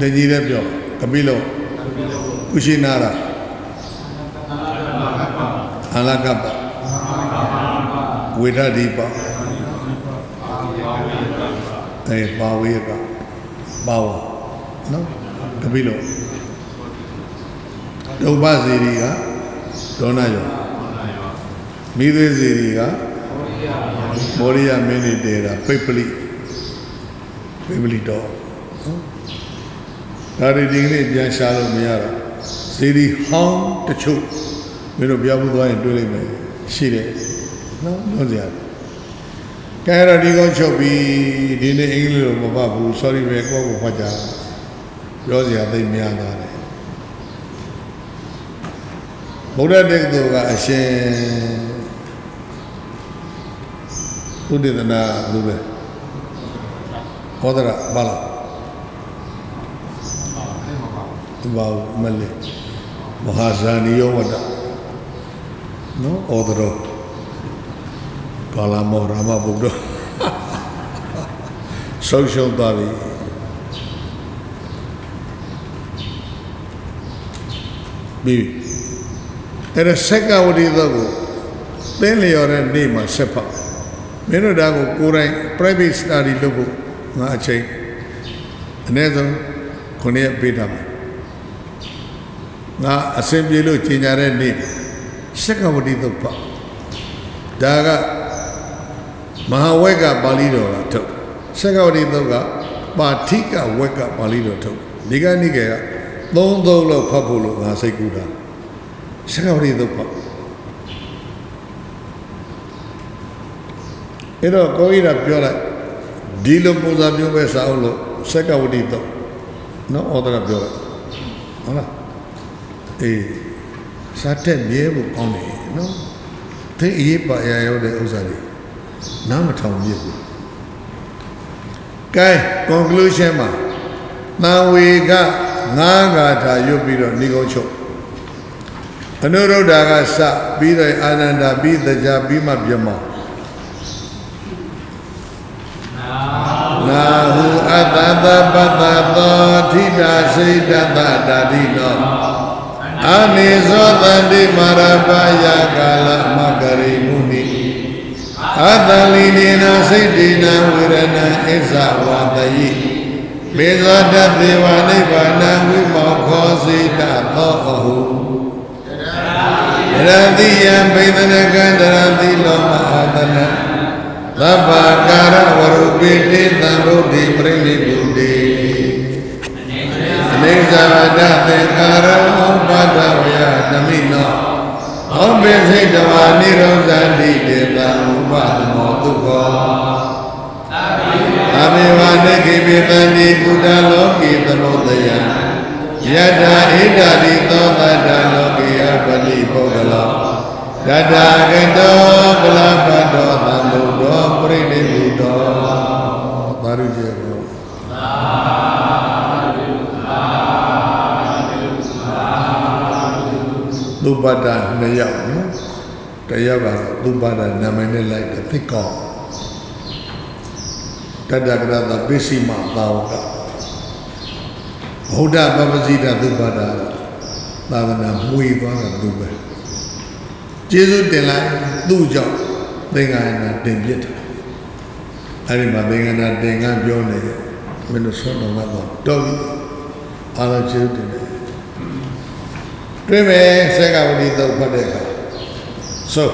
တကြီးလည်းပြောကပိလောကုရှိနာရအလကပ္ပဝေဒဒီပ အဲပါဝေကပါဝနော်ကပိလောဒုပ္ပဇေရီကဒေါနယောမိသေးစီတွေကမောရိယမင်းနေတဲတာပိပလိပိပလိတော့ဒါတွေဒီကနေ့ပြန်ရှာလို့မရတော့စီရီဟောင်းတချို့မင်းတို့ပြောမှုသွားရင်တွေ့လိမ့်မယ်ရှိတယ်နော်ပြောစရာ ကဲတော့ဒီကောင်းချုပ်ပြီးဒီနေ့အင်္ဂလိပ်လိုမပတ်ဘူး sorry ပဲကိုယ့်ကိုဖတ်ကြပြောစရာသိများတာတယ်ဗုဒ္ဓတက္ကသိုလ်ကအရှင်သုတေသနာဘုရားဟောဒရာဘာလာဘာမလေးမဟာဇာနိယောဝတ္တနော်ဩဒရော ကာလမောရမဘုဒ္ဓဆုံးရှုံးသွားပြီပြီးအဲ့ဒါဆက်ကဝတိသောကိုသင်လျော်တဲ့နေ့မှာဆက်ဖတ်မင်းတို့ဒါကိုကိုယ်တိုင် private study လုပ်ဖို့ငါအချိန်အနည်းဆုံး9ရက်ပေးထားမယ်ငါအစဉ်ပြေလို့ကြီးညာတဲ့နေ့ဆက်ကဝတိသောဖတ်ဒါက မဟာဝက်ကပါဠိတော်ကထုတ်ဆက်ကဝတိသောကပါဋိကဝက်ကပါဠိတော်ထုတ်ဒီကနေ့ကသုံးသုံးလောက်ဖတ်ဖို့လို့ငါစိတ်ကူးတာဆက်ကဝတိသုတ်ပေါ့အဲ့တော့ကိုကြီးကပြောလိုက်ဒီလိုပုံစံမျိုးပဲစာအုပ်လို့ဆက်ကဝတိသုတ်နော်ဩဒရပြောလိုက်ဟုတ်လားအေးစာတက်မြဲဖို့ကောင်းတယ်နော်သိအရေးပါအရာရောက်တဲ့ဥစ္စာတွေ နားမထောင်ပြဘူးကဲ conclusion မှာသံဝေကငါးဂါထာရွတ်ပြီးတော့ဏိကုံးချုပ်အနုရုဒ္ဓကစပြီးတော့အာနန္ဒာပြီးတရားပြီးမှပြမောနာဟုအတ္တသပတ္တသောထိတာစိတ်တတတာတိနောအာနိဇောတန္တိမာရပါယကာလမကရိမုနိ အတ္တလီနေနစိတ်တေနဝေရဏဣဇဝါတယိမေဇောတသေဝနိဗ္ဗာနဝိမောခောစိတသောအဟုရတိယံဘိဒနကံတရတိလောမအာတနသဗ္ဗကာရဝရုပိတိသံဗုဒ္ဓိပရိနိဗ္ဗုတိအနေဇာဝတသေကာရောပါဒဝယဓမိနောဟောပိစိတဝါနိရောဇန္တိတေတံဥ ပသမောတုခောအဘိဝနေခိပိတံဒီကုတလောကိသမုဒယံယထာဣဒာတိသောတတလောကိယပတိပုဂ္ဂလောတတကတောကလပတောသံဃုတောပရိနိဗ္ဗုတောသာရုကျေဘောသုပတ္တနှစ်ယောက်နော် တယောက်ကသုပတ္တနာမည်နဲ့လိုက်တယ်သိကောင်းတတကရတပိစိမသာဝကဗုဒ္ဓပပဇိတသုပတ္တသာသနာမှွေသွားတာသူပဲကျေးဇူးတင်လိုက်သူ့ကြောင့်သင်္ဃာနာတင်ပြစ်တာအဲ့ဒီမှာသင်္ဃာနာတင်ကပြောနေတယ်မင်းတို့ဆုံးတော်ကတော့တော်ပြီအားလုံးကျေးဇူးတင်တယ်တွေ့မယ်စေကဝတိသုတ်ဖတ်တဲ့အခါ ဆို